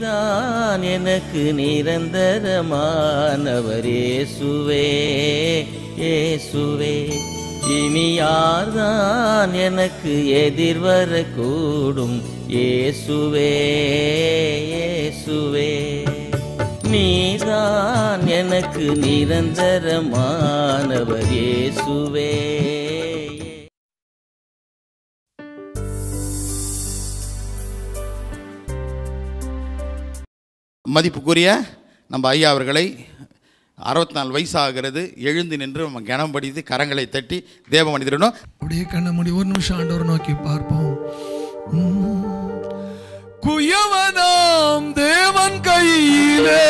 நீதான் எனக்கு நிரந்தரமானவரே சுவே ஏசுவே. இனி யார்தான் எனக்கு எதிர்வரக்கூடும்? ஏசுவே ஏசுவே. நீதான் எனக்கு நிரந்தரமானவர் இயேசுவே மதிப்புக்குரிய நம்ம ஐயா அவர்களை அறுபத்தி நாலு வயசு ஆகிறது எழுந்து நின்று நம்ம கனம் படித்து கரங்களை தட்டி தேவ மனிதனும் அப்படியே கண்ண முடி ஒரு நிமிஷம் ஆண்டவர் நோக்கி பார்ப்போம். குயவனாம் தேவன் கையிலே.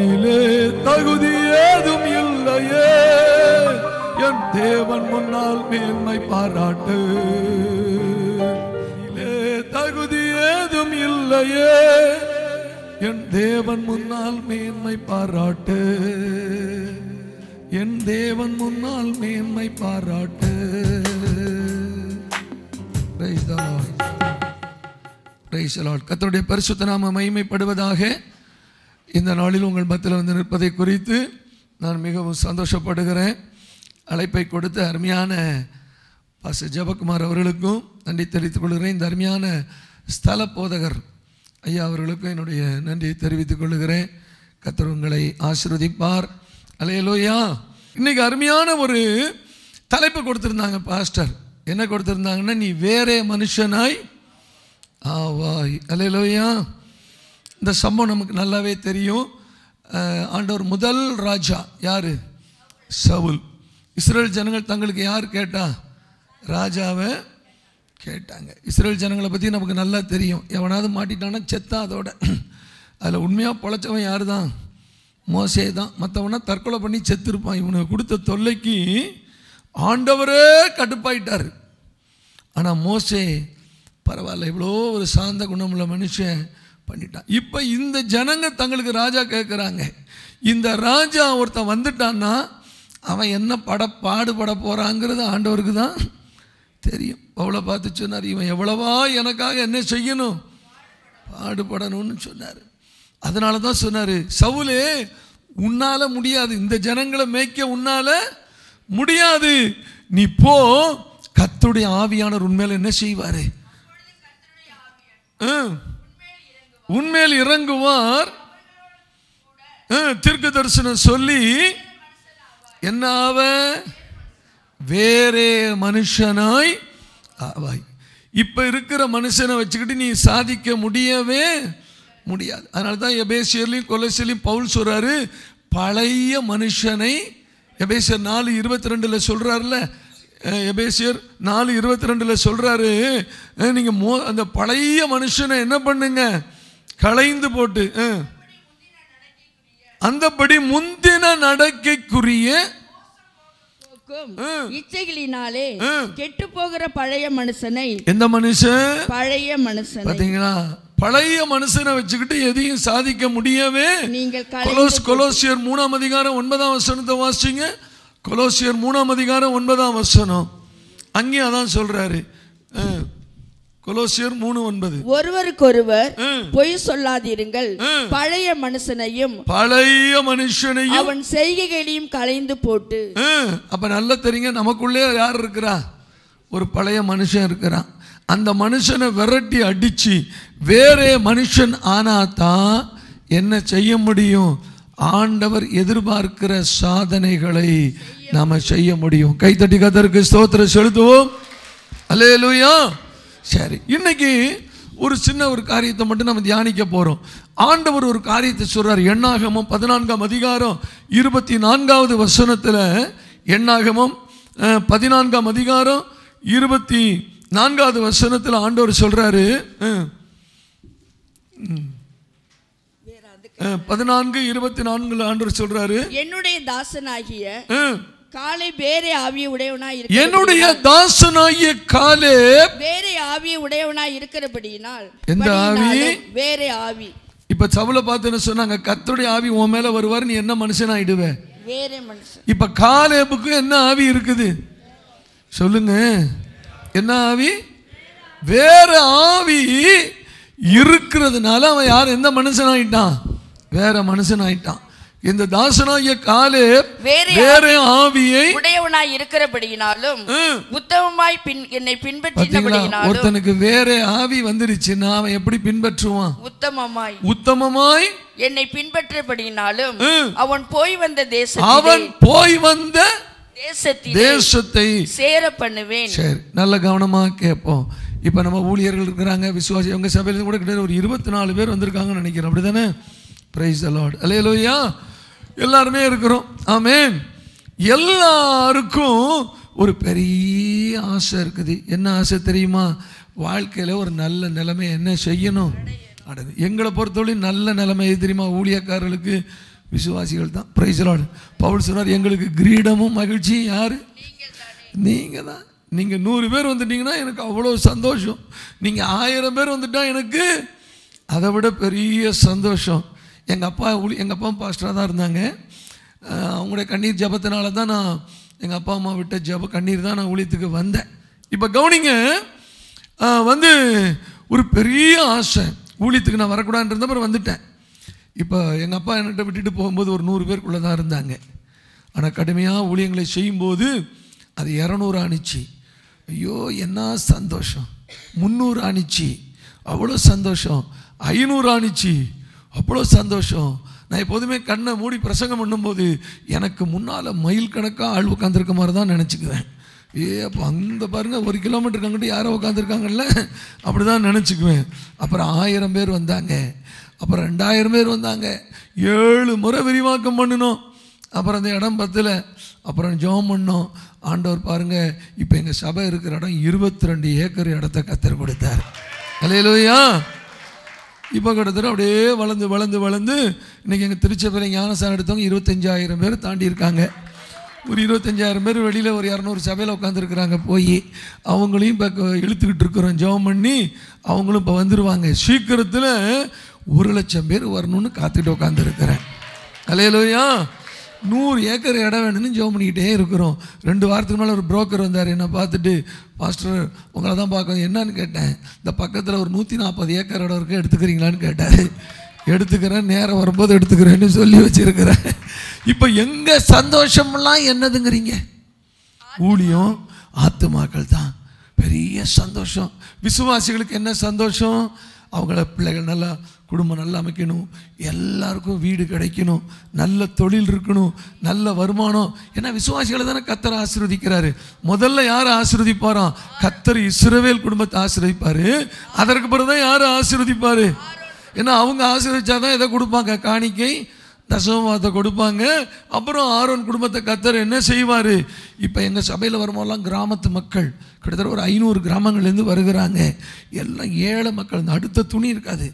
என்னிலே தகுதி ஏதும் இல்லையே. என் தேவன் முன்னால் மேன்மை பாராட்டு. தகுதி ஏதும் இல்லையே. என் தேவன் முன்னால் மேன்மை பாராட்டு. என் தேவன் முன்னால் மேன்மை பாராட்டு. Praise பரிசுத்த நாம மகிமைப்படுவதாக இந்த நாளில் உங்கள் மத்தியில் வந்து நிற்பதை குறித்து நான் மிகவும் சந்தோஷப்படுகிறேன். அழைப்பை கொடுத்த அருமையான பாச ஜபகுமார் அவர்களுக்கும் நன்றி தெரிவித்துக் கொள்கிறேன். இந்த அருமையான ஸ்தல போதகர் ஐயா அவர்களுக்கும் என்னுடைய நன்றியை தெரிவித்துக் கொள்கிறேன். கத்தர் உங்களை ஆசிர்வதிப்பார். அலையலோயா இன்றைக்கி அருமையான ஒரு தலைப்பு கொடுத்துருந்தாங்க பாஸ்டர். என்ன கொடுத்துருந்தாங்கன்னா நீ வேறே மனுஷனாய் ஆவாய். அலையலோயா இந்த சம்பவம் நமக்கு நல்லாவே தெரியும். ஆண்டவர் முதல் ராஜா யார்? சவுல். இஸ்ரேல் ஜனங்கள் தங்களுக்கு யார் கேட்டா? ராஜாவை கேட்டாங்க. இஸ்ரேல் ஜனங்களை பற்றி நமக்கு நல்லா தெரியும். எவனாவது மாட்டிட்டானா செத்தா அதோட. அதில் உண்மையாக பொழைச்சவன் யார் தான் மோசே தான். மற்றவனா தற்கொலை பண்ணி செத்துருப்பான். இவனுக்கு கொடுத்த தொல்லைக்கு ஆண்டவரே கடுப்பாயிட்டார். ஆனால் மோசே பரவாயில்ல. இவ்வளோ ஒரு சாந்த குணமுள்ள மனுஷன். பண்ணிட்டான். இப்போ இந்த ஜனங்க தங்களுக்கு ராஜா கேட்குறாங்க இந்த ராஜா ஒருத்தன் வந்துட்டான்னா அவன் என்ன பட பாடுபட போகிறாங்கிறது ஆண்டவருக்கு தான் தெரியும். அவ்வளோ பார்த்து சொன்னார் இவன் எவ்வளவா எனக்காக என்ன செய்யணும்? பாடுபடணும்னு சொன்னார். அதனால தான் சொன்னார் சவுலே உன்னால முடியாது. இந்த ஜனங்களை மேய்க்க உன்னால முடியாது. நீ போ கத்துடைய ஆவியானவர் உண்மையில என்ன செய்வாரு? ஆ. உண்மையில் இறங்குவார். தீர்க்க தரிசனம் சொல்லி என்னாவ? வேறே மனுஷனாய் ஆவாய். இப்ப இருக்கிற மனுஷனை வச்சுக்கிட்டு நீ சாதிக்க முடியவே முடியாது. அதனால தான் எபேசியர்லையும் கொலசியர்லையும் பவுல் சொல்றாரு பழைய மனுஷனை எபேசியர் நாலு இருபத்தி ரெண்டுல சொல்றாருல எபேசியர் நாலு இருபத்தி ரெண்டுல சொல்றாரு நீங்கள் நீங்க மோ அந்த பழைய மனுஷனை என்ன பண்ணுங்க? களைந்து போட்டு அந்தபடி முந்தின நடக்கைக்குரிய இச்சைகளினாலே கெட்டு போகிற பழைய மனுஷனை எந்த மனுஷன்? பழைய மனுஷனை. பாத்தீங்களா? பழைய மனுஷனை வச்சுக்கிட்டு எதையும் சாதிக்க முடியவே நீங்கள் கொலோஸ் கொலோசியர் மூணாம் அதிகாரம் ஒன்பதாம் வசனத்தை வாசிங்க. கொலோசியர் மூணாம் அதிகாரம் ஒன்பதாம் வசனம். அங்கேயும் அதான் சொல்றாரு. கொலோசியர் மூணு ஒன்பது. ஒருவருக்கொருவர் பொய் சொல்லாதிருங்கள். பழைய மனுஷனையும் பழைய மனுஷனையும் அவன் செய்கைகளையும் களைந்து போட்டு. அப்ப நல்லா தெரியுங்க நமக்குள்ளே யார் இருக்கிறா? ஒரு பழைய மனுஷன் இருக்கிறான். அந்த மனுஷனை விரட்டி அடிச்சு வேறே மனுஷன் ஆனாதான் என்ன செய்ய முடியும்? ஆண்டவர் எதிர்பார்க்கிற சாதனைகளை நாம செய்ய முடியும். கைத்தட்டி கதருக்கு ஸ்தோத்திரம் செலுத்துவோம். அல்லேலூயா. சரி. இன்னைக்கு ஒரு சின்ன ஒரு காரியத்தை மட்டும் நம்ம தியானிக்க போறோம். ஆண்டவர் ஒரு காரியத்தை சொல்றார். எண்ணாகமம் பதினான்காம் அதிகாரம் இருபத்தி நான்காவது வசனத்துல எண்ணாகமம் பதினான்காம் அதிகாரம் இருபத்தி நான்காவது வசனத்துல ஆண்டவர். அஹ், பதினான்கு இருபத்தி நான்குல ஆண்டவர் சொல்றாரு. என்னுடைய தாசனாகிய காலை வேறே ஆவிய உடையவனாய் என்னுடைய இருக்கிறபடியினால் தாசனாகிய காலே வேறே ஆவிய உடையவனாய் இருக்கிறபடியினால் எந்த ஆவி? வேறே ஆவி. இப்ப சவுல பார்த்து என்ன சொன்னாங்க? கர்த்தருடைய ஆவி உன் மேல வருவார் நீ என்ன மனுஷன் ஆயிடுவ வேறே மனுஷன். இப்ப காலேபுக்கு என்ன ஆவி இருக்குது? சொல்லுங்க. என்ன ஆவி? வேற ஆவி இருக்கிறதுனால அவன் யார்? எந்த மனுஷன் ஆயிட்டான் வேற மனுஷன் ஆயிட்டான் இந்த தாசனாகிய காலே வேறே ஆவியை உடையவனாய் இருக்கிறபடியினாலும் உத்தமமாய் பின் என்னை பின்பற்றினபடியினாலும் ஒருத்தனுக்கு வேற ஆவி வந்துருச்சுன்னா அவன் எப்படி பின்பற்றுவான்? உத்தமமாய். உத்தமமாய்? என்னை பின்பற்றபடியினாலும். அவன் போய் வந்த அவன் தேசத்திலே போய் வந்த தேசத்திலே தேசத்தை சேர பண்ணுவேன் சரி நல்ல கவனமா கேட்போம். இப்போ நம்ம ஊழியர்கள் இருக்கிறாங்க விசுவாசி உங்க சபையில கூட கிட்ட ஒரு இருபத்தி நாலு பேர் வந்திருக்காங்கன்னு நினைக்கிறேன். அப்படிதானே பிரைஸ் அலாட் அலையலோயா எல்லாருமே இருக்கிறோம். ஆமேன். எல்லாருக்கும் ஒரு பெரிய ஆசை இருக்குது. என்ன ஆசை தெரியுமா? வாழ்க்கையில் ஒரு நல்ல நிலைமை என்ன செய்யணும்? அடது எங்களை பொறுத்தவரையும் நல்ல நிலைமை எது தெரியுமா? ஊழியக்காரர்களுக்கு விசுவாசிகள் தான். பிரைஸ் பவுல் சொன்னார் எங்களுக்கு கிரீடமும் மகிழ்ச்சியும் யார்? நீங்கள் தான் நீங்கள் நூறு பேர் வந்துட்டீங்கன்னா எனக்கு அவ்வளோ சந்தோஷம். நீங்கள் ஆயிரம் பேர் வந்துட்டால் எனக்கு அதை விட பெரிய சந்தோஷம். எங்கள் அப்பா எங்கள் அப்பா பாஸ்டராக தான் இருந்தாங்க. அவங்களுடைய கண்ணீர் ஜபத்தினால தான் நான் எங்கள் அப்பா அம்மா விட்ட ஜப கண்ணீர் தான் நான் ஊழியத்துக்கு வந்தேன். இப்போ கவனிங்க வந்து ஒரு பெரிய ஆசை. ஊழியத்துக்கு நான் வரக்கூடாதுன்னு இருந்த அப்புறம் வந்துட்டேன். இப்போ எங்கள் அப்பா என்கிட்ட விட்டுட்டு போகும்போது ஒரு நூறு பேருக்குள்ளே தான் இருந்தாங்க. ஆனால் கடுமையாக ஊழியங்களை செய்யும்போது அது இரநூறு ஆணிச்சு ஐயோ என்ன சந்தோஷம். முந்நூறு ஆணிச்சு அவ்வளோ சந்தோஷம். ஐநூறு ஆணிச்சு அவ்வளோ சந்தோஷம். நான் எப்போதுமே கண்ணை மூடி பிரசங்கம் பண்ணும்போது எனக்கு முன்னால் மயில் கணக்காக ஆள் உட்காந்துருக்க மாதிரி தான் நினச்சிக்குவேன். ஏ அப்போ அந்த பாருங்க ஒரு கிலோமீட்டருக்கு அங்கிட்டு யாரோ உட்காந்துருக்காங்கல்ல அப்படி தான் நினச்சிக்குவேன். அப்புறம் ஆயிரம் பேர் வந்தாங்க. அப்புறம் ரெண்டாயிரம் பேர் வந்தாங்க. ஏழு முறை விரிவாக்கம் பண்ணினோம். அப்புறம் அந்த இடம் பத்தில். அப்புறம் ஜெபம் பண்ணோம். ஆண்டவர் பாருங்கள் இப்போ எங்கள் சபை இருக்கிற இடம் இருபத்தி ரெண்டு ஏக்கர் இடத்த கத்தர் கொடுத்தார். அலையிலோயா இப்போ கிட்டத்தட்ட அப்படியே வளர்ந்து வளர்ந்து வளர்ந்து இன்னைக்கு எங்கள் திருச்சபையில் ஞானசாரம் எடுத்தவங்க இருபத்தஞ்சாயிரம் பேர் தாண்டி இருக்காங்க. ஒரு இருபத்தஞ்சாயிரம் பேர் வெளியில் ஒரு இரநூறு சபையில் உட்காந்துருக்குறாங்க போய் அவங்களையும் இப்போ இழுத்துக்கிட்டு இருக்கிறோம். ஜெபம் பண்ணி அவங்களும் இப்போ வந்துடுவாங்க சீக்கிரத்தில் ஒரு லட்சம் பேர் வரணும்னு காத்துக்கிட்டு உட்காந்துருக்கிறேன் அலையலோயா நூறு ஏக்கர் இடம் வேணும்னு ஜெபம் பண்ணிக்கிட்டே இருக்கிறோம். ரெண்டு வாரத்துக்கு மேலே ஒரு புரோக்கர் வந்தார். என்னை பார்த்துட்டு பாஸ்டர் உங்களை தான் பார்க்கணும். என்னன்னு கேட்டேன். இந்த பக்கத்தில் ஒரு நூற்றி நாற்பது ஏக்கர் இடம் இருக்குது எடுத்துக்கிறீங்களான்னு கேட்டார். எடுத்துக்கிறேன். நேரம் வரும்போது எடுத்துக்கிறேன்னு சொல்லி வச்சுருக்கிறேன். இப்போ எங்கள் சந்தோஷம்லாம் என்னதுங்கிறீங்க? ஊழியம் ஆத்துமாக்கள் தான். பெரிய சந்தோஷம். விசுவாசிகளுக்கு என்ன சந்தோஷம்? அவங்கள பிள்ளைகள் நல்லா குடும்பம் நல்லா அமைக்கணும் எல்லாருக்கும் வீடு கிடைக்கணும் நல்ல தொழில் இருக்கணும் நல்ல வருமானம். ஏன்னா விசுவாசிகளை தானே கத்தரை ஆசீர்வதிக்கிறாரு. முதல்ல யார் ஆசீர்வதிப்பாராம் கத்தர் இஸ்ரவேல் குடும்பத்தை ஆசீர்வதிப்பாரு. அதற்கு பிறகு தான் யார் ஆசீர்வதிப்பாரு? ஏன்னா அவங்க ஆசீர்வதிச்சாதான் எதை கொடுப்பாங்க. காணிக்கை தசமத்தை கொடுப்பாங்க. அப்புறம் ஆரோன் குடும்பத்தை கத்தர் என்ன செய்வார்? இப்போ எங்கள் சபையில் வரும்போதெல்லாம் கிராமத்து மக்கள் கிட்டத்தட்ட ஒரு ஐநூறு கிராமங்கள்லேருந்து வருகிறாங்க. எல்லாம் ஏழை மக்கள் இந்த அடுத்த துணி இருக்காது.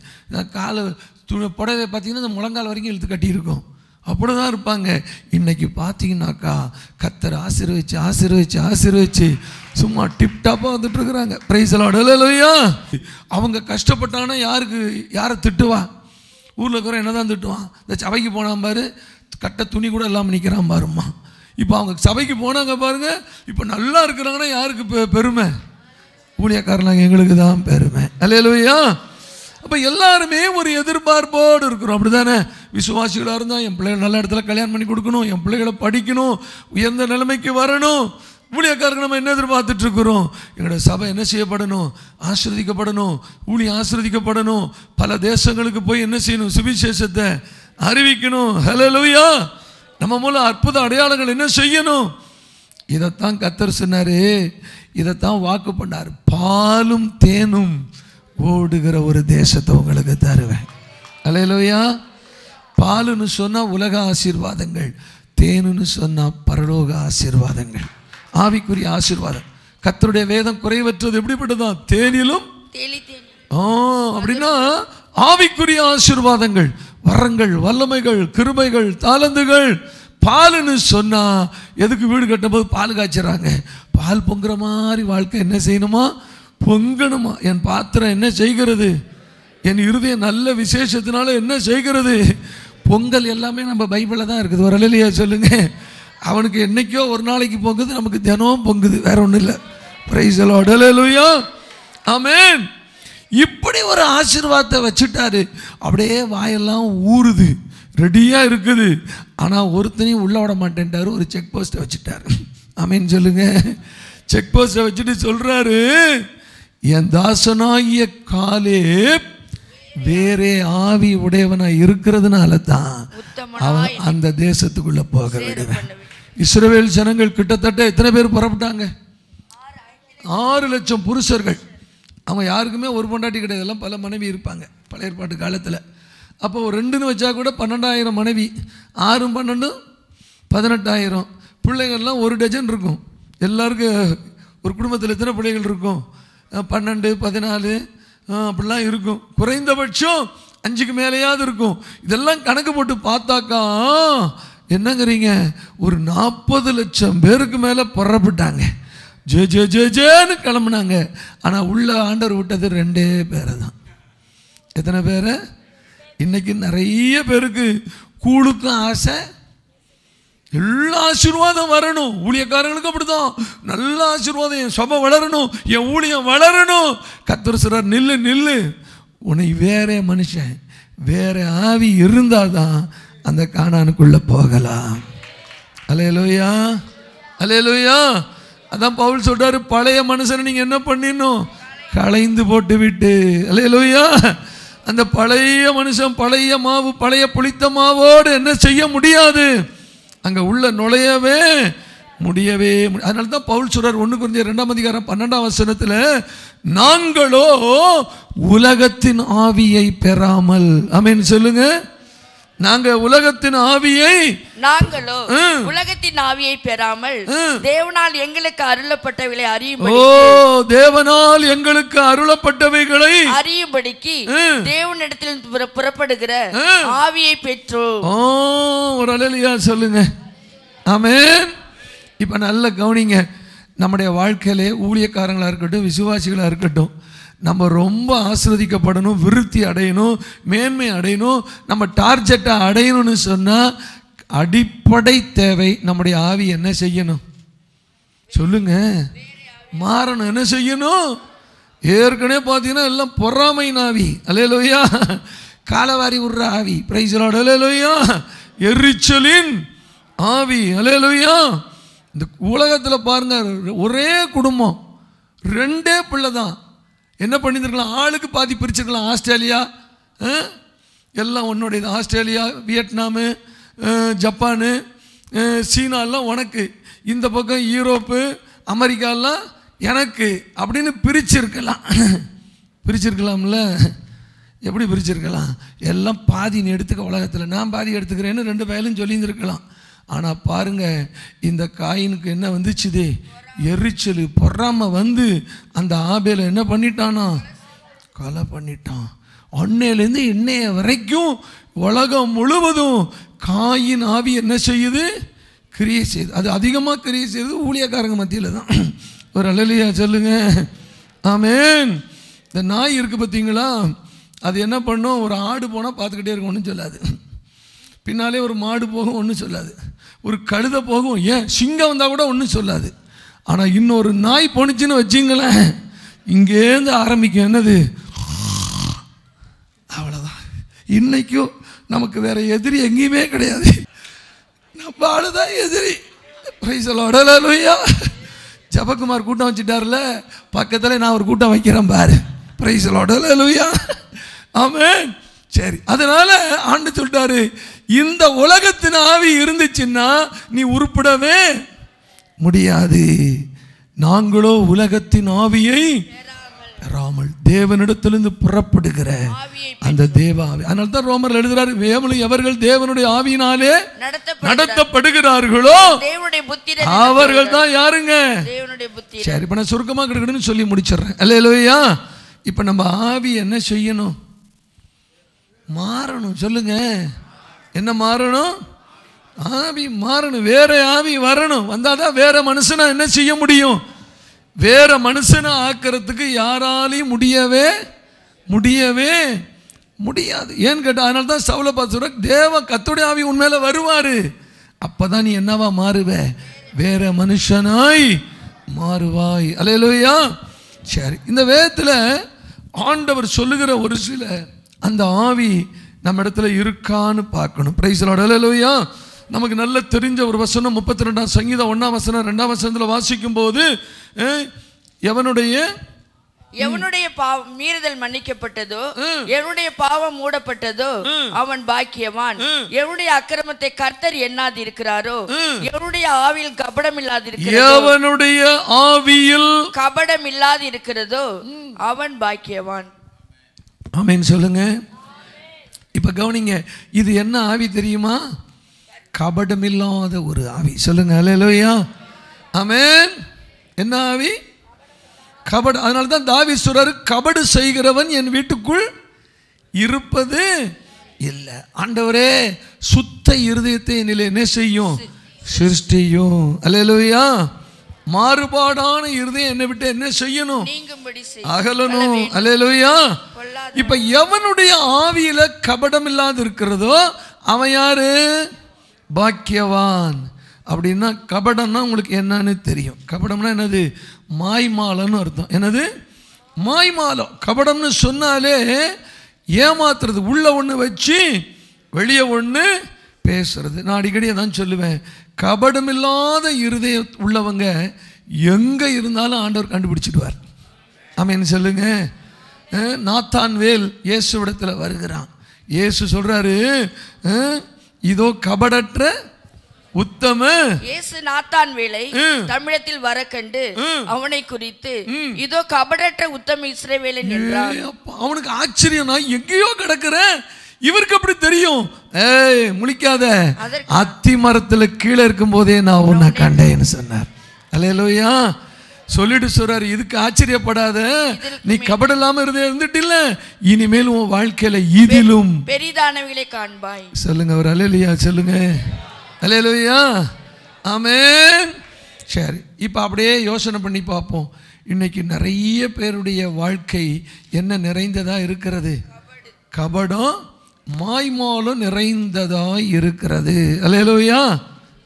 காலை துணி புடவை பார்த்தீங்கன்னா இந்த முழங்கால் வரைக்கும் இழுத்து கட்டியிருக்கோம். அப்படி தான் இருப்பாங்க. இன்றைக்கி பார்த்தீங்கன்னாக்கா கத்தர் ஆசீர்வச்சு ஆசீர்வச்சு ஆசீர்வச்சு சும்மா டிப்டாப்பாக வந்துட்டுருக்குறாங்க ப்ரைஸ் பிரைஸ் அவங்க கஷ்டப்பட்டாங்கன்னா யாருக்கு யாரை திட்டுவா? ஊரில் இருக்கிற என்ன தான் திட்டுவான்? இந்த சபைக்கு போனான் பாரு கட்ட துணி கூட இல்லாமல் நிற்கிறான் பாரும்மா. இப்போ அவங்க சபைக்கு போனாங்க பாருங்க இப்போ நல்லா இருக்கிறாங்கன்னா யாருக்கு பெ- பெருமை? ஊழியக்காரனாங்க எங்களுக்கு தான் பெருமை. அல்லையா அப்போ எல்லாருமே ஒரு எதிர்பார்ப்போடு இருக்கிறோம். அப்படிதானே? விசுவாசிகளாக இருந்தால் என் பிள்ளைகள் நல்ல இடத்துல கல்யாணம் பண்ணி கொடுக்கணும் என் பிள்ளைகளை படிக்கணும் உயர்ந்த நிலைமைக்கு வரணும். ஊழியக்காரங்க நம்ம என்ன எதிர்பார்த்துட்டு இருக்கிறோம் எங்களோட சபை என்ன செய்யப்படணும்? ஆசிர்வதிக்கப்படணும். ஊழி ஆசிர்வதிக்கப்படணும். பல தேசங்களுக்கு போய் என்ன செய்யணும்? சுவிசேஷத்தை அறிவிக்கணும். ஹலோ நம்ம மூலம் அற்புத அடையாளங்கள் என்ன செய்யணும்? இதைத்தான் கத்தர் சொன்னாரு. இதைத்தான் வாக்கு பண்ணார். பாலும் தேனும் ஓடுகிற ஒரு தேசத்தை உங்களுக்கு தருவேன். அலையலோயா பாலுன்னு சொன்னால் உலக ஆசீர்வாதங்கள். தேனுன்னு சொன்னால் பரலோக ஆசீர்வாதங்கள். ஆவிக்குரிய ஆசீர்வாதம். கத்தருடைய வேதம் குறைவற்றது எப்படிப்பட்டதா? தேனிலும்? ஆ அப்படின்னா ஆவிக்குரிய ஆசீர்வாதங்கள் வரங்கள் வல்லமைகள் கிருபைகள் தாளந்துகள் பாலுன்னு சொன்னா எதுக்கு வீடு கட்டும்போது பால் காய்ச்சறாங்க? பால் பொங்குற மாதிரி வாழ்க்கை என்ன செய்யணுமா? பொங்கணுமா? என் பாத்திரம் என்ன செய்கிறது? என் இருதயம் நல்ல விசேஷத்தினால என்ன செய்கிறது? பொங்கல் எல்லாமே நம்ம பைபிளில் தான் இருக்குது. ஒரு அலையிலையா சொல்லுங்க. அவனுக்கு என்னைக்கோ ஒரு நாளைக்கு பொங்குது நமக்கு தினம் பொங்குது. வேற ஒன்றும் இல்லை. பிரைஸ் அலையிலுயா ஆமென் இப்படி ஒரு ஆசீர்வாதத்தை வச்சுட்டாரு. அப்படியே வாயெல்லாம் ஊறுது. ரெடியாக இருக்குது. ஆனால் ஒருத்தனையும் உள்ள விட மாட்டேன்ட்டாரு. ஒரு செக் போஸ்ட்டை வச்சுட்டாரு. ஆமேன்னு சொல்லுங்க. செக் போஸ்ட்டை வச்சுட்டு சொல்றாரு என் தாசனாகிய காலே வேறே ஆவி உடையவனா இருக்கிறதுனால தான் அவன் அந்த தேசத்துக்குள்ள போக விடுவேன் இஸ்ரவேல் ஜனங்கள் கிட்டத்தட்ட எத்தனை பேர் புறப்பட்டாங்க? ஆறு லட்சம் புருஷர்கள். அவங்க யாருக்குமே ஒரு பொண்டாட்டி கிடையாது. எல்லாம் பல மனைவி இருப்பாங்க. பழைய ஏற்பாட்டு காலத்தில். அப்போ ஒரு ரெண்டுன்னு வச்சா கூட பன்னெண்டாயிரம் மனைவி. ஆறும் பன்னெண்டும் பதினெட்டாயிரம். பிள்ளைகள்லாம் ஒரு டஜன் இருக்கும். எல்லாருக்கும் ஒரு குடும்பத்தில் எத்தனை பிள்ளைகள் இருக்கும்? பன்னெண்டு பதினாலு அப்படிலாம் இருக்கும். குறைந்தபட்சம் அஞ்சுக்கு மேலேயாவது இருக்கும். இதெல்லாம் கணக்கு போட்டு பார்த்தாக்கா என்னங்கிறீங்க? ஒரு நாற்பது லட்சம் பேருக்கு மேலே புறப்பட்டாங்க. ஜே ஜே ஜே ஜேன்னு கிளம்புனாங்க. ஆனால் உள்ள ஆண்டர் விட்டது ரெண்டே பேரை தான். எத்தனை பேர்? இன்னைக்கு நிறைய பேருக்கு கூழுக்கும் ஆசை. எல்லா ஆசீர்வாதம் வரணும். ஊழியக்காரங்களுக்கு அப்படிதான். நல்ல ஆசீர்வாதம். என் சபை வளரணும். என் ஊழியம் வளரணும். கத்தர் சொல்றார் நில்லு நில்லு. உன்னை வேற மனுஷன் வேற ஆவி இருந்தால் தான் அந்த காணானுக்குள்ள போகலாம். அலையலோயா அலையலோயா அதான் பவுல் சொல்றாரு பழைய மனுஷனை நீங்க என்ன பண்ணிடணும்? களைந்து போட்டு விட்டு அலையலோயா அந்த பழைய மனுஷன் பழைய மாவு பழைய புளித்த மாவோடு என்ன செய்ய முடியாது? அங்க உள்ள நுழையவே முடியவே அதனால தான் பவுல் சொல்றார் ஒன்று குறிஞ்ச ரெண்டாம் அதிகாரம் பன்னெண்டாம் வசனத்தில் நாங்களோ உலகத்தின் ஆவியை பெறாமல் ஆமென் சொல்லுங்கள் நாங்க உலகத்தின் ஆவியை நாங்களோ. உலகத்தின் ஆவியை பெறாமல். தேவனால் எங்களுக்கு அருளப்பட்டவளை ஓ அறியும்படி தேவனால் எங்களுக்கு அருளப்பட்டவைகளை அறியும்படிக்கு. தேவனிடத்தில் புற- புறப்படுகிற. ஆவியை பெற்றோம் ஓ ஒரு அலையிலையா சொல்லுங்க ஆமென் இப்போ நல்ல கவனிங்க நம்முடைய வாழ்க்கையிலே ஊழியக்காரங்களாக இருக்கட்டும் விசுவாசிகளாக இருக்கட்டும் நம்ம ரொம்ப ஆசிர்வதிக்கப்படணும் விருத்தி அடையணும் மேன்மை அடையணும் நம்ம டார்ஜெட்டை அடையணும்னு சொன்னால் அடிப்படை தேவை. நம்முடைய ஆவி என்ன செய்யணும்? சொல்லுங்க. மாறணும். என்ன செய்யணும்? ஏற்கனவே பார்த்தீங்கன்னா எல்லாம் பொறாமை ஆவி. அலையலோயா காலவாரி விடுற ஆவி. பிரைசலோட அலையலோயா எரிச்சலின் ஆவி. அலையலோயா இந்த உலகத்தில் பாருங்க ஒரே குடும்பம். ரெண்டே பிள்ளை தான் என்ன பண்ணியிருக்கலாம் ஆளுக்கு பாதி பிரிச்சிருக்கலாம். ஆஸ்திரேலியா எல்லாம் உன்னுடையது. ஆஸ்திரேலியா வியட்நாமு ஜப்பானு சீனாலாம் உனக்கு. இந்த பக்கம் யூரோப்பு அமெரிக்காலாம் எனக்கு அப்படின்னு பிரிச்சிருக்கலாம். பிரிச்சிருக்கலாம்ல? எப்படி பிரிச்சிருக்கலாம்? எல்லாம் பாதி நீ எடுத்துக்க உலகத்தில். நான் பாதி எடுத்துக்கிறேன்னு ரெண்டு வயலும் சொல்லியிருந்திருக்கலாம். ஆனால் பாருங்கள் இந்த காயினுக்கு என்ன வந்துச்சுதே? எரிச்சல் பொறாம வந்து அந்த ஆபேல என்ன பண்ணிட்டானா? கொலை பண்ணிட்டான். அன்னையிலேருந்து இன்னைய வரைக்கும் உலகம் முழுவதும் காயின் ஆவி என்ன செய்யுது? கிரியை செய்யுது அது அதிகமாக கிரியை செய்யுது ஊழியக்காரங்க மத்தியில் தான். ஒரு அழலியா சொல்லுங்க. ஆமேன். இந்த நாய் இருக்குது பார்த்தீங்களா? அது என்ன பண்ணும்? ஒரு ஆடு போனால் பார்த்துக்கிட்டே இருக்கும் ஒன்றும் சொல்லாது. பின்னாலே ஒரு மாடு போகும் ஒன்றும் சொல்லாது. ஒரு கழுதை போகும். ஏன்? சிங்கம் வந்தால் கூட ஒன்றும் சொல்லாது. ஆனால் இன்னொரு நாய் போணுச்சுன்னு வச்சிங்களேன். இங்கேருந்து ஆரம்பிக்கும் என்னது? அவ்வளோதான் இன்னைக்கும் நமக்கு வேற எதிரி எங்கேயுமே கிடையாது. நம்ம ஆளுதான் எதிரி. பிரைசலோடலையா ஜபகுமார் கூட்டம் வச்சுட்டார்ல. பக்கத்தில் நான் ஒரு கூட்டம் வைக்கிறேன் பாரு. பிரைசலோடலையா ஆமாம் சரி. அதனால ஆண்டு சொல்லிட்டாரு இந்த உலகத்தின் ஆவி இருந்துச்சுன்னா நீ உருப்பிடவே முடியாது. நாங்களோ உலகத்தின் ஆவியை பெறாமல் தேவனிடத்திலிருந்து புறப்படுகிற அந்த தேவ ஆவி. அதனால தான் ரோமர் எழுதுறாரு வேமலும் எவர்கள் தேவனுடைய ஆவியினாலே நடத்த நடத்தப்படுகிறார்களோ? அவர்கள் தான் யாருங்க? சரி இப்போ நான் சுருக்கமாக கிடக்குன்னு சொல்லி முடிச்சிடுறேன். அல்ல இல்லையா இப்போ நம்ம ஆவி என்ன செய்யணும்? மாறணும். சொல்லுங்க. என்ன மாறணும்? ஆவி மாறணும் வேற ஆவி வரணும். வந்தாதான் வேற மனுஷனா என்ன செய்ய முடியும்? வேற மனுஷனை ஆக்கிறதுக்கு யாராலையும் முடியவே முடியவே முடியாது. ஏன்னு கேட்டால் அதனால தான் சவுல பார்த்து தேவ கத்துடைய ஆவி உண்மையில வருவாரு. அப்பதான் நீ என்னவா மாறுவ? வேற மனுஷனாய் மாறுவாய். அலையலோயா சரி இந்த வேதத்தில் ஆண்டவர் சொல்லுகிற ஒரு சில அந்த ஆவி நம்ம இடத்துல இருக்கான்னு பார்க்கணும். பிரைஸ்லோட அலையலோயா நமக்கு நல்ல தெரிஞ்ச ஒரு வசனம் முப்பத்தி ரெண்டாம் சங்கீதம் ஒன்றாம் வசனம் ரெண்டாம் வசனத்தில் வாசிக்கும் போது எவனுடைய எவனுடைய பாவம் மீறுதல் மன்னிக்கப்பட்டதோ எவனுடைய பாவம் மூடப்பட்டதோ அவன் பாக்கியவான். எவனுடைய அக்கிரமத்தை கர்த்தர் எண்ணாதிருக்கிறாரோ எவனுடைய ஆவியில் கபடம் இல்லாதிருக்கிறதோ எவனுடைய ஆவியில் கபடம் இல்லாதிருக்கிறதோ அவன் பாக்கியவான். ஆமென் சொல்லுங்க. இப்ப கவனிங்க இது என்ன ஆவி தெரியுமா? கபடமில்லாத ஒரு ஆவி. சொல்லுங்க அல்லேலூயா ஆமென் என்ன ஆவி? கபடு அதனால தான் தாவி சொல்றாரு கபடு செய்கிறவன் என் வீட்டுக்குள் இருப்பது இல்லை. ஆண்டவரே சுத்த இருதயத்தை என்னில் என்ன செய்யும்? சிருஷ்டியும். அல்லேலூயா மாறுபாடான இருதயம் என்னை விட்டு என்ன செய்யணும்? அகலணும். பொல்லாத இப்ப எவனுடைய ஆவியில கபடம் இல்லாது இருக்கிறதோ அவன் யாரு? பாக்கியவான். அப்படின்னா கபடம்னா உங்களுக்கு என்னன்னு தெரியும். கபடம்னா என்னது? மாய்மாலன்னு அர்த்தம். என்னது? மாய்மாலம். கபடம்னு சொன்னாலே ஏமாத்துறது. உள்ள ஒன்று வச்சு வெளியே ஒன்று பேசுறது. நான் அடிக்கடி தான் சொல்லுவேன். கபடம் இல்லாத இருதய உள்ளவங்க எங்கே இருந்தாலும் ஆண்டவர் கண்டுபிடிச்சிடுவார். ஆமென். சொல்லுங்க. நாத்தான் வேல் இயேசுவிடத்தில் வருகிறான். இயேசு சொல்கிறாரு இதோ கபடற்ற உத்தம. இயேசு நாத்தான் வேலை தமிழத்தில் வர கண்டு அவனை குறித்து. இதோ கபடற்ற உத்தம இஸ்ரவேலன் அப்பா, அவனுக்கு ஆச்சரியம். நான் எங்கேயோ கிடக்குறேன். இவருக்கு அப்படி தெரியும்? ஏய் முழிக்காத. அத்தி மரத்துல கீழே இருக்கும் போதே நான் உன்னை கண்டேன்னு சொன்னார். அல்லேலூயா. சொல்லிட்டு சொல்றாரு இதுக்கு ஆச்சரியப்படாத. நீ கபட இல்லாம இருந்தே இருந்துட்டு இல்ல இனிமேல் உன் வாழ்க்கையில இதிலும் பெரிதானவைகளை காண்பாய். சொல்லுங்க ஒரு அலையலுயா சொல்லுங்க. அலையலுயா ஆமென். சரி இப்போ அப்படியே யோசனை பண்ணி பார்ப்போம். இன்னைக்கு நிறைய பேருடைய வாழ்க்கை என்ன நிறைந்ததா இருக்கிறது? கபடம் மாய்மாலும் நிறைந்ததா இருக்கிறது. அலையலுயா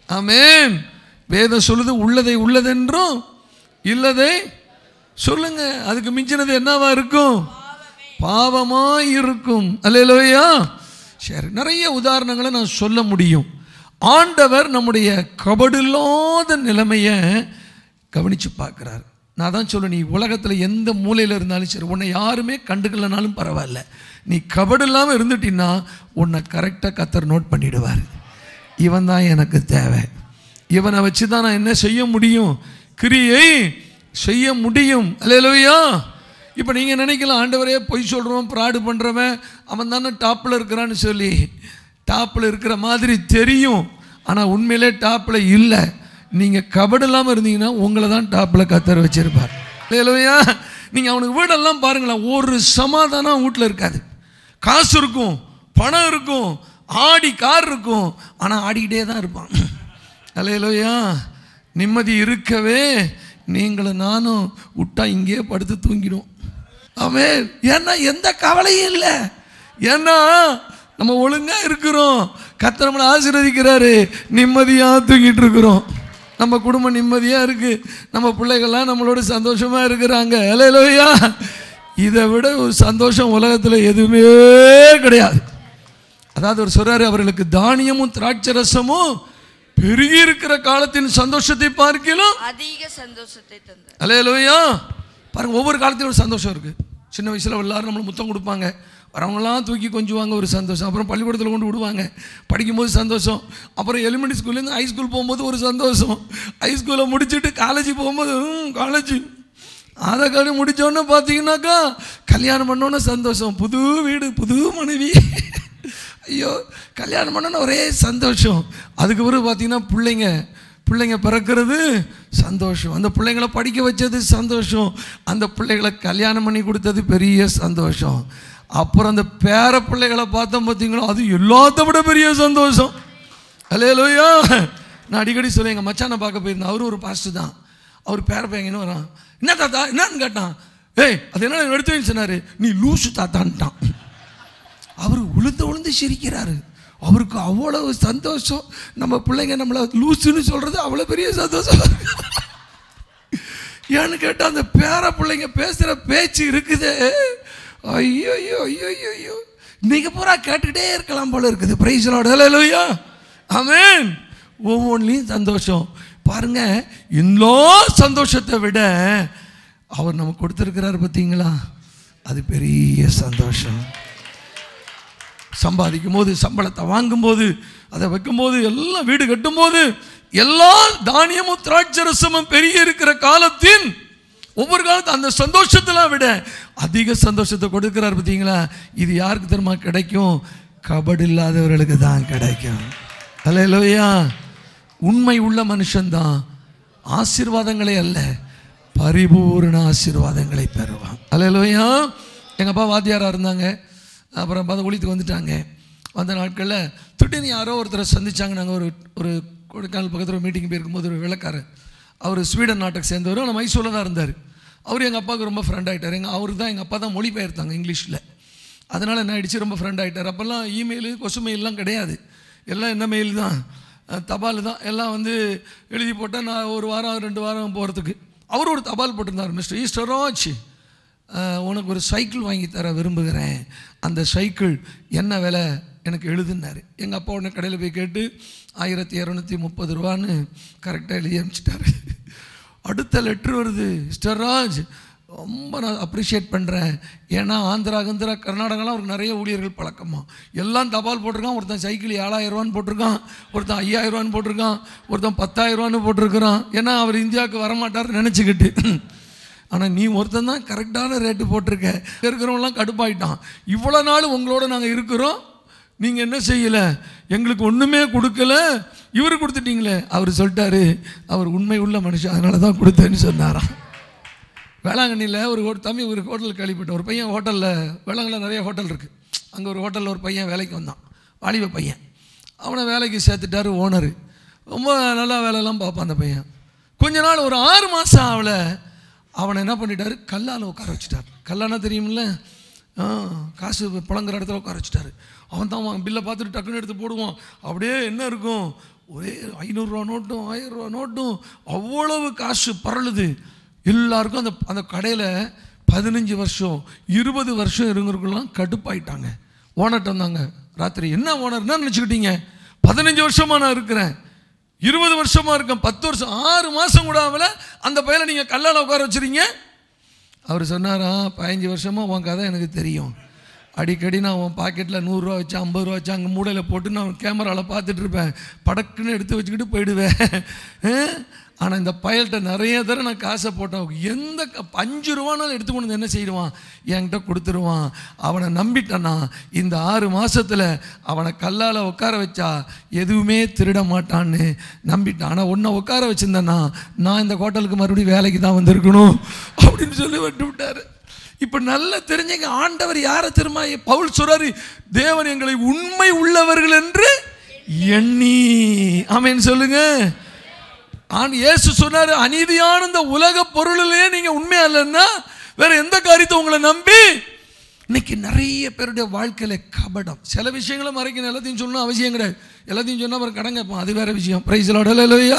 ஆமென். வேதம் சொல்லுது உள்ளதை உள்ளதென்றும் இல்லதை? சொல்லுங்க அதுக்கு மிஞ்சினது என்னவா இருக்கும்? பாவமா இருக்கும். அல்லையா சரி நிறைய உதாரணங்களை நான் சொல்ல முடியும். ஆண்டவர் நம்முடைய கபடில்லாத நிலைமையை கவனித்து பார்க்குறாரு. நான் தான் சொல்ல நீ உலகத்தில் எந்த மூலையில் இருந்தாலும் சரி உன்னை யாருமே கண்டுக்கலனாலும் பரவாயில்ல. நீ கபடு இல்லாமல் இருந்துட்டின்னா உன்னை கரெக்டாக கத்தர் நோட் பண்ணிவிடுவார் இவன் தான் எனக்கு தேவை. இவனை வச்சு தான் நான் என்ன செய்ய முடியும்? கிரியை செய்ய முடியும். அல்லேலூயா. இப்போ நீங்கள் நினைக்கலாம் ஆண்டவரே பொய் சொல்கிறோம் ப்ராடு பண்ணுறவன் அவன் தானே டாப்பில் இருக்கிறான்னு சொல்லி. டாப்பில் இருக்கிற மாதிரி தெரியும். ஆனால் உண்மையிலே டாப்பில் இல்லை. நீங்கள் கபடு இல்லாமல் இருந்தீங்கன்னா உங்களை தான் டாப்பில் கத்தர் வச்சுருப்பார். இல்லையா நீங்கள் அவனுக்கு வீடெல்லாம் பாருங்களேன் ஒரு சமாதானம் வீட்டில் இருக்காது. காசு இருக்கும் பணம் இருக்கும் ஆடி கார் இருக்கும் ஆனால் ஆடிக்கிட்டே தான் இருப்பான். அலையலோயா நிம்மதி இருக்கவே நீங்களும் நானும் விட்டா இங்கேயே படுத்து தூங்கிடும் அவன் ஏன்னா எந்த கவலையும் இல்லை. ஏன்னா நம்ம ஒழுங்காக இருக்கிறோம். கர்த்தர் நம்மளை ஆசீர்வதிக்கிறாரு. நிம்மதியாக தூங்கிட்டு இருக்கிறோம். நம்ம குடும்பம் நிம்மதியாக இருக்குது நம்ம பிள்ளைகள்லாம் நம்மளோட சந்தோஷமாக இருக்கிறாங்க. அலையலோயா இதை விட ஒரு சந்தோஷம் உலகத்தில் எதுவுமே கிடையாது. அதாவது ஒரு சொல்கிறாரு அவர்களுக்கு தானியமும் திராட்சை ரசமும் பெருகி இருக்கிற காலத்தின் சந்தோஷத்தை பார்க்கலாம் அதிக சந்தோஷத்தை தந்தார் அலையலோயா பாருங்க ஒவ்வொரு காலத்திலும் ஒரு சந்தோஷம் இருக்கு. சின்ன வயசுல எல்லாரும் நம்மளை முத்தம் கொடுப்பாங்க. வரவங்களாம் தூக்கி கொஞ்சுவாங்க ஒரு சந்தோஷம். அப்புறம் பள்ளிக்கூடத்தில் கொண்டு விடுவாங்க. படிக்கும்போது சந்தோஷம். அப்புறம் எலிமெண்ட்ரி ஸ்கூல்லேருந்து ஹை ஸ்கூல் போகும்போது ஒரு சந்தோஷம். ஹை ஸ்கூலை முடிச்சுட்டு காலேஜ் போகும்போது காலேஜ் அதை கழி முடித்தோடனே பார்த்தீங்கன்னாக்கா கல்யாணம் பண்ணோன்னே சந்தோஷம். புது வீடு புது மனைவி. ஐயோ கல்யாணம் பண்ணோன்னே ஒரே சந்தோஷம். அதுக்கு பிறகு பார்த்தீங்கன்னா பிள்ளைங்க பிள்ளைங்க பிறக்கிறது சந்தோஷம். அந்த பிள்ளைங்களை படிக்க வச்சது சந்தோஷம். அந்த பிள்ளைகளை கல்யாணம் பண்ணி கொடுத்தது பெரிய சந்தோஷம். அப்புறம் அந்த பேர பிள்ளைகளை பார்த்தோம் பார்த்தீங்களா அது எல்லாத்த விட பெரிய சந்தோஷம். அல்லேலூயா நான் அடிக்கடி சொல்லுவேன் எங்கள் மச்சானை பார்க்க போயிருந்தேன். அவரும் ஒரு பாஸ்டர் தான். அவர் பேர பையங்கன்னு வரான் என்ன தாத்தா என்னன்னு கேட்டான்? ஏய் அது என்ன எடுத்து சொன்னார். நீ லூசு தாத்தான்ட்டான். அவர் உளுந்து உளுந்து சிரிக்கிறாரு. அவருக்கு அவ்வளவு சந்தோஷம். நம்ம பிள்ளைங்க நம்மளை லூசுன்னு சொல்கிறது அவ்வளோ பெரிய சந்தோஷம் ஏன்னு கேட்டால் அந்த பேர பிள்ளைங்க பேசுகிற பேச்சு இருக்குது. ஐயோ ஐயோ ஐயோ ஐயோ ஐயோ. நீங்கள் பூரா கேட்டுக்கிட்டே இருக்கலாம் போல இருக்குது. பிரைஸலோட இல்லையா ஆமேன் ஒவ்வொன்றிலையும் சந்தோஷம். பாருங்க இன்னும் சந்தோஷத்தை விட அவர் நமக்கு கொடுத்துருக்கிறார் பார்த்தீங்களா? அது பெரிய சந்தோஷம். சம்பாதிக்கும் போது சம்பளத்தை வாங்கும்போது அதை வைக்கும்போது எல்லாம் வீடு கட்டும்போது எல்லா தானியமும் திராட்சரசமும் பெரிய இருக்கிற காலத்தின் ஒவ்வொரு காலத்து அந்த சந்தோஷத்தெல்லாம் விட அதிக சந்தோஷத்தை கொடுக்கிறார் பார்த்தீங்களா? இது யாருக்கு தெரியுமா கிடைக்கும்? கபடு இல்லாதவர்களுக்கு தான் கிடைக்கும். அல்லையா உண்மை உள்ள மனுஷன்தான். ஆசீர்வாதங்களே அல்ல பரிபூர்ண ஆசீர்வாதங்களை பெறுவான். அல்லையா எங்கள் அப்பா வாத்தியாராக இருந்தாங்க. அப்புறம் பார்த்து ஒழித்துக்கு வந்துட்டாங்க. வந்த நாட்களில் திடீர்னு யாரோ ஒருத்தரை சந்திச்சாங்க. நாங்கள் ஒரு ஒரு கொடைக்கானல் பக்கத்தில் ஒரு மீட்டிங் போயிருக்கும்போது ஒரு விளக்காரர் அவர் ஸ்வீடன் நாட்டுக்கு சேர்ந்தவர். ஆனால் மைசூரில் தான் இருந்தார். அவர் எங்கள் அப்பாவுக்கு ரொம்ப ஃப்ரெண்ட் ஆகிட்டார் எங்கள் அவர் தான் எங்கள் அப்பா தான் மொழி பெயர்த்தாங்க இங்கிலீஷில். அதனால் என்ன ஆயிடுச்சு? ரொம்ப ஃப்ரெண்ட் ஆகிட்டார் அப்போல்லாம் இமெயிலு கொசு மெயிலெலாம் கிடையாது. எல்லாம் என்ன மெயில் தான்? தபால் தான். எல்லாம் வந்து எழுதி போட்டால் நான் ஒரு வாரம் ரெண்டு வாரம் போகிறதுக்கு அவர் ஒரு தபால் போட்டிருந்தார் மிஸ்டர் ஈஸ்டர் ஆச்சு. உனக்கு ஒரு சைக்கிள் வாங்கி தர விரும்புகிறேன். அந்த சைக்கிள் என்ன விலை? எனக்கு எழுதுனாரு எங்கள் அப்பா உடனே கடையில் போய் கேட்டு ஆயிரத்தி இரநூத்தி முப்பது ரூபான்னு கரெக்டாக எழுதி அனுப்பிச்சிட்டாரு. அடுத்த லெட்ரு வருது. மிஸ்டர் ராஜ் ரொம்ப நான் அப்ரிஷியேட் பண்ணுறேன் ஏன்னா ஆந்திரா கந்திரா கர்நாடகாலாம் அவருக்கு நிறைய ஊழியர்கள் பழக்கமாக எல்லாம் தபால் போட்டிருக்கான். ஒருத்தன் சைக்கிள் ஏழாயிரரூவான்னு போட்டிருக்கான். ஒருத்தன் ஐயாயிரரூவான்னு போட்டிருக்கான். ஒருத்தன் பத்தாயிரரூவான்னு போட்டிருக்கிறான். ஏன்னா அவர் இந்தியாவுக்கு வரமாட்டார்னு நினச்சிக்கிட்டு. ஆனால் நீ ஒருத்தன் தான் கரெக்டான ரேட்டு போட்டிருக்க. இருக்கிறவங்களாம் கடுப்பாயிட்டான். இவ்வளோ நாள் உங்களோட நாங்கள் இருக்கிறோம். நீங்கள் என்ன செய்யலை? எங்களுக்கு ஒன்றுமே கொடுக்கல. இவர் கொடுத்துட்டீங்களே. அவர் சொல்லிட்டாரு அவர் உண்மை உள்ள மனுஷன். அதனால தான் கொடுத்தேன்னு சொன்னாராம். வேளாங்கண்ணியில் ஒரு ஹோட் தம்பி ஒரு ஹோட்டல் கேள்விப்பட்டேன் ஒரு பையன் ஹோட்டலில் வேளாங்கண்ணில் நிறைய ஹோட்டல் இருக்குது அங்கே ஒரு ஹோட்டலில் ஒரு பையன் வேலைக்கு வந்தான். வாலிப பையன். அவனை வேலைக்கு சேர்த்துட்டாரு ஓனரு. ரொம்ப நல்லா வேலையெல்லாம் பார்ப்பான் அந்த பையன். கொஞ்ச நாள் ஒரு ஆறு மாதம் ஆகல. அவனை என்ன பண்ணிட்டாரு? கல்லால் உட்கார வச்சுட்டார். கல்லானா தெரியுமில்ல? காசு புழங்குற இடத்துல உட்கார வச்சுட்டாரு. அவன் தான் அவன் பில்லை பார்த்துட்டு டக்குன்னு எடுத்து போடுவான். அப்படியே என்ன இருக்கும்? ஒரே ஐநூறுரூவா நோட்டும் ஆயிரம் ரூபா நோட்டும் அவ்வளவு காசு பரளுது எல்லாருக்கும் அந்த அந்த கடையில் பதினஞ்சு வருஷம் இருபது வருஷம் இருந்தவர்கள்லாம் கடுப்பாயிட்டாங்க. ஓனர்ட்டு வந்தாங்க ராத்திரி என்ன ஓனர்? என்ன நினச்சிக்கிட்டீங்க? பதினஞ்சு வருஷமாக நான் இருக்கிறேன். இருபது வருஷமாக இருக்கும். பத்து வருஷம் ஆறு மாதம் கூட ஆகல. அந்த பையனை நீங்கள் கல்லால் உட்கார வச்சுறீங்க அவர் சொன்னாரா பதினஞ்சு வருஷமாக உன் கதை எனக்கு தெரியும். அடிக்கடி நான் உன் பாக்கெட்டில் நூறுரூவா வச்சு ஐம்பது ரூபா வச்சு அங்கே மூடையில் போட்டு நான் கேமராவில் பார்த்துட்ருப்பேன் படக்குன்னு எடுத்து வச்சுக்கிட்டு போயிடுவேன். ஆனால் இந்த பயல்கிட்ட நிறைய தடவை நான் காசை போட்டேன். எந்த க- அஞ்சு ரூபானாலும் எடுத்து கொண்டு வந்து என்ன செய்வான்? என்கிட்ட கொடுத்துருவான். அவனை நம்பிட்டேன்னா இந்த ஆறு மாதத்தில் அவனை கல்லால் உட்கார வச்சா எதுவுமே திருட மாட்டான்னு நம்பிட்டான். ஆனால் உன்னை உட்கார வச்சுருந்தேன்னா நான் இந்த ஹோட்டலுக்கு மறுபடியும் வேலைக்கு தான் வந்திருக்கணும் அப்படின்னு சொல்லி விட்டு விட்டாரு. இப்போ நல்லா தெரிஞ்சங்க ஆண்டவர் யாரை திரும்ப பவுல் சொல்றாரு தேவன் எங்களை உண்மை உள்ளவர்கள் என்று எண்ணி. ஆமென் சொல்லுங்கள் ஆன் இயேசு சொன்னார் அநீதியான இந்த உலக பொருளிலே நீங்கள் உண்மையா இல்லைன்னா வேற எந்த காரியத்தை உங்களை நம்பி இன்னைக்கு நிறைய பேருடைய வாழ்க்கையில் கபடம். சில விஷயங்களை மறைக்கணும். எல்லாத்தையும் சொல்லணும் அவசியம் கிடையாது. எல்லாத்தையும் சொன்னால் அப்புறம் கடன் கேட்போம் அது வேற விஷயம். பிரைஸிலோட இல்லையா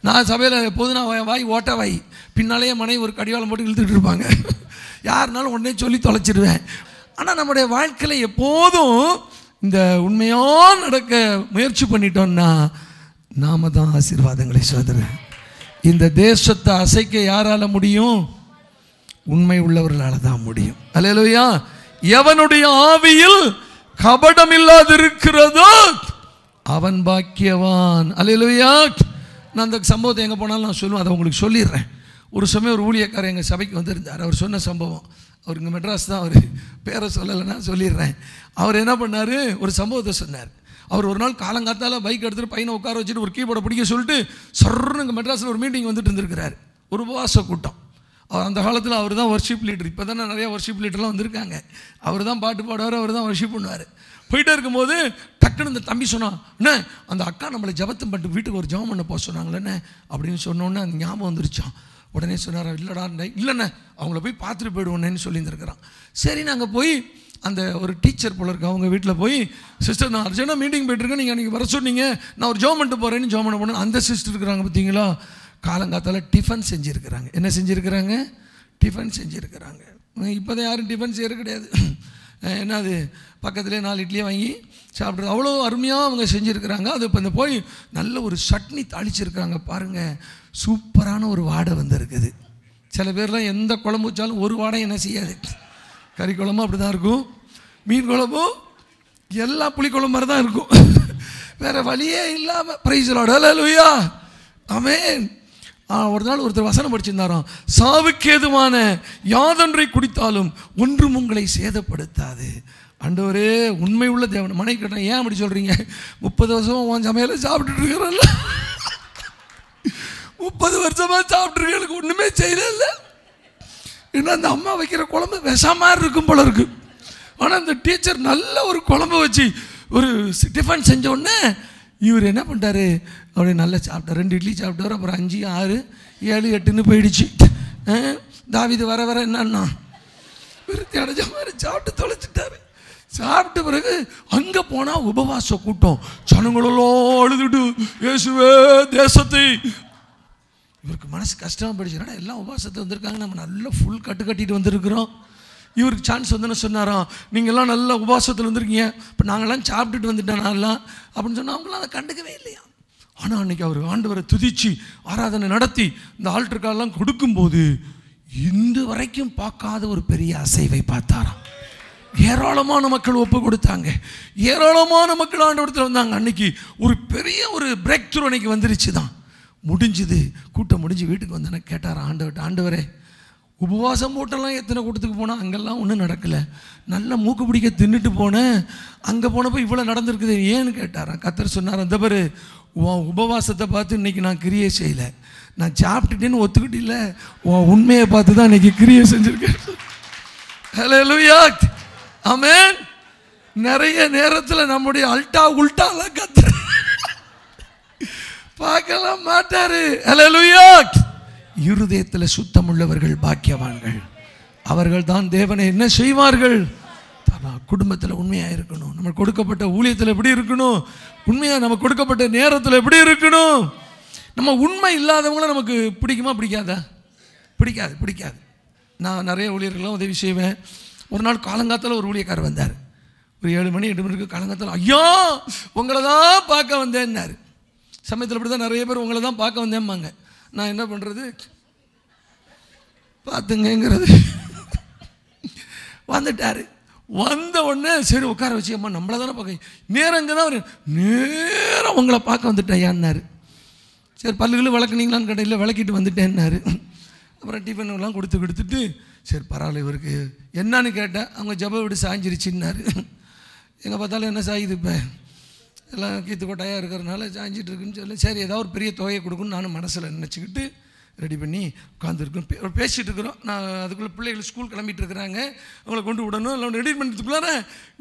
நான் சபையில் எப்போது நான் வாய்- வாய் ஓட்ட வாய் பின்னாலேயே மனைவி ஒரு கடிவாளம் போட்டு இழுத்துட்டு இருப்பாங்க. யாருனாலும் உடனே சொல்லி தொலைச்சிடுவேன் ஆனால் நம்முடைய வாழ்க்கையில் எப்போதும் இந்த உண்மையாக நடக்க முயற்சி பண்ணிட்டோம்னா நாம தான் ஆசீர்வாதங்களை சோதர இந்த தேசத்தை அசைக்க யாரால முடியும்? உண்மை உள்ளவர்களால தான் முடியும். அல்லேலூயா. எவனுடைய ஆவியில் கபடம் இல்லாதிருக்கிறதோ அவன் பாக்கியவான். அல்லேலூயா. நான் அந்த சம்பவத்தை எங்கே போனாலும் நான் சொல்லுவேன். அதை உங்களுக்கு சொல்லிடுறேன். ஒரு சமயம் ஒரு ஊழியக்காரர் எங்கள் சபைக்கு வந்திருந்தார். அவர் சொன்ன சம்பவம். அவர் இங்கே மெட்ராஸ் தான். அவர் பேரை சொல்லலைன்னா சொல்லிடுறேன். அவர் என்ன பண்ணார்? ஒரு சம்பவத்தை சொன்னார். அவர் ஒரு நாள் காலங்காத்தால் பைக் எடுத்துகிட்டு பையனை உட்கார வச்சுட்டு ஒரு கீபோர்டை பிடிக்க சொல்லிட்டு சர்ன்னு இங்கே மெட்ராஸில் ஒரு மீட்டிங் வந்துட்டு இருந்திருக்கிறார். ஒரு உபவாச கூட்டம். அவர் அந்த காலத்தில் அவர் தான் ஒர்ஷிப் லீடர் இப்போ தானே நிறைய ஒர்ஷிப் லீடர்லாம் வந்திருக்காங்க. அவர் தான் பாட்டு பாடுவார் அவர் தான் ஒர்ஷிப் பண்ணுவார். போயிட்டே இருக்கும்போது டக்குன்னு இந்த தம்பி சொன்னான் என்ன அந்த அக்கா நம்மளை ஜபத்தம் பண்ணிட்டு வீட்டுக்கு ஒரு ஜெபம் பண்ண போக சொன்னாங்களே அப்படின்னு சொன்னோன்னே அந்த ஞாபகம் வந்துருச்சான் உடனே சொன்னார் இல்லைடா இல்லைண்ணே அவங்கள போய் பார்த்துட்டு போயிடுவோன்னேன்னு சொல்லியிருந்துருக்கிறான். சரி நாங்கள் போய் அந்த ஒரு டீச்சர் போல இருக்கு. அவங்க வீட்டில் போய் சிஸ்டர் நான் அர்ஜென்ட்டாக மீட்டிங் போயிட்டுருக்கேன். நீங்கள் அன்றைக்கி வர சொன்னீங்க. நான் ஒரு ஜோம் பண்ணிட்டு போகிறேன்னு ஜோம் பண்ண போனேன் அந்த சிஸ்டர் இருக்கிறாங்க பார்த்தீங்களா காலங்காத்தால் டிஃபன் செஞ்சுருக்கிறாங்க. என்ன செஞ்சுருக்கிறாங்க? டிஃபன் செஞ்சுருக்கிறாங்க. இப்போ தான் யாரும் டிஃபன் செய்யறது கிடையாது. அஹ் என்னது? பக்கத்துலேயே நாலு இட்லியை வாங்கி சாப்பிட்றது. அவ்வளோ அருமையாக அவங்க செஞ்சுருக்கிறாங்க. அது இப்போ இந்த போய் நல்ல ஒரு சட்னி தாளிச்சிருக்கிறாங்க பாருங்கள் சூப்பரான ஒரு வாடை வந்திருக்குது. சில பேர்லாம் எந்த குழம்பு வச்சாலும் ஒரு வாடை என்ன செய்யாது. கறி குழம்பும் அப்படி தான் இருக்கும். மீன் குழம்பும் எல்லா புளிக்குழம்பு மாதிரி தான் இருக்கும். வேற வழியே இல்லாமல் பிரைஸ் லூயா ஆமென் ஒரு நாள் ஒருத்தர் வசனம் படிச்சிருந்தாராம். சாவுக்கு ஏதுவான யாதொன்றை குடித்தாலும் ஒன்றும் உங்களை சேதப்படுத்தாது. அண்டவரே உண்மை உள்ள தேவன். மனை கட்டணம் ஏன் அப்படி சொல்கிறீங்க முப்பது வருஷமாக உன் சமையல சாப்பிட்டுட்டு இருக்கிறல்ல முப்பது வருஷமாக சாப்பிட்ருக்க எனக்கு ஒன்றுமே செய்யல ஏன்னா அந்த அம்மா வைக்கிற குழம்பு விஷமாக இருக்கும் போல இருக்கு. ஆனால் அந்த டீச்சர் நல்ல ஒரு குழம்பு வச்சு ஒரு டிஃபன் செஞ்ச உடனே இவர் என்ன பண்ணிட்டாரு? அப்படியே நல்லா சாப்பிட்டார். ரெண்டு இட்லி சாப்பிட்டாரு அப்புறம் அஞ்சு ஆறு ஏழு எட்டுன்னு போயிடுச்சு. தாவிது வர வர என்னன்னா விருத்தி அடைஞ்ச மாதிரி சாப்பிட்டு தொலைச்சிட்டாரு. சாப்பிட்ட பிறகு அங்கே போனால் உபவாச கூட்டம். ஜனங்களெல்லாம் அழுதுட்டு இயேசுவே தேசத்தை இவருக்கு மனசு கஷ்டமாக போயிடுச்சு. என்னடா எல்லாம் உபாசத்தை வந்திருக்காங்க நம்ம நல்லா ஃபுல் கட்டு கட்டிட்டு வந்திருக்கிறோம். இவருக்கு சான்ஸ் வந்துன்னு சொன்னாராம் நீங்கள்லாம் நல்ல உபாசத்தில் வந்திருக்கீங்க. இப்போ நாங்களாம் சாப்பிட்டுட்டு வந்துட்டோம் நான்லாம் அப்படின்னு சொன்னால் அவங்களாம் அதை கண்டுக்கவே இல்லையா? ஆனால் அன்னைக்கு அவர் ஆண்டவரை துதித்து ஆராதனை நடத்தி இந்த ஆல்டர்காலெலாம் கொடுக்கும்போது இன்று வரைக்கும் பார்க்காத ஒரு பெரிய அசைவை பார்த்தாராம். ஏராளமான மக்கள் ஒப்பு கொடுத்தாங்க. ஏராளமான மக்கள் ஆண்டவரத்தில் வந்தாங்க. அன்னைக்கு ஒரு பெரிய ஒரு பிரேக் த்ரூ அன்னைக்கு வந்துருச்சு தான் முடிஞ்சுது. கூட்டம் முடிஞ்சு வீட்டுக்கு வந்தேன்னு கேட்டார் ஆண்டவர்கிட்ட ஆண்டவரே உபவாசம் போட்டெல்லாம் எத்தனை கூட்டத்துக்கு போனால் அங்கெல்லாம் ஒன்றும் நடக்கலை. நல்ல மூக்கு பிடிக்க தின்னுட்டு போனேன். அங்கே போனப்போ இவ்வளோ நடந்திருக்குது. ஏன்னு கேட்டாரான் கத்தர் சொன்னார் அந்த பேர் உன் உபவாசத்தை பார்த்து இன்றைக்கி நான் கிரியை செய்யலை. நான் சாப்பிட்டுட்டேன்னு ஒத்துக்கிட்டு இல்லை உன் உண்மையை பார்த்து தான் இன்றைக்கி கிரியை செஞ்சுருக்கேன். ஹalleluya ஆமென் நிறைய நேரத்தில் நம்முடைய அல்டா உல்டாலாம் கத்துறேன் பார்க்கலாம் மாட்டாரு. ஹalleluya இருதயத்தில் சுத்தமுள்ளவர்கள் பாக்கியவான்கள். அவர்கள் தான் தேவனை என்ன செய்வார்கள்? குடும்பத்தில் உண்மையாக இருக்கணும். நம்ம கொடுக்கப்பட்ட ஊழியத்தில் எப்படி இருக்கணும்? உண்மையாக நம்ம கொடுக்கப்பட்ட நேரத்தில் எப்படி இருக்கணும்? நம்ம உண்மை இல்லாதவங்கள நமக்கு பிடிக்குமா பிடிக்காதா? பிடிக்காது பிடிக்காது. நான் நிறைய ஊழியர்களும் உதவி செய்வேன். ஒரு நாள் காலங்காத்தில் ஒரு ஊழியக்காரர் வந்தார். ஒரு ஏழு மணி எட்டு மணிக்கு காலங்காத்தில் ஐயா உங்களை தான் பார்க்க வந்தேன்னாரு. சமயத்தில் இப்படி தான் நிறைய பேர் உங்களை தான் பார்க்க வந்தேம்பாங்க. நான் என்ன பண்ணுறது பார்த்துங்கங்கிறது. வந்துட்டாரு. வந்த உடனே சரி உட்கார வச்சு அம்மா நம்மளை தானே பார்க்க நேரம் இங்கே தான் அவர் நேரம் உங்களை பார்க்க வந்துட்டேன் சரி பல்லுகளும் விளக்குனீங்களான்னு கடையில் விளக்கிட்டு வந்துட்டேன்னாரு. அப்புறம் டிஃபன்லாம் கொடுத்து கொடுத்துட்டு சரி பரவாயில்ல இவருக்கு என்னன்னு கேட்டேன். அவங்க ஜப விடு சாஞ்சிருச்சுன்னாரு. எங்கே பார்த்தாலும் என்ன சாயுது இப்போ? எல்லாம் கீத்து கொட்டாயாக இருக்கிறனால சாஞ்சிட்டு இருக்குன்னு சொல்லி சரி ஏதாவது ஒரு பெரிய தொகையை கொடுக்குன்னு நானும் மனசில் நினச்சிக்கிட்டு ரெடி பண்ணி உட்காந்துருக்கோம் பே பேசிகிட்டு இருக்கிறோம் நான் அதுக்குள்ளே பிள்ளைகள் ஸ்கூல் கிளம்பிட்டு இருக்கிறாங்க அவங்கள கொண்டு விடணும். எல்லாம் ரெடி பண்ணுறதுக்குள்ளார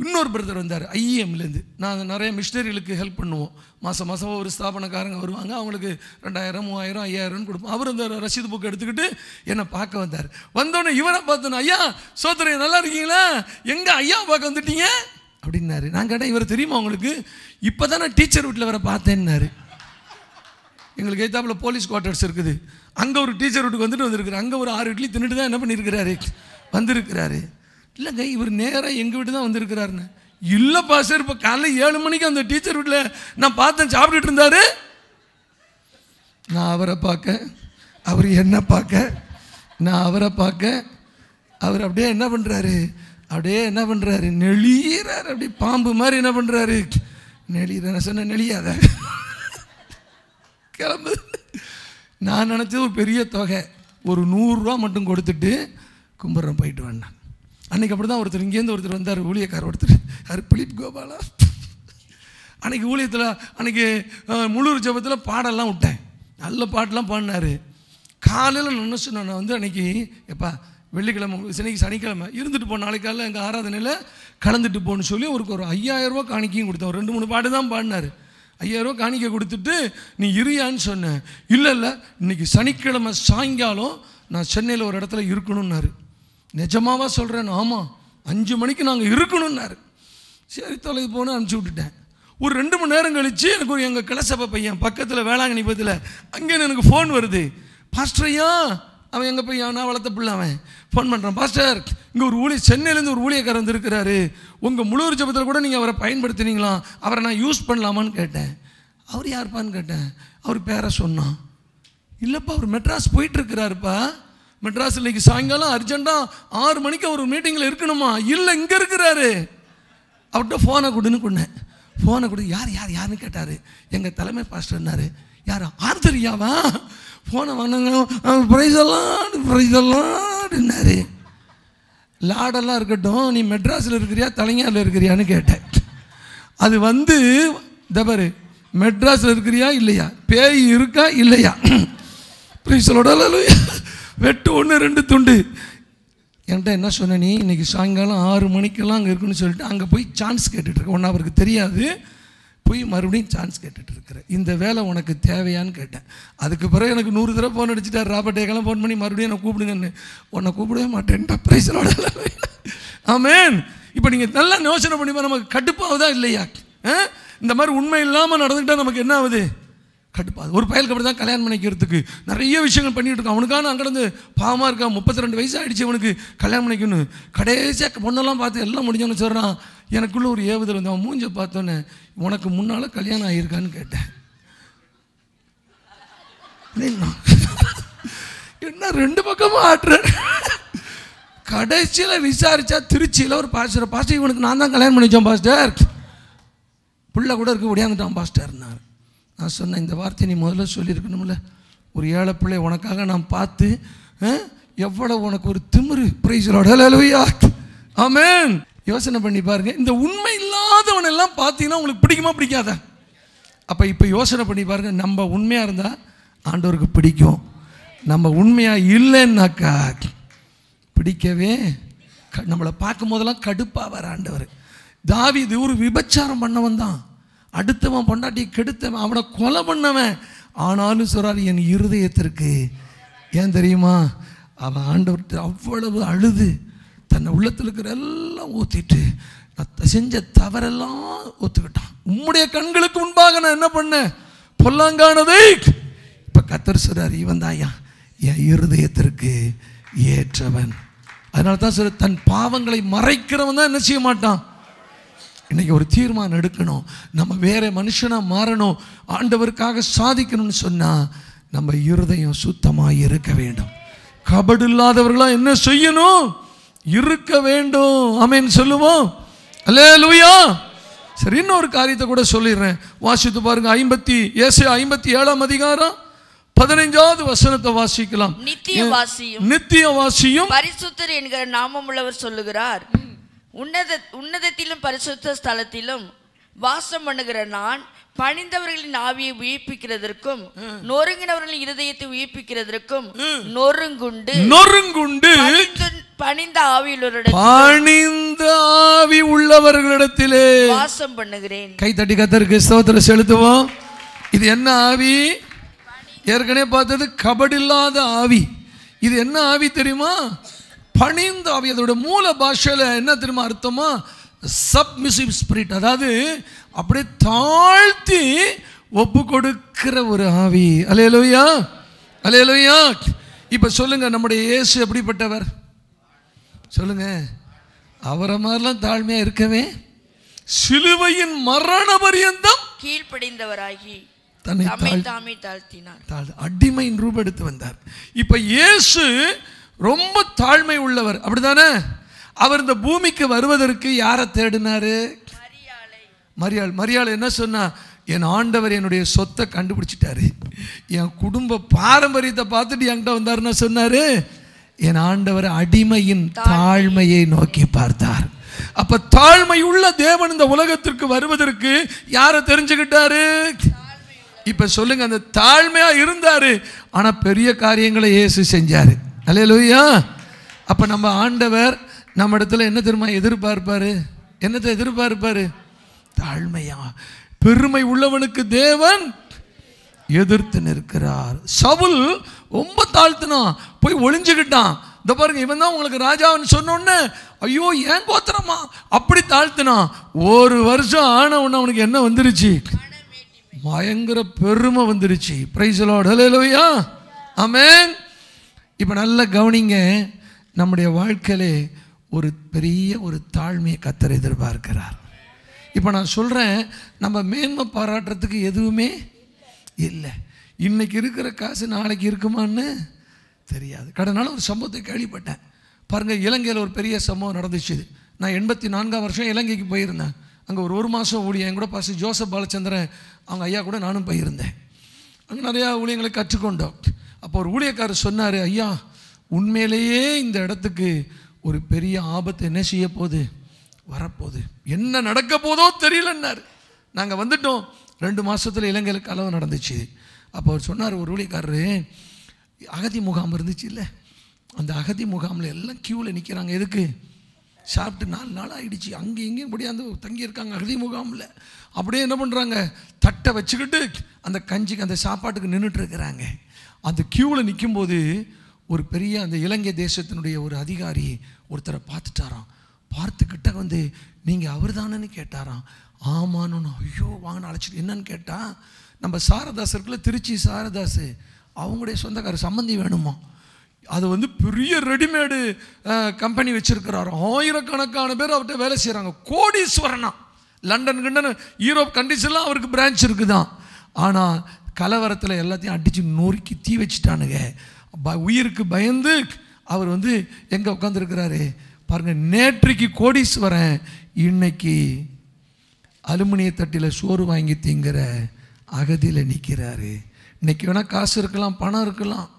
இன்னொரு பிரதர் வந்தார் ஐஎம்லேருந்து நாங்கள் நிறைய மிஷினரிகளுக்கு ஹெல்ப் பண்ணுவோம். மாதம் மாதம் ஒரு ஸ்தாபனக்காரங்க வருவாங்க. அவங்களுக்கு ரெண்டாயிரம் மூவாயிரம் ஐயாயிரம்னு கொடுப்போம். அவர் அந்த ரசீது புக் எடுத்துக்கிட்டு என்னை பார்க்க வந்தார். வந்தோடனே இவரை பார்த்தோன்னே ஐயா சோதனை நல்லா இருக்கீங்களா? எங்கே ஐயா பார்க்க வந்துட்டீங்க? அப்படின்னாரு. நான் கேட்டேன் இவர் தெரியுமா உங்களுக்கு? இப்போ தான் நான் டீச்சர் வீட்டில் வர பார்த்தேன்னாரு. எங்களுக்கு எத்தாப்புல போலீஸ் குவார்ட்டர்ஸ் இருக்குது. அங்கே ஒரு டீச்சர் வீட்டுக்கு வந்துட்டு வந்திருக்காரு அங்கே ஒரு ஆறு இட்லி தின்னுட்டு தான் என்ன பண்ணியிருக்கிறாரு வந்திருக்கிறாரு. இல்லைங்க இவர் நேராக எங்கள் வீட்டு தான் வந்திருக்கிறாருன்னு. இல்லைப்பா சார் இப்போ காலைல ஏழு மணிக்கு அந்த டீச்சர் வீட்டில் நான் பார்த்தேன் சாப்பிட்டுட்டு இருந்தாரு. நான் அவரை பார்க்க அவர் என்ன பார்க்க நான் அவரை பார்க்க அவர் அப்படியே என்ன பண்ணுறாரு அப்படியே என்ன பண்ணுறாரு நெளியிறாரு. அப்படியே பாம்பு மாதிரி என்ன பண்ணுறாரு நெளியிற சொன்ன நெளியாத. கிளம்பு. நான் நினச்சது ஒரு பெரிய தொகை. ஒரு நூறுரூவா மட்டும் கொடுத்துட்டு கும்பிட்றேன் போயிட்டு வந்தேன். அன்னைக்கு அப்படி தான் ஒருத்தர் இங்கேருந்து ஒருத்தர் வந்தார் ஊழியக்காரர் ஒருத்தர். யார்? பிலிப் கோபாலா? அன்னைக்கு ஊழியத்தில் அன்னைக்கு முழு ஜபத்தில் பாடெல்லாம் விட்டேன். நல்ல பாட்டெலாம் பாடினாரு. காலையில் நான் நான் வந்து அன்றைக்கி எப்பா வெள்ளிக்கிழமை சனிக்கு சனிக்கிழமை. இருந்துட்டு போ நாளைக்கு காலையில் எங்கள் ஆராதனையில் கலந்துட்டு போன்னு சொல்லி அவருக்கு ஒரு ஐயாயிரம் காணிக்கையும் கொடுத்தேன் ஒரு ரெண்டு மூணு பாட்டு தான் பாடினார். ஐயாயிரம் காணிக்கை கொடுத்துட்டு நீ இருயான்னு சொன்னேன் இல்லை இல்லை இன்னைக்கு சனிக்கிழமை சாயங்காலம் நான் சென்னையில் ஒரு இடத்துல இருக்கணும்னாரு. நிஜமாவா சொல்கிறேன் ஆமாம் அஞ்சு மணிக்கு நாங்கள் இருக்கணும்னாரு. சரி தொலைக்கு போன்னு அனுப்பிச்சி விட்டுட்டேன். ஒரு ரெண்டு மணி நேரம் கழித்து எனக்கு ஒரு எங்கள் கிளசப்ப பையன் பக்கத்தில் வேளாங்கண்ணி பக்கத்தில் அங்கே எனக்கு ஃபோன் வருது. பாஸ்டர் ஐயா அவன் எங்கே போய் நான் வளர்த்த பிள்ளை அவன்? ஃபோன் பண்ணுறான் பாஸ்டர் இங்கே ஒரு ஊழிய சென்னையிலேருந்து ஒரு ஊழியக்காரர் வந்துருக்கிறாரு. உங்கள் முழு ஜபத்தில் கூட நீங்கள் அவரை பயன்படுத்தினீங்களா? அவரை நான் யூஸ் பண்ணலாமான்னு கேட்டேன். அவர் யாருப்பான்னு கேட்டேன். அவர் பேரை சொன்னான். இல்லைப்பா அவர் மெட்ராஸ் போயிட்டுருக்கிறாருப்பா. மெட்ராஸ் இன்னைக்கு சாயங்காலம் அர்ஜென்ட்டாக ஆறு மணிக்கு அவர் மீட்டிங்கில் இருக்கணுமா? இல்லை இங்கே இருக்கிறாரு. அவர்கிட்ட ஃபோனை கொடுன்னு கொண்டேன் ஃபோனை கொடு. யார் யார் யாருன்னு கேட்டார். எங்கள் தலைமை பாஸ்டர்னாரு யார் ஆர்தரியாவா போன வாங்கினாங்க ப்ரைஸ் எல்லாம் ப்ரைஸ் லாடெல்லாம் இருக்கட்டும் நீ மெட்ராஸில் இருக்கிறியா தலைஞாரில் இருக்கிறியான்னு கேட்டேன். அது வந்து தபரு மெட்ராஸில் இருக்கிறியா இல்லையா? பேய் இருக்கா இல்லையா? ப்ரைஸலோட வெட்டு ஒன்று ரெண்டு துண்டு. என்கிட்ட என்ன சொன்ன நீ? இன்னைக்கு சாயங்காலம் ஆறு மணிக்கெல்லாம் அங்கே இருக்குன்னு சொல்லிட்டு அங்கே போய் சான்ஸ் கேட்டுட்ருக்கேன் இருக்க. ஒன்று அவருக்கு தெரியாது. போய் மறுபடியும் சான்ஸ் கேட்டுட்டு இருக்கிறேன் இந்த வேலை உனக்கு தேவையான்னு கேட்டேன். அதுக்கு பிறகு எனக்கு நூறு தடவை ஃபோன் அடிச்சுட்டார். ராபர்ட் ஏக்கெல்லாம் ஃபோன் பண்ணி மறுபடியும் என்னை கூப்பிடுங்கன்னு. உன்னை கூப்பிடவே மாட்டேன்டா பிரைஸலோட ஆமேன் இப்போ நீங்கள் நல்லா யோசனை பண்ணி நமக்கு கடுப்பாகுதா இல்லையா? ஆ? இந்த மாதிரி உண்மை இல்லாமல் நடந்துக்கிட்டால் நமக்கு என்ன ஆகுது? கடுப்பாது ஒரு பயலுக்கு அப்படி தான் கல்யாணம் பண்ணிக்கிறதுக்கு நிறைய விஷயங்கள் பண்ணிகிட்டு இருக்கான் அவனுக்கான அங்கேருந்து பாவமாக இருக்கான் முப்பத்தி ரெண்டு வயசு ஆகிடுச்சு அவனுக்கு கல்யாணம் பண்ணிக்கணும் கடைசியாக பொண்ணெல்லாம் பார்த்து எல்லாம் முடிஞ்சோன்னு சொல்கிறான் எனக்குள்ளே ஒரு ஏவுதல் வந்து அவன் மூஞ்சை பார்த்தோன்னே உனக்கு முன்னால் கல்யாணம் ஆகியிருக்கான்னு கேட்டேன். என்ன? என்ன ரெண்டு பக்கமும் ஆட்டுற? கடைசியில் விசாரிச்சா திருச்சியில் ஒரு பாஸ்டர் பாஸ்டர் இவனுக்கு நான் தான் கல்யாணம் பண்ணிச்சோம் பாஸ்டர். புள்ள கூட இருக்க ஒடியாந்துட்டான் பாஸ்டர்னார். நான் சொன்னேன் இந்த வார்த்தையை நீ முதல்ல சொல்லியிருக்கணும்ல. ஒரு ஏழை பிள்ளை உனக்காக நான் பார்த்து ஆ, எவ்வளவு உனக்கு ஒரு திமிரு. பிரைஸலோட ஆமேன் யோசனை பண்ணி பாருங்க. இந்த உண்மை இல்லாதவன் எல்லாம் பார்த்தீங்கன்னா உங்களுக்கு பிடிக்குமா பிடிக்காதா? அப்போ இப்போ யோசனை பண்ணி பாருங்க. நம்ம உண்மையாக இருந்தால் ஆண்டவருக்கு பிடிக்கும். நம்ம உண்மையாக இல்லைன்னாக்கா பிடிக்கவே க- நம்மளை பார்க்கும் போதெல்லாம் கடுப்பாக வர ஆண்டவர். தாவி இது ஒரு விபச்சாரம் பண்ணவன் தான். அடுத்தவன் பொண்டாட்டியை கெடுத்தவன் அவனை கொலை பண்ணவன். ஆனாலும் சொல்கிறார் என் இருதயத்திற்கு ஏன் தெரியுமா? அவன் ஆண்டவர்கிட்ட அவ்வளவு அழுது. தன்னை உள்ளத்தில் இருக்கிற எல்லாம் ஊற்றிட்டு நான் த- செஞ்ச தவறெல்லாம் ஒத்துக்கிட்டான். உம்முடைய கண்களுக்கு முன்பாக நான் என்ன பண்ணேன்? பொல்லாங்கானதை. இப்போ கத்தர் சொல்கிறார் இவன் தாயா என் இருதயத்திற்கு ஏற்றவன். அதனால தான் சொல்ற தன் பாவங்களை மறைக்கிறவன் தான் என்ன செய்ய மாட்டான்? இன்னைக்கு ஒரு தீர்மானம் எடுக்கணும். நம்ம வேற மனுஷனா மாறணும். ஆண்டவருக்காக சாதிக்கணும்னு சொன்னா நம்ம இருதயம் சுத்தமாக இருக்க வேண்டும். கபடு இல்லாதவர்களா என்ன செய்யணும்? இருக்க வேண்டும். ஆமென் சொல்லுவோம். அல்லே சரி இன்னொரு காரியத்தை கூட சொல்லிடுறேன். வாசித்து பாருங்க ஐம்பத்தி ஏசு ஐம்பத்தி ஏழாம் அதிகாரம் பதினைஞ்சாவது வசனத்தை வாசிக்கலாம். நித்திய வாசியும் நித்திய வாசியும் பரிசுத்தர் என்கிற நாமமுள்ளவர் சொல்லுகிறார். உன்னத உன்னதத்திலும் பரிசுத்த ஸ்தலத்திலும் வாசம் பண்ணுகிற நான் பணிந்தவர்களின் ஆவியை உயிர்ப்பிக்கிறதற்கும் நொறுங்கினவர்களின் இருதயத்தை உயிர்ப்பிக்கிறதற்கும் நொறுங்குண்டு. நொறுங்குண்டு. பணிந்து- ஆவியுள்ளவரிடம் பணிந்த ஆவி உள்ளவர்களிடத்திலே. வாசம் பண்ணுகிறேன். கை தட்டி கத்தருக்கு ஸ்தோத்திரம் செலுத்துவோம். இது என்ன ஆவி? ஏற்கனவே பார்த்தது கபடில்லாத ஆவி. இது என்ன ஆவி தெரியுமா? பணிந்த ஆவி அதோட மூல பாஷையில் என்ன தெரியுமா அர்த்தமா? சப்மிசிவ் ஸ்பிரிட் அதாவது அப்படியே தாழ்த்தி ஒப்பு கொடுக்கிற ஒரு ஆவி. அலையலுயா அலையலுயா இப்போ சொல்லுங்க நம்முடைய இயேசு எப்படிப்பட்டவர்? சொல்லுங்க. அவரை மாதிரிலாம் தாழ்மையா இருக்கவே சிலுவையின் மரண பரியந்தம் கீழ்ப்படிந்தவராகி தன்னை தாழ்த்தினார். தாழ் அடிமையின் ரூபெடுத்து வந்தார். இப்ப இயேசு ரொம்ப தாழ்மை உள்ளவர். அப்படிதானே அவர் இந்த பூமிக்கு வருவதற்கு யாரை தேடினாரு? மரியாள். மரியாள் என்ன சொன்னா என் ஆண்டவர் என்னுடைய சொத்தை கண்டுபிடிச்சிட்டாரு. என் குடும்ப பாரம்பரியத்தை பார்த்துட்டு என்கிட்ட வந்தாருன்னா சொன்னாரு. என் ஆண்டவர் அடிமையின் தாழ்மையை நோக்கி பார்த்தார். அப்ப தாழ்மை உள்ள தேவன் இந்த உலகத்திற்கு வருவதற்கு யாரை தெரிஞ்சுக்கிட்டாரு? இப்ப சொல்லுங்க அந்த தாழ்மையா இருந்தாரு ஆனால் பெரிய காரியங்களை இயேசு செஞ்சார். அல்லேலூயா அப்போ நம்ம ஆண்டவர் நம்ம இடத்துல என்ன தெரியுமா எதிர்பார்ப்பாரு? என்னத்தை எதிர்பார்ப்பாரு? தாழ்மையா பெருமை உள்ளவனுக்கு தேவன் எதிர்த்து நிற்கிறார். சவுல் ரொம்ப தாழ்த்தினான். போய் ஒளிஞ்சுக்கிட்டான். இந்த பாருங்க இவன் தான் உங்களுக்கு ராஜாவுன்னு சொன்னோன்னே ஐயோ ஏன் கோத்திரமா? அப்படி தாழ்த்தினான். ஒரு வருஷம் ஆன உடனே அவனுக்கு என்ன வந்துருச்சு? பயங்கர பெருமை வந்துருச்சு. பிரைஸ் லார்ட் ஹalleluya இப்போ நல்லா கவனிங்க நம்முடைய வாழ்க்கையிலே ஒரு பெரிய ஒரு தாழ்மையை கத்தர் எதிர்பார்க்கிறார். இப்போ நான் சொல்கிறேன் நம்ம மேன்மை பாராட்டுறதுக்கு எதுவுமே இல்லை. இன்னைக்கு இருக்கிற காசு நாளைக்கு இருக்குமான்னு தெரியாது. கடனால ஒரு சம்பவத்தை கேள்விப்பட்டேன். பாருங்கள் இலங்கையில் ஒரு பெரிய சம்பவம் நடந்துச்சு. நான் எண்பத்தி நான்காம் வருஷம் இலங்கைக்கு போயிருந்தேன். அங்கே ஒரு ஒரு மாதம் ஊழியம் என் கூட பாச ஜோசப் பாலச்சந்திரன் அவங்க ஐயா கூட நானும் போயிருந்தேன். அங்கே நிறையா ஊழியங்களை கற்றுக்கொண்டோம். அப்போ ஒரு ஊழியக்காரர் சொன்னார் ஐயா உண்மையிலேயே இந்த இடத்துக்கு ஒரு பெரிய ஆபத்து என்ன செய்ய போகுது? வரப்போகுது. என்ன நடக்க போதோ தெரியலன்னார். நாங்கள் வந்துட்டோம். ரெண்டு மாதத்தில் இலங்கையில் கலவு நடந்துச்சு. அப்போ அவர் சொன்னார் ஒரு ஊழியக்காரரு அகதி முகாம் இருந்துச்சு இல்லை? அந்த அகதி முகாமில் எல்லாம் க்யூவில் நிற்கிறாங்க எதுக்கு? சாப்பிட்டு நாலு நாள் ஆகிடுச்சு அங்கே இங்கேயும் முடியாது தங்கியிருக்காங்க அகதி முகாமில். அப்படியே என்ன பண்ணுறாங்க தட்டை வச்சுக்கிட்டு அந்த கஞ்சிக்கு அந்த சாப்பாட்டுக்கு நின்றுட்டு இருக்கிறாங்க. அந்த க்யூவில் நிற்கும்போது ஒரு பெரிய அந்த இலங்கை தேசத்தினுடைய ஒரு அதிகாரி ஒருத்தரை பார்த்துட்டாராம். பார்த்துக்கிட்ட வந்து நீங்கள் அவர் தானேன்னு கேட்டாராம். ஆமான்னு ஐயோ வாங்கன்னு அழைச்சிட்டு என்னன்னு கேட்டால் நம்ம சாரதாஸ் இருக்குல்ல திருச்சி சாரதாஸ். அவங்களுடைய சொந்தக்காரர் சம்மந்தி வேணுமா? அது வந்து பெரிய ரெடிமேடு கம்பெனி வச்சிருக்கிறாரு. ஆயிரக்கணக்கான பேர் அவர்கிட்ட வேலை செய்கிறாங்க கோடீஸ்வரனா. லண்டன் கிண்டன் யூரோப் கண்ட்ரிஸ்லாம் அவருக்கு பிரான்ச் இருக்குதான். ஆனால் கலவரத்தில் எல்லாத்தையும் அடித்து நொறுக்கி தீ வச்சுட்டானுங்க. ப உயிருக்கு பயந்து அவர் வந்து எங்கே உட்காந்துருக்கிறாரு பாருங்கள் நேற்றைக்கு கோடீஸ்வரன் இன்னைக்கு அலுமினிய தட்டில் சோறு வாங்கி திங்கிற அகதியில் நிற்கிறாரு இன்றைக்கி வேணால் காசு இருக்கலாம் பணம் இருக்கலாம்.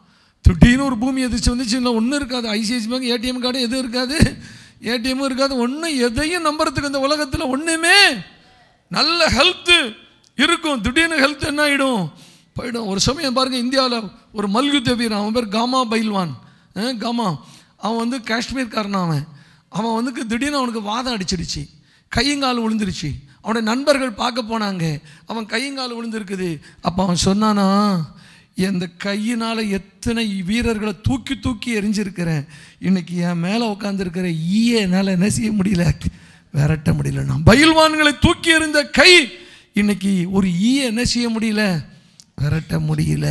திடீர்னு ஒரு பூமி எதிர்த்து வந்துச்சுன்னா ஒன்றும் இருக்காது. ஐசிஐசி பேங்க் ஏடிஎம் கார்டு எதுவும் இருக்காது. ஏடிஎம்மும் இருக்காது ஒன்றும் எதையும் நம்புறதுக்கு இந்த உலகத்தில் ஒன்றுமே நல்ல ஹெல்த்து இருக்கும். திடீர்னு ஹெல்த் என்ன ஆகிடும் போயிடும். ஒரு சமயம் பாருங்கள் இந்தியாவில் ஒரு மல்யுத்த வீரன் அவன் பேர் காமா பைல்வான். காமா. அவன் வந்து காஷ்மீர்காரன் அவன். அவன் வந்து திடீர்னு அவனுக்கு வாதம் அடிச்சிருச்சு கையங்கால் விழுந்துருச்சு அவனுடைய நண்பர்கள் பார்க்க போனாங்க. அவன் கையங்கால் விழுந்திருக்குது அப்போ அவன் சொன்னானா இந்த கையினால் எத்தனை வீரர்களை தூக்கி தூக்கி எரிஞ்சிருக்கிறேன் இன்றைக்கி என் மேலே உட்காந்துருக்கிற ஈய என்னால் என்ன செய்ய முடியல? விரட்ட முடியல நான் பயில்வான்களை தூக்கி எறிந்த கை இன்னைக்கு ஒரு ஈய என்ன செய்ய முடியல? விரட்ட முடியல.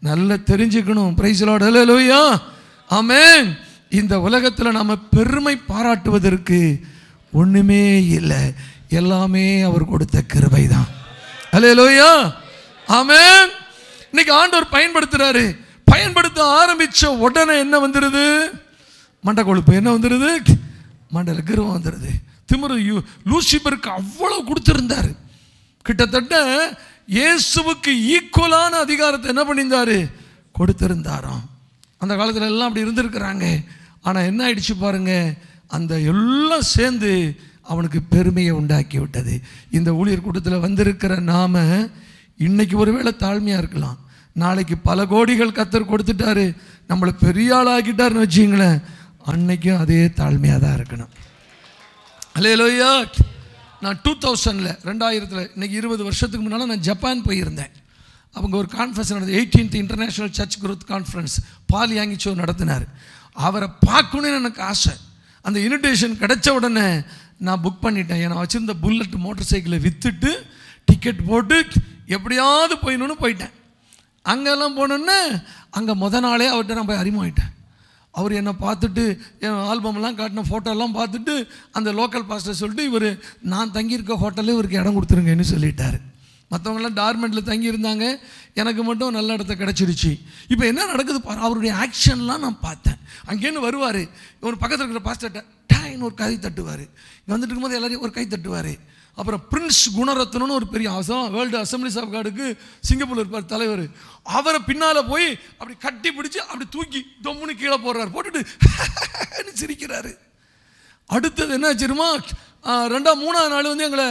நல்லா தெரிஞ்சுக்கணும். பிரைஸ்லோட லோயா ஆமேன் இந்த உலகத்தில் நாம் பெருமை பாராட்டுவதற்கு ஒன்றுமே இல்லை. எல்லாமே அவர் கொடுத்த கிருபை தான் லோயா ஆமேன் இன்னைக்கு ஆண்டவர் பயன்படுத்துறாரு. பயன்படுத்த ஆரம்பித்த உடனே என்ன வந்துடுது மண்டை கொழுப்பு என்ன வந்துடுது மண்டல கிருவம் வந்துடுது திமுரு லூசிபருக்கு அவ்வளோ கொடுத்துருந்தாரு. கிட்டத்தட்ட இயேசுவுக்கு ஈக்குவலான அதிகாரத்தை என்ன பண்ணியிருந்தாரு? கொடுத்திருந்தாராம். அந்த காலத்தில் எல்லாம் அப்படி இருந்திருக்கிறாங்க. ஆனால் என்ன ஆயிடுச்சு பாருங்க? அந்த எல்லாம் சேர்ந்து அவனுக்கு பெருமையை உண்டாக்கி விட்டது. இந்த ஊழியர் கூட்டத்தில் வந்திருக்கிற நாம இன்னைக்கு ஒருவேளை தாழ்மையாக இருக்கலாம். நாளைக்கு பல கோடிகள் கத்தர் கொடுத்துட்டாரு. நம்மளை பெரிய ஆளாக்கிட்டாருன்னு வச்சிங்களேன் அன்னைக்கும் அதே தாழ்மையாக தான் இருக்கணும். அல்லேலூயா நான் டூ தௌசண்டில் ரெண்டாயிரத்தில் இன்றைக்கி இருபது வருஷத்துக்கு முன்னால் நான் ஜப்பான் போயிருந்தேன். அவங்க ஒரு கான்ஃபரன்ஸ் நடந்தது eighteenth international church growth conference Paul Yonggi Cho நடத்தினார். அவரை பார்க்கணுன்னு எனக்கு ஆசை. அந்த இன்விடேஷன் கிடைச்ச உடனே நான் புக் பண்ணிட்டேன். ஏன்னா வச்சுருந்த புல்லட் மோட்டார் சைக்கிளை விற்றுட்டு டிக்கெட் போட்டு எப்படியாவது போயிடணும்னு போயிட்டேன். அங்கெல்லாம் போனோன்னே அங்கே முத நாளே அவர்கிட்ட நான் போய் அறிமுகமாயிட்டேன் அவர் என்னை பார்த்துட்டு என் ஆல்பம்லாம் காட்டின ஃபோட்டோலாம் பார்த்துட்டு அந்த லோக்கல் பாஸ்டர் சொல்லிட்டு இவர் நான் தங்கியிருக்க ஹோட்டலே இவருக்கு இடம் கொடுத்துருங்கன்னு சொல்லிட்டார். மற்றவங்களாம் டார்மெண்ட்டில் தங்கியிருந்தாங்க. எனக்கு மட்டும் நல்ல இடத்த கிடச்சிருச்சு. இப்போ என்ன நடக்குது பாரு அவருடைய ஆக்ஷன்லாம் நான் பார்த்தேன். அங்கேருந்து வருவார். ஒரு பக்கத்தில் இருக்கிற பாஸ்டர்கிட்ட டேன்னு ஒரு கை தட்டுவார். வந்துட்டு இருக்கும்போது எல்லாரையும் ஒரு கை தட்டுவார். அப்புறம் பிரின்ஸ் குணரத்னம்னு ஒரு பெரிய ஆசம் வேர்ல்டு அசம்பிளிஸ் ஆஃப் காடுக்கு சிங்கப்பூர் இருப்பார் தலைவர். அவரை பின்னால் போய் அப்படி கட்டி பிடிச்சி அப்படி தூக்கி தொம்முன்னு கீழே போடுறாரு. போட்டுட்டு சிரிக்கிறாரு. அடுத்தது என்ன ஆச்சுருமா ரெண்டாம் மூணாவது நாள் வந்து எங்களை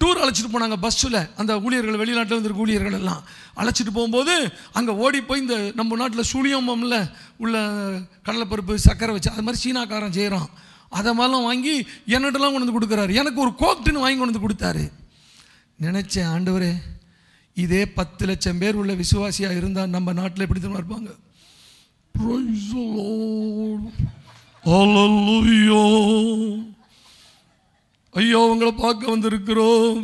டூர் அழைச்சிட்டு போனாங்க பஸ்ஸில் அந்த ஊழியர்கள் வெளிநாட்டில் வந்திருக்க ஊழியர்கள் எல்லாம். அழைச்சிட்டு போகும்போது அங்கே ஓடி போய் இந்த நம்ம நாட்டில் சுழியம்பம்ல உள்ள கடலைப்பருப்பு சர்க்கரை வச்சு அது மாதிரி சீனாக்காரன் செய்கிறான் அதை மாதிரிலாம் வாங்கி என்னட்டெல்லாம் கொண்டு வந்து கொடுக்குறாரு. எனக்கு ஒரு கோக்டுன்னு வாங்கி கொண்டு வந்து கொடுத்தாரு. நினச்சேன் ஆண்டவரே இதே பத்து லட்சம் பேர் உள்ள விசுவாசியாக இருந்தால் நம்ம நாட்டில் எப்படி தான் இருப்பாங்க? ஐயா உங்களை பார்க்க வந்திருக்கிறோம்.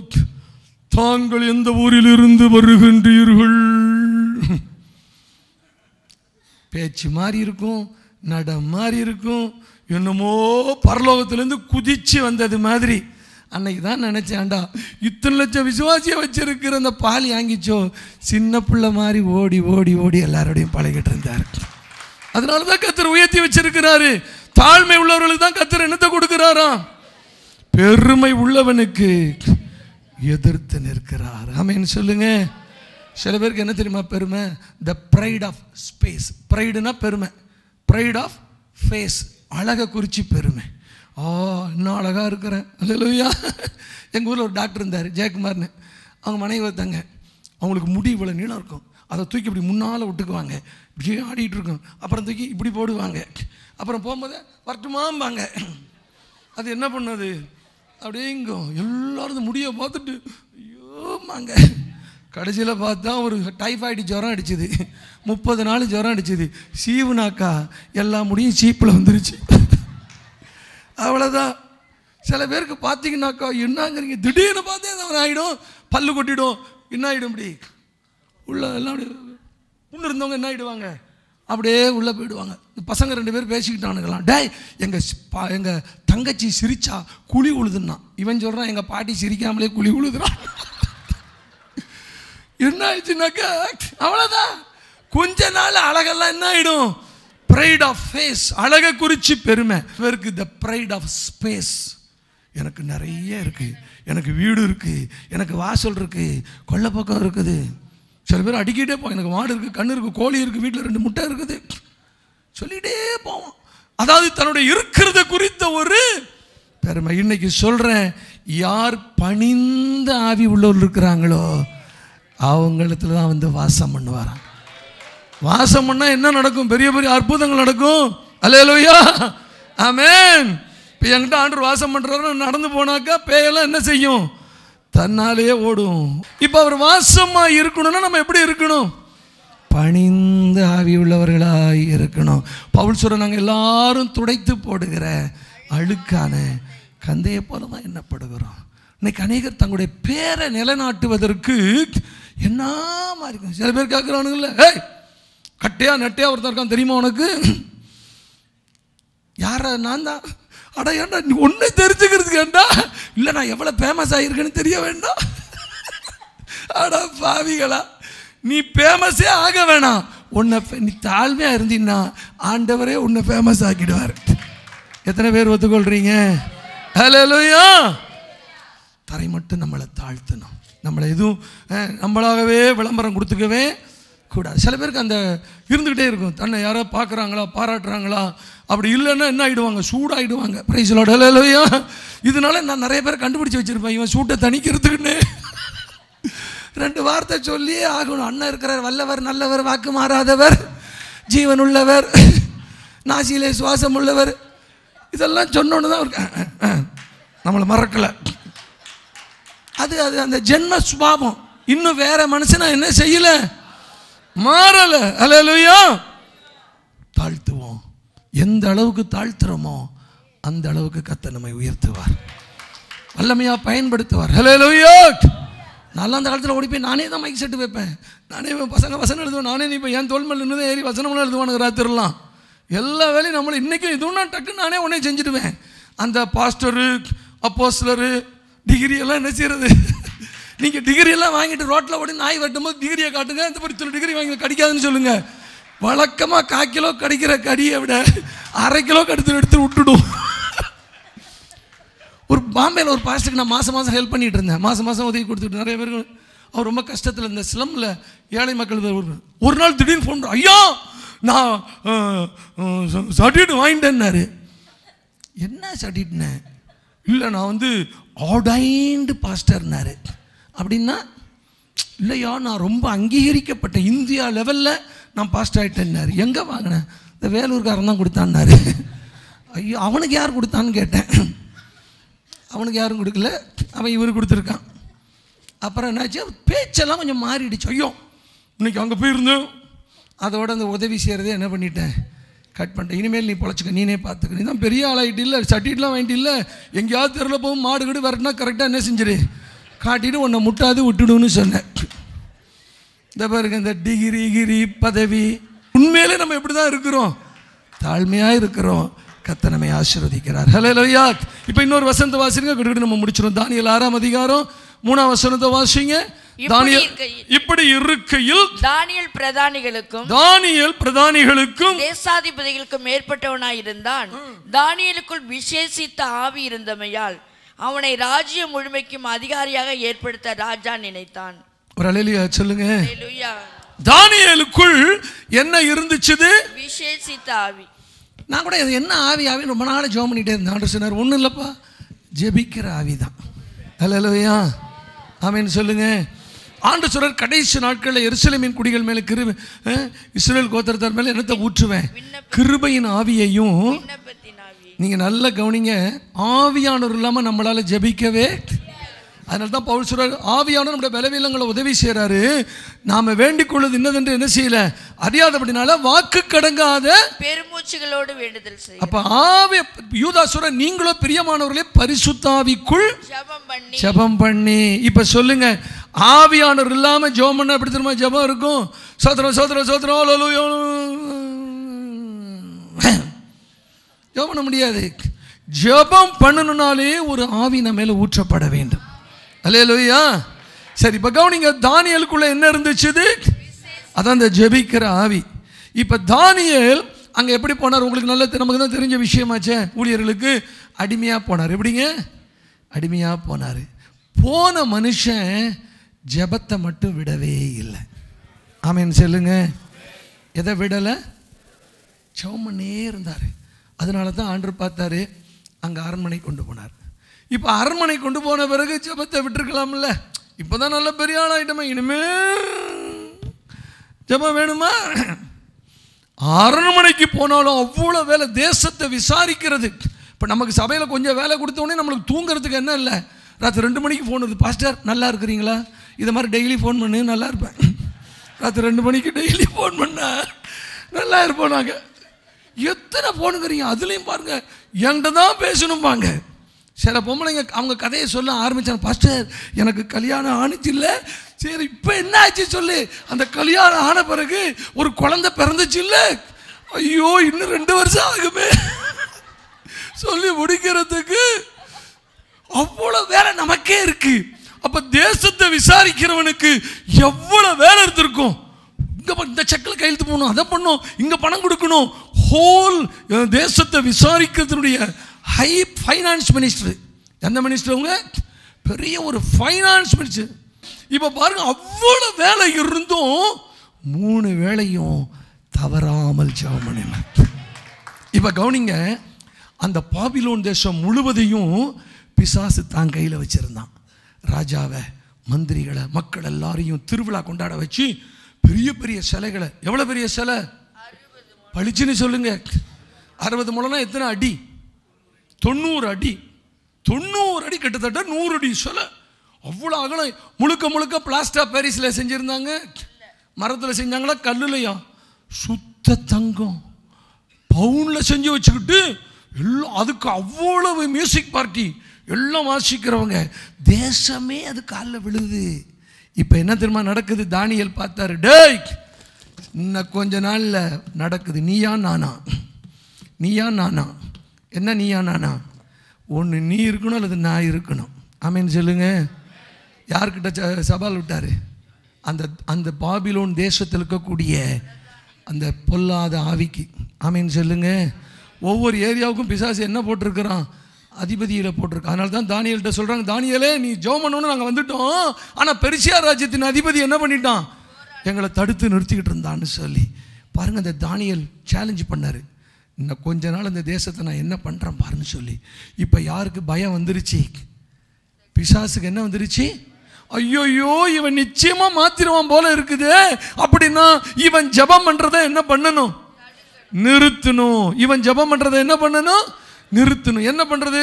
தாங்கள் எந்த ஊரிலிருந்து வருகின்றீர்கள்? பேச்சு மாதிரி இருக்கும் நட மாதிரி இருக்கும் என்னமோ பரலோகத்திலேருந்து குதிச்சு வந்தது மாதிரி. அன்னைக்கு தான் நினச்சேன்டா இத்தனை லட்சம் விசுவாசியை வச்சிருக்கிற அந்த பால் ஆங்கிச்சோ சின்ன பிள்ளை மாதிரி ஓடி ஓடி ஓடி எல்லாரோடையும் பழகிட்டு இருந்தார். அதனால தான் கத்தர் உயர்த்தி வச்சிருக்கிறாரு. தாழ்மை உள்ளவர்களுக்கு தான் கத்தர் என்னத்தை கொடுக்குறாராம்? பெருமை உள்ளவனுக்கு எதிர்த்து நிற்கிறார். ஆமேன்னு சொல்லுங்க. சில பேருக்கு என்ன தெரியுமா பெருமை? த ப்ரைட் ஆஃப் ஸ்பேஸ் ப்ரைடுனா பெருமை. ப்ரைட் ஆஃப் ஃபேஸ் அழகை குறித்து பெருமை. ஆ இன்னும் அழகாக இருக்கிறேன். அல்லையா எங்கள் ஊரில் ஒரு டாக்டர் இருந்தார் ஜெயக்குமார்னு. அவங்க மனைவி ஒருத்தங்க. அவங்களுக்கு முடி இவ்வளோ நீளம் இருக்கும். அதை தூக்கி இப்படி முன்னால் விட்டுக்குவாங்க. இப்படியே ஆடிட்டு இருக்கும். அப்புறம் தூக்கி இப்படி போடுவாங்க. அப்புறம் போகும்போது வரட்டுமாம்பாங்க. அது என்ன பண்ணுது? அப்படிங்கும். எல்லாரும் முடியை பார்த்துட்டு ஐயோமாங்க கடைசியில் பார்த்தா ஒரு டைஃபாய்டு ஜுரம் அடிச்சுது. முப்பது நாள் ஜுரம் அடிச்சுது. சீவுனாக்கா எல்லா முடியும் சீப்பில் வந்துருச்சு. அவ்வளோதான் சில பேருக்கு பார்த்தீங்கன்னாக்கா என்னங்கிறீங்க? திடீர்னு பார்த்தே அவன் ஆகிடும் பல்லு கொட்டிடும். என்ன ஆகிடும் இப்படி? உள்ள எல்லாம் அப்படி இருந்தவங்க என்ன ஆகிடுவாங்க அப்படியே உள்ளே போயிடுவாங்க. பசங்க ரெண்டு பேர் பேசிக்கிட்டானுங்களாம். டே எங்கள் பா எங்கள் தங்கச்சி சிரிச்சா குழி உழுதுன்னா. இவன் சொல்கிறான் எங்கள் பாட்டி சிரிக்காமலே குழி உழுதுறான் என்ன ஆயிடுச்சுனாக்கா அவ்வளோதான் கொஞ்ச நாள் அழகெல்லாம் என்ன ஆகிடும் ப்ரைட் ஆஃப் ஃபேஸ் அழகை குறித்து பெருமை. இவருக்கு த ப்ரைட் ஆஃப் ஸ்பேஸ் எனக்கு நிறைய இருக்குது எனக்கு வீடு இருக்குது எனக்கு வாசல் இருக்குது கொல்லைப்பக்கம் இருக்குது. சில பேர் அடிக்கிட்டே போ எனக்கு மாடு இருக்குது கண்ணு இருக்குது கோழி இருக்குது வீட்டில் ரெண்டு முட்டை இருக்குது. சொல்லிகிட்டே போவோம் அதாவது தன்னுடைய இருக்கிறத குறித்த ஒரு பெருமை. இன்னைக்கு சொல்கிறேன் யார் பணிந்த ஆவி உள்ளவர் இருக்கிறாங்களோ அவங்களிடத்துல தான் வந்து வாசம் பண்ணுவாராம். வாசம் பண்ணால் என்ன நடக்கும்? பெரிய பெரிய அற்புதங்கள் நடக்கும். Hallelujah amen. இப்போ என்கிட்ட ஆண்டு வாசம் பண்ணுறாரு நடந்து போனாக்கா பேயெல்லாம் என்ன செய்யும்? தன்னாலேயே ஓடும். இப்போ அவர் வாசமாக இருக்கணும்னா நம்ம எப்படி இருக்கணும்? பணிந்த ஆவி உள்ளவர்களாக இருக்கணும். பவுல் சொல்ற நாங்கள் எல்லாரும் துடைத்து போடுகிற அழுக்கான கந்தையை போல தான் எண்ணப்படுகிறோம். இன்னைக்கு அநேகர் தங்களுடைய பேரை நிலைநாட்டுவதற்கு என்ன இருக்கும் சில பேர் கேட்குறானுங்கல்ல ஏய் கட்டையா நெட்டையா ஒருத்தன் இருக்கான் தெரியுமா உனக்கு? யார நான் தான் அட ஏன்டா நீ ஒன்று தெரிஞ்சுக்கிறதுக்கு ஏண்டா இல்லை நான் எவ்வளோ ஃபேமஸ் ஆகியிருக்கேன்னு தெரிய வேண்டாம். அடா பாவிகளா. நீ ஃபேமஸே ஆக வேணாம். உன்னை நீ தாழ்மையாக இருந்தீன்னா ஆண்டவரே உன்னை ஃபேமஸ் ஆக்கிடுவார். எத்தனை பேர் ஒத்துக்கொள்றீங்க? ஹalleluya தரை மட்டும் நம்மளை தாழ்த்தணும். நம்மளை எதுவும் நம்மளாகவே விளம்பரம் கொடுத்துக்கவே கூடாது. சில பேருக்கு அந்த இருந்துக்கிட்டே இருக்கும். தன்னை யாரோ பார்க்குறாங்களா பாராட்டுறாங்களா? அப்படி இல்லைன்னா என்ன ஆகிடுவாங்க சூடாகிடுவாங்க பிரைஸலோட இல்லையா இதனால நான் நிறைய பேர் கண்டுபிடிச்சி வச்சுருப்பேன். இவன் சூட்டை தணிக்கிறதுக்குன்னு. ரெண்டு வார்த்தை சொல்லியே ஆகணும். அண்ணன் இருக்கிறார் வல்லவர் நல்லவர் வாக்கு மாறாதவர் ஜீவன் உள்ளவர் நாசியிலே சுவாசம் உள்ளவர். இதெல்லாம் சொன்னோன்னு தான் அவருக்கு நம்மளை மறக்கலை. அது அது அந்த ஜென்ம சுபாவம். இன்னும் வேற மனுஷனா என்ன செய்யல? மாறல. அல்லேலூயா. தாழ்த்துவோம். எந்த அளவுக்கு தாழ்த்துறோமோ அந்த அளவுக்கு கத்த நம்மை உயர்த்துவார். வல்லமையா பயன்படுத்துவார். ஹalleluya நல்லா அந்த காலத்தில் ஓடி போய் நானே தான் மைக் செட்டு வைப்பேன். நானே பசங்க வசனம் எழுதுவேன். நானே நீ இப்போ என் தோல்மல் நின்று ஏறி வசனம்லாம் எழுதுவானுங்க ராத்திரலாம். எல்லா வேலையும் நம்மளை இன்றைக்கும் இதுவும் நான் டக்குன்னு நானே உடனே செஞ்சுடுவேன். அந்த பாஸ்டரு அப்போஸ்லரு டிகிரியெல்லாம் என்ன செய்யறது? நீங்கள் டிகிரி எல்லாம் வாங்கிட்டு ரோட்டில் ஓடி நாய் வெட்டும்போது டிகிரியை காட்டுங்க. இந்த மாதிரி சில டிகிரி வாங்கி கிடைக்காதுன்னு சொல்லுங்கள் வழக்கமாக கால் கிலோ கடிக்கிற கடியை விட அரை கிலோ கடுத்து எடுத்து விட்டுடும். ஒரு பாம்பேயில் ஒரு பாஸ்டருக்கு நான் மாதம் மாதம் ஹெல்ப் பண்ணிட்டு இருந்தேன். மாதம் மாதம் உதவி கொடுத்துட்டு நிறைய பேருக்கு அவர் ரொம்ப கஷ்டத்தில் இந்த ஸ்லம்ல ஏழை மக்கள் ஒரு ஒரு நாள் திடீர்னு ஃபோன் ஐயா நான் சர்டிஃபிகேட் வாங்கிட்டேன்னாரு. என்ன சர்டிஃபிகேட்னேன் இல்லை நான் வந்து ஆடைண்டு பாஸ்டர்னாரு அப்படின்னா இல்லையா நான் ரொம்ப அங்கீகரிக்கப்பட்ட இந்தியா லெவலில் நான் பாஸ்டர் ஆகிட்டேன்னாரு எங்கே வாங்கினேன் இந்த வேலூர்காரன் தான் கொடுத்தான்னாரு. ஐயோ அவனுக்கு யார் கொடுத்தான்னு கேட்டேன். அவனுக்கு யாரும் கொடுக்கல. அவன் இவர் கொடுத்துருக்கான். அப்புறம் என்னாச்சு? பேச்செல்லாம் கொஞ்சம் மாறிடுச்சு. ஐயோ இன்னைக்கு அங்கே போயிருந்தோம் அதோட அந்த உதவி செய்கிறதே என்ன பண்ணிட்டேன்? கட் பண்ணிட்டேன். இனிமேல் நீ பொழைச்சிக்க நீனே பார்த்துக்க. நீ தான் பெரிய ஆளாகிட்டு இல்லை சட்டிட்டுலாம் வாங்கிட்டு இல்லை. எங்கேயாவது தெருல போகும் மாடு கீடு வரட்டுனா கரெக்டாக என்ன செஞ்சிரு? காட்டிட்டு உன்னை முட்டாது விட்டுடுன்னு சொன்னேன். இந்த பாருங்க இந்த டிகிரி கிரி பதவி. உண்மையிலே நம்ம எப்படி தான் இருக்கிறோம். தாழ்மையாக இருக்கிறோம். கத்தனமை ஆசீர்வதிக்கிறார். ஹலோ லோயா இப்போ இன்னொரு வசந்த வாசிங்க. கிட்ட நம்ம முடிச்சிடும். தானியல் ஆறாம் அதிகாரம் மூணாம் வசனத்தை வாசிங்க. இப்படி இருக்கையில்- தானியல் பிரதானிகளுக்கும் தானியல் பிரதானிகளுக்கும் தேசாதிபதிகளுக்கும் மேற்பட்டவனாய் இருந்தான். தானியலுக்குள் விசேஷித்த ஆவி இருந்தமையால் அவனை ராஜ்ய முழுமைக்கும் அதிகாரியாக ஏற்படுத்த ராஜா நினைத்தான். ஒரு அலையிலியா சொல்லுங்க. தானியலுக்குள் என்ன இருந்துச்சுது? விசேஷித்த ஆவி. நான் கூட இது என்ன ஆவி? ஆவி ரொம்ப நாள் ஜோம் பண்ணிட்டே இருந்தேன். ஆண்டு சொன்னார் ஒன்றும் இல்லைப்பா ஜெபிக்கிற ஆவி தான் அல்லையா ஆமீன் சொல்லுங்க. ஆண்டு சொல்றார் கடைசி நாட்களில் எருசலேமின் குடிகள் மேலே கிருபை அஹ், இஸ்ரேல் கோத்திரத்தார் மேலே என்னத்தை ஊற்றுவேன்? கிருபையின் ஆவியையும் நீங்கள் நல்லா கவனிங்க ஆவியானவர் இல்லாமல் நம்மளால் ஜெபிக்கவே அதனால தான் பவுல் சொல்றாரு ஆவியானவர் நம்முடைய பலவீனங்களை உதவி செய்கிறாரு நாம் வேண்டிக் கொள்வது இன்னதென்று என்ன செய்யல? அறியாதபடினால வாக்கு கடங்காத பெருமூச்சுகளோடு வேண்டுதல் செய் அப்ப ஆவி யூதா சொல்ற நீங்களோ பிரியமானவர்களே பரிசுத்தாவிக்குள் ஜெபம் பண்ணி. ஜெபம் பண்ணி. இப்ப சொல்லுங்க ஆவியானவர் இல்லாம ஜெபம் பண்ண எப்படி தெரியுமா ஜெபம் இருக்கும்? சோத்திரம் சோத்திரம் சோத்திரம். ஜெபம் பண்ண முடியாது. ஜெபம் பண்ணணும்னாலே ஒரு ஆவி நம்ம மேல ஊற்றப்பட வேண்டும். அல்லேலூயா சரி இப்போ கவனிங்க தானியலுக்குள்ளே என்ன இருந்துச்சுது? அதான் இந்த ஜெபிக்கிற ஆவி. இப்போ தானியல் அங்கே எப்படி போனார்? உங்களுக்கு நல்ல நமக்கு தான் தெரிஞ்ச விஷயமாச்சே ஊழியர்களுக்கு. அடிமையாக போனார். எப்படிங்க? அடிமையாக போனார். போன மனுஷன் ஜெபத்தை மட்டும் விடவே இல்லை. ஆமேன்னு சொல்லுங்க. எதை விடலை? ஜெபம் பண்ணே இருந்தார். அதனால தான் ஆண்டு பார்த்தாரு அங்கே அரண்மனை கொண்டு போனார். இப்போ அரண்மனை கொண்டு போன பிறகு ஜெபத்தை விட்டுருக்கலாம்ல. இப்போ தான் நல்ல பெரிய ஆளாயிட்டமே இனிமே ஜெபம் வேணுமா? அரண்மனைக்கு போனாலும் அவ்வளோ வேலை தேசத்தை விசாரிக்கிறது. இப்போ நமக்கு சபையில் கொஞ்சம் வேலை கொடுத்தோடனே நம்மளுக்கு தூங்குறதுக்கு என்ன இல்லை? ராத்திரி ரெண்டு மணிக்கு ஃபோன் வருது. பாஸ்டர் நல்லா இருக்கிறீங்களா? இதை மாதிரி டெய்லி ஃபோன் பண்ணு நல்லா இருப்பேன். ராத்திரி ரெண்டு மணிக்கு டெய்லி ஃபோன் பண்ணால் நல்லா இருப்போம் நாங்கள் எத்தனை ஃபோனுங்கிறீங்க அதுலேயும் பாருங்கள் என்கிட்ட தான் பேசணும்பாங்க சில பொம்பளைங்க அவங்க கதையை சொல்ல ஆரம்பித்தாங்க பாஸ்டர் எனக்கு கல்யாணம் ஆணுச்சு இல்லை சரி இப்போ என்ன ஆச்சு சொல்லு? அந்த கல்யாணம் ஆன பிறகு ஒரு குழந்தை பிறந்துச்சு இல்லை ஐயோ இன்னும் ரெண்டு வருஷம் ஆகுமே. சொல்லி முடிக்கிறதுக்கு அவ்வளோ வேலை நமக்கே இருக்கு. அப்போ தேசத்தை விசாரிக்கிறவனுக்கு எவ்வளோ வேலை இருந்திருக்கும்? இங்கே இந்த செக்கில் கையெழுத்து போகணும் அதை பண்ணும் இங்கே பணம் கொடுக்கணும். ஹோல் தேசத்தை விசாரிக்கிறதுனுடைய ஹை ஃபைனான்ஸ் மினிஸ்டர் எந்த மினிஸ்டர் அவங்க? பெரிய ஒரு ஃபைனான்ஸ் மினிஸ்டர் இப்போ பாருங்க அவ்வளோ வேலை இருந்தும் மூணு வேளையும் தவறாமல் ஜெபம் பண்ணினார் இப்போ கவனிங்க அந்த பாபிலோன் தேசம் முழுவதையும் பிசாசு தான் கையில் வச்சிருந்தான். ராஜாவை மந்திரிகளை மக்கள் எல்லாரையும் திருவிழா கொண்டாட வச்சு பெரிய பெரிய சிலைகளை எவ்வளோ பெரிய சிலை? பளிச்சுன்னு சொல்லுங்க. அறுபது முழம்னா எத்தனை அடி? தொண்ணூறு அடி. தொண்ணூறு அடி கிட்டத்தட்ட நூறு அடி சிலை. அவ்வளோ அகலம். முழுக்க முழுக்க பிளாஸ்டா பாரிஸில் செஞ்சுருந்தாங்க. மரத்தில் செஞ்சாங்களா? கல்லுலையா? சுத்த தங்கம். பவுனில் செஞ்சு வச்சுக்கிட்டு எல்லாம் அதுக்கு அவ்வளவு மியூசிக் பார்ட்டி எல்லாம் வாசிக்கிறவங்க. தேசமே அது காலில் விழுது. இப்போ என்ன தெரியுமா நடக்குது? தானியல் பார்த்தாரு. டேய் இன்னும் கொஞ்ச நாளில் நடக்குது. நீயா நானா? நீயா நானா? என்ன நீயா நானா ஒன்று நீ இருக்கணும் அல்லது நான் இருக்கணும். ஆமீன் சொல்லுங்க. யார்கிட்ட ச- சவால் விட்டார்? அந்த அந்த பாபிலோன் தேசத்தில் இருக்கக்கூடிய அந்த பொல்லாத ஆவிக்கு. ஆமீன் சொல்லுங்க. ஒவ்வொரு ஏரியாவுக்கும் பிசாசு என்ன போட்டிருக்கிறான்? அதிபதியில் போட்டிருக்கான் அதனால தான் தானியல்கிட்ட சொல்கிறாங்க தானியலே நீ ஜோ பண்ணணும்னு நாங்கள் வந்துட்டோம். ஆனால் பெருசியா ராஜ்யத்தின் அதிபதி என்ன பண்ணிட்டான்? எங்களை தடுத்து நிறுத்திக்கிட்டு இருந்தான்னு சொல்லி. பாருங்கள் அந்த தானியல் சேலஞ்சு பண்ணார். இன்னும் கொஞ்ச நாள் இந்த தேசத்தை நான் என்ன பண்ணுறேன் பாருன்னு சொல்லி. இப்போ யாருக்கு பயம் வந்துருச்சு? பிசாசுக்கு என்ன வந்துருச்சு? ஐயோயோ இவன் நிச்சயமாக மாத்திருவான் போல இருக்குது. அப்படின்னா இவன் ஜெபம் பண்ணுறத என்ன பண்ணணும்? நிறுத்தணும். இவன் ஜெபம் பண்ணுறத என்ன பண்ணணும்? நிறுத்தணும். என்ன பண்ணுறது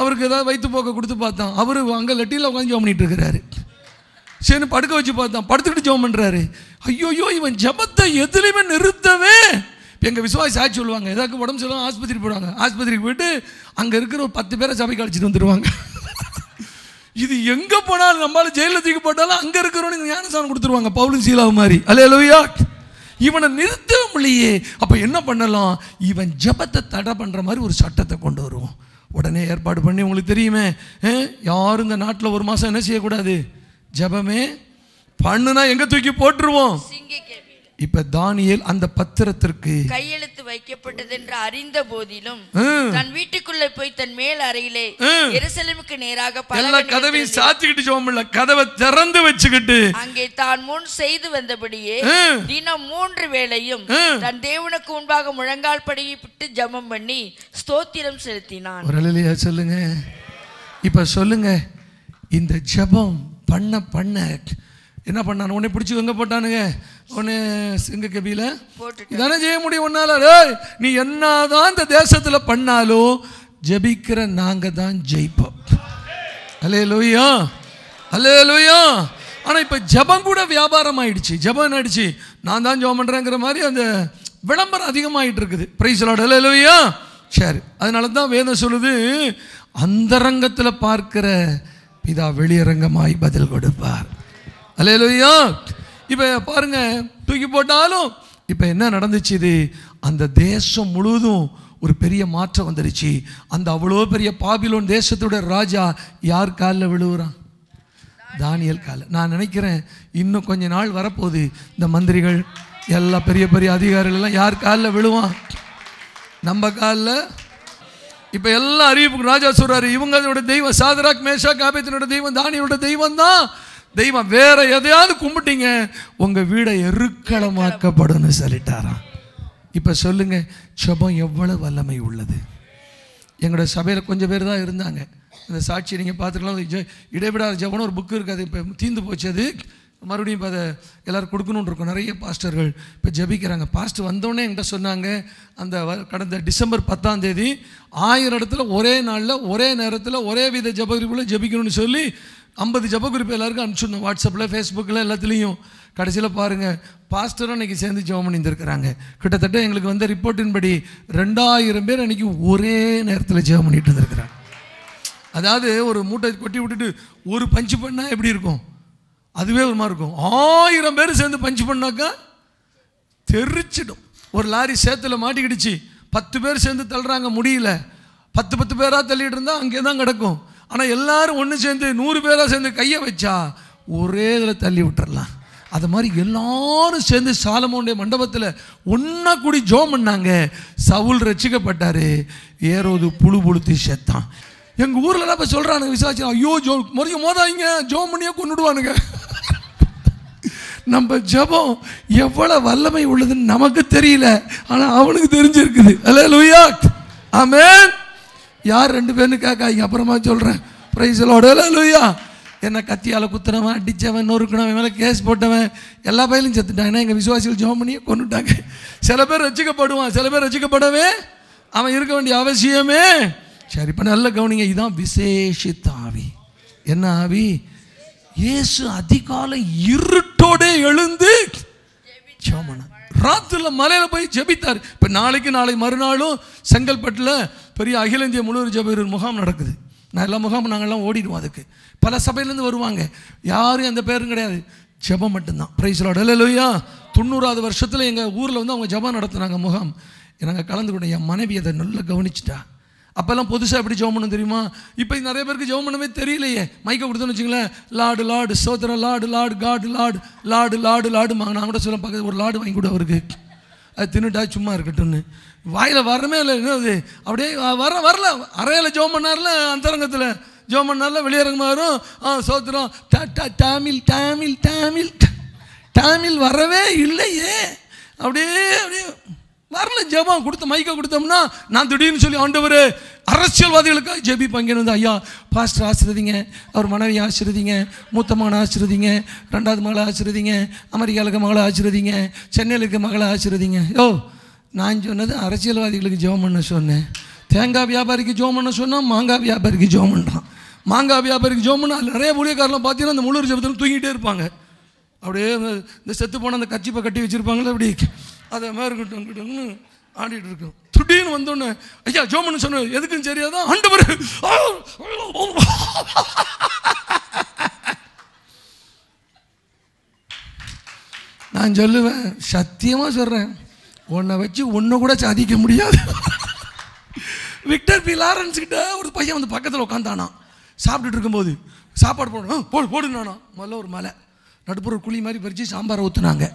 அவருக்கு ஏதாவது வயிற்று போக்க கொடுத்து பார்த்தான். அவர் அங்கே லெட்டியில் உட்காந்து ஜெபம் பண்ணிட்டு இருக்கிறாரு. சரி படுக்க வச்சு பார்த்தான். படுத்துக்கிட்டு ஜெபம் பண்றாரு. ஐயோயோ இவன் ஜெபத்தை எதுலையுமே நிறுத்தவே எங்கள் விசுவாசி சாட்சி சொல்லுவாங்க ஏதாவது உடம்பு சொல்லுவாங்க ஆஸ்பத்திரி போடுவாங்க ஆஸ்பத்திரிக்கு போயிட்டு அங்கே இருக்கிற ஒரு பத்து பேரை சபைக்கு அழைச்சிட்டு வந்துடுவாங்க இது எங்கே போனாலும் நம்மளால ஜெயிலில் தூக்கி போட்டாலும் அங்கே இருக்கிறவனுக்கு ஞானசானம் கொடுத்துருவாங்க பவுலும் சீலாவு மாதிரி. அல்லேலூயா இவனை நிறுத்த முடியே அப்போ என்ன பண்ணலாம்? இவன் ஜெபத்தை தடை பண்ணுற மாதிரி ஒரு சட்டத்தை கொண்டு வருவோம் உடனே ஏற்பாடு பண்ணி உங்களுக்கு தெரியுமே யாரும் இந்த நாட்டில் ஒரு மாதம் என்ன செய்யக்கூடாது? ஜெபமே பண்ணுனா எங்கே தூக்கி போட்டுருவோம்? இப்ப தானியேல் அந்த பத்திரத்திற்கு கையெழுத்து வைக்கப்பட்டது என்று அறிந்த போதிலும். தன் வீட்டுக்குள்ளே போய் தன் மேல் அறையிலே. எருசலேமுக்கு நேராக எல்லா கதவையும். சாத்திக்கிட்டு ஜெபம் இல்ல கதவை திறந்து வச்சுக்கிட்டு அங்கே தான் முன் செய்து வந்தபடியே. தினம் மூன்று வேளையும். தன் தேவனுக்கு முன்பாக முழங்கால் படியிட்டு ஜெபம் பண்ணி ஸ்தோத்திரம் செலுத்தினான் ஒரு சொல்லுங்க இப்ப சொல்லுங்க இந்த ஜெபம் பண்ண பண்ண என்ன பண்ணான்? உன்னை பிடிச்சி எங்க போட்டானுங்க? உன்னை சிங்க கபியில இதானே செய்ய முடியும் உன்னால? டேய், நீ என்னதான் இந்த தேசத்துல பண்ணாலும் ஜெபிக்கிற நாங்க தான் ஜெயிப்போம். அலே லோய்யா அலே லோய்யா ஆனா இப்ப ஜெபம் கூட வியாபாரம் ஆயிடுச்சு. ஜெபம் என்ன ஆயிடுச்சு? நான் தான் ஜெபம் பண்றேங்கிற மாதிரி அந்த விளம்பரம் அதிகமாயிட்டு இருக்குது. பிரைஸ் லார்ட் அலே லோய்யா சரி அதனால தான் வேதம் சொல்லுது அந்தரங்கத்துல பார்க்கிற பிதா வெளியரங்கமாய் பதில் கொடுப்பார். அலையலுயா இப்போ பாருங்க தூக்கி போட்டாலும் இப்போ என்ன நடந்துச்சு இது? அந்த தேசம் முழுவதும் ஒரு பெரிய மாற்றம் வந்துருச்சு. அந்த அவ்வளோ பெரிய பாபிலோன் தேசத்தோட ராஜா யார் காலில் விழுவுறான்? தானியல் காலில். நான் நினைக்கிறேன் இன்னும் கொஞ்ச நாள் வரப்போகுது. இந்த மந்திரிகள் எல்லா பெரிய பெரிய அதிகாரிகள் எல்லாம் யார் காலில் விழுவான்? நம்ம காலில். இப்போ எல்லா அறிவிப்பு ராஜா சொல்கிறாரு இவங்களோட தெய்வம் சாதராக் மேஷா காபேத்தினோட தெய்வம் தானியோட தெய்வம் தான் தெய்வம் வேற எதையாவது கும்பிட்டீங்க உங்க வீடை எருக்களமாக்கப்படும் சொல்லிட்டாராம். இப்போ சொல்லுங்க ஜெபம் எவ்வளவு வல்லமை உள்ளது. எங்களோட சபையில் கொஞ்சம் பேர் தான் இருந்தாங்க. இந்த சாட்சி நீங்கள் பார்த்துக்கலாம். இடைவிடாத ஜெபம்னு ஒரு புக்கு இருக்குது அது இப்போ தீந்து போச்சு அது மறுபடியும் இப்போ அதை எல்லோரும் கொடுக்கணும்னு இருக்கும். நிறைய பாஸ்டர்கள் இப்போ ஜெபிக்கிறாங்க. பாஸ்டர் வந்தோடனே என்கிட்ட சொன்னாங்க அந்த கடந்த டிசம்பர் பத்தாம் தேதி ஆயிரம் இடத்துல ஒரே நாளில் ஒரே நேரத்தில் ஒரே வித ஜபகுறிப்புல ஜெபிக்கணும்னு சொல்லி ஐம்பது ஜபகுறிப்பு எல்லாருக்கும் அனுப்பிச்சிருந்தோம் வாட்ஸ்அப்பில் ஃபேஸ்புக்கில் எல்லாத்துலேயும். கடைசியில் பாருங்கள் பாஸ்டரும் அன்றைக்கி சேர்ந்து ஜெபம் பண்ணியிருந்திருக்கிறாங்க. கிட்டத்தட்ட எங்களுக்கு வந்த ரிப்போர்ட்டின்படி ரெண்டாயிரம் பேர் அன்றைக்கி ஒரே நேரத்தில் ஜெபம் பண்ணிட்டு இருந்திருக்கிறாங்க. அதாவது ஒரு மூட்டை கொட்டி விட்டுட்டு ஒரு பஞ்சு பண்ணால் எப்படி இருக்கும்? அதுவே ஒரு மாதிரி இருக்கும். ஆயிரம் பேர் சேர்ந்து பஞ்சு பண்ணாக்கா தெரிச்சிடும். ஒரு லாரி சேத்துல மாட்டிக்கிடுச்சு. பத்து பேர் சேர்ந்து தள்ளுறாங்க முடியல. பத்து பத்து பேராக தள்ளிட்டு இருந்தால் அங்கே தான் கிடக்கும். ஆனால் எல்லாரும் ஒன்று சேர்ந்து நூறு பேராக சேர்ந்து கையை வச்சா ஒரே இதில் தள்ளி விட்டுறலாம். அது மாதிரி எல்லாரும் சேர்ந்து சாலமோனுடைய மண்டபத்தில் ஒன்றா கூடி ஜோம் பண்ணாங்க. சவுல் ரசிக்கப்பட்டார். ஏரோது புழு புழுத்தி செத்தான். எங்கள் ஊர்லலாம் இப்போ சொல்கிறானுங்க விசாரிச்சு ஐயோ ஜோ முறைய மோதாங்க ஜோம் பண்ணியே கொண்டுடுவானுங்க நம்ம ஜெபம் எவ்வளவு வல்லமை உள்ளதுன்னு நமக்கு தெரியல. ஆனா அவனுக்கு தெரிஞ்சிருக்குது. அல்ல லூயா ஆமேன் யார் ரெண்டு பேர்னு கேட்காதீங்க அப்புறமா சொல்கிறேன் பிரைஸலோட லூயா என்ன கத்தியால் குத்துனவன் அடித்தவன் நொறுக்கினவன் மேலே கேஸ் போட்டவன் எல்லா பயிலும் செத்துட்டான். ஏன்னா எங்கள் விசுவாசிகள் ஜோம் பண்ணியே கொண்டுட்டாங்க சில பேர் ரசிக்கப்படுவான் சில பேர் ரசிக்கப்படவே அவன் இருக்க வேண்டிய அவசியமே. சரி இப்போ நல்ல கவனிங்க இதுதான் விசேஷித்த ஆவி. என்ன ஆவி? ஏசு அதிகாலை இருட்டோடே எழுந்து ஜோமனா ராத்திரில் மலையில் போய் ஜெபித்தார். இப்போ நாளைக்கு நாளை மறுநாளும் செங்கல்பட்டில் பெரிய அகில இந்திய முழுவர் ஜெபீரர் முகாம் நடக்குது. நான் எல்லா முகாம் நாங்கள்லாம் ஓடிடுவோம் அதுக்கு. பல சபையிலேருந்து வருவாங்க. யாரும் அந்த பேரும் கிடையாது. ஜெபம் மட்டும்தான். பிரைஸ் லோயா தொண்ணூறாவது வருஷத்தில் எங்கள் ஊரில் வந்து அவங்க ஜெபம் நடத்துனாங்க முகாம். நாங்கள் கலந்துக்கிட்டோம் என் மனைவி அதை நல்லா கவனிச்சிட்டா. அப்போல்லாம் புதுசாக எப்படி ஜெபம் பண்ண தெரியுமா? இப்போ நிறைய பேருக்கு ஜெபம் பண்ணவே தெரியலையே. மைக்கை கொடுத்தோன்னு வச்சுங்களேன் லாடு லாடு சோத்திரம் லாடு லாடு காடு லாடு லாடு லாடு லாடு நான் கூட சொல்ல பார்க்க ஒரு லாடு வாங்கி கொடு அவருக்கு. அது தின்னுட்டா சும்மா இருக்கட்டும்னு. வாயில் வரமே இல்லை. என்னது அப்படியே வர வரல. அறையில் ஜெபம் பண்ணார்ல அந்தரங்கத்தில். ஜெபம் பண்ணார்ல வெளியரங்கமாக வரும் ஆ சோத்திரம். டா டா டாமில் டாமில் டாமில் டாமில் வரவே இல்லையே. அப்படியே அப்படியே ஜெபம் கொடுத்த மைக்கை கொடுத்தோம்னா நான் திடீர்னு சொல்லி ஆண்டவர் அரசியல்வாதிகளுக்காக ஜெபிப்பாங்க வந்து ஐயா பாஸ்டர் ஆசிரதிங்க அவர் மனைவி ஆசிரதிங்க மூத்த மகனை ஆசிர்வதிங்க ரெண்டாவது மகளை ஆசிரியதிங்க அமெரிக்காவில் இருக்க மகளை ஆசிர்வதிங்க சென்னையில் இருக்க மகளை ஆசிரியதிங்க யோ நான் சொன்னது அரசியல்வாதிகளுக்கு ஜெபம் பண்ண சொன்னேன். தேங்காய் வியாபாரிக்கு ஜெபம் பண்ண சொன்னால் மாங்காய் வியாபாரிக்கு ஜெபம் பண்ணுறான் மாங்காய் வியாபாரிக்கு ஜெபம் பண்ணால் நிறைய ஊழியக்காரெலாம் பார்த்தீங்கன்னா அந்த முழு ஜபத்தில் தூங்கிட்டே இருப்பாங்க. அப்படியே இந்த செத்து போன அந்த கச்சிப்பை கட்டி வச்சிருப்பாங்களே அப்படி. அதை மாதிரி இருக்கட்டும் கிட்டும்னு ஆடிட்டு இருக்கும் திடீர்னு வந்தோடனே ஐயா ஜோமன் சொன்ன எதுக்குன்னு சரியாதான் ஆண்டவர் நான் சொல்லுவேன் சத்தியமாக சொல்கிறேன் உன்னை வச்சு ஒன்றை கூட சாதிக்க முடியாது விக்டர் பி லாரன்ஸ் கிட்ட ஒரு பையன் வந்து பக்கத்தில் உட்காந்தானா சாப்பிட்டுட்டு இருக்கும்போது சாப்பாடு போடணும் போடு போடுனானா முதல்ல ஒரு மலை நடுப்புற குழி மாதிரி பறித்து சாம்பாரை ஊற்றுனாங்க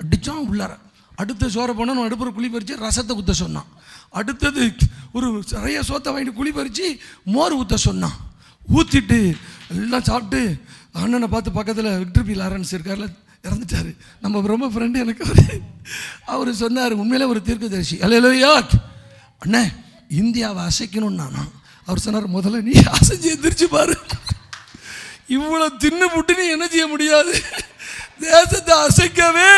அடித்தான் உள்ளார அடுத்த சோறை போனால் நடுப்புற குழி பறித்து ரசத்தை ஊற்ற சொன்னான். அடுத்தது ஒரு நிறைய சோத்தை வாங்கிட்டு குழி பறித்து மோர் ஊற்ற சொன்னான். ஊற்றிட்டு எல்லாம் சாப்பிட்டு அண்ணனை பார்த்து பக்கத்தில் விக்டர் பி லாரன்ஸ் இருக்கார்ல இறந்துட்டாரு. நம்ம ரொம்ப ஃப்ரெண்டு எனக்கு அவர். அவர் சொன்னார் உண்மையிலே ஒரு தீர்க்கதரிசி. அல்லையா அண்ணே இந்தியாவை அசைக்கணும்னு நானா? அவர் சொன்னார் முதல்ல நீ அசைஞ்சு எந்திரிச்சு பாரு. இவ்வளோ தின்னு புட்டு நீ என்ன செய்ய முடியாது? தேசத்தை அசைக்கவே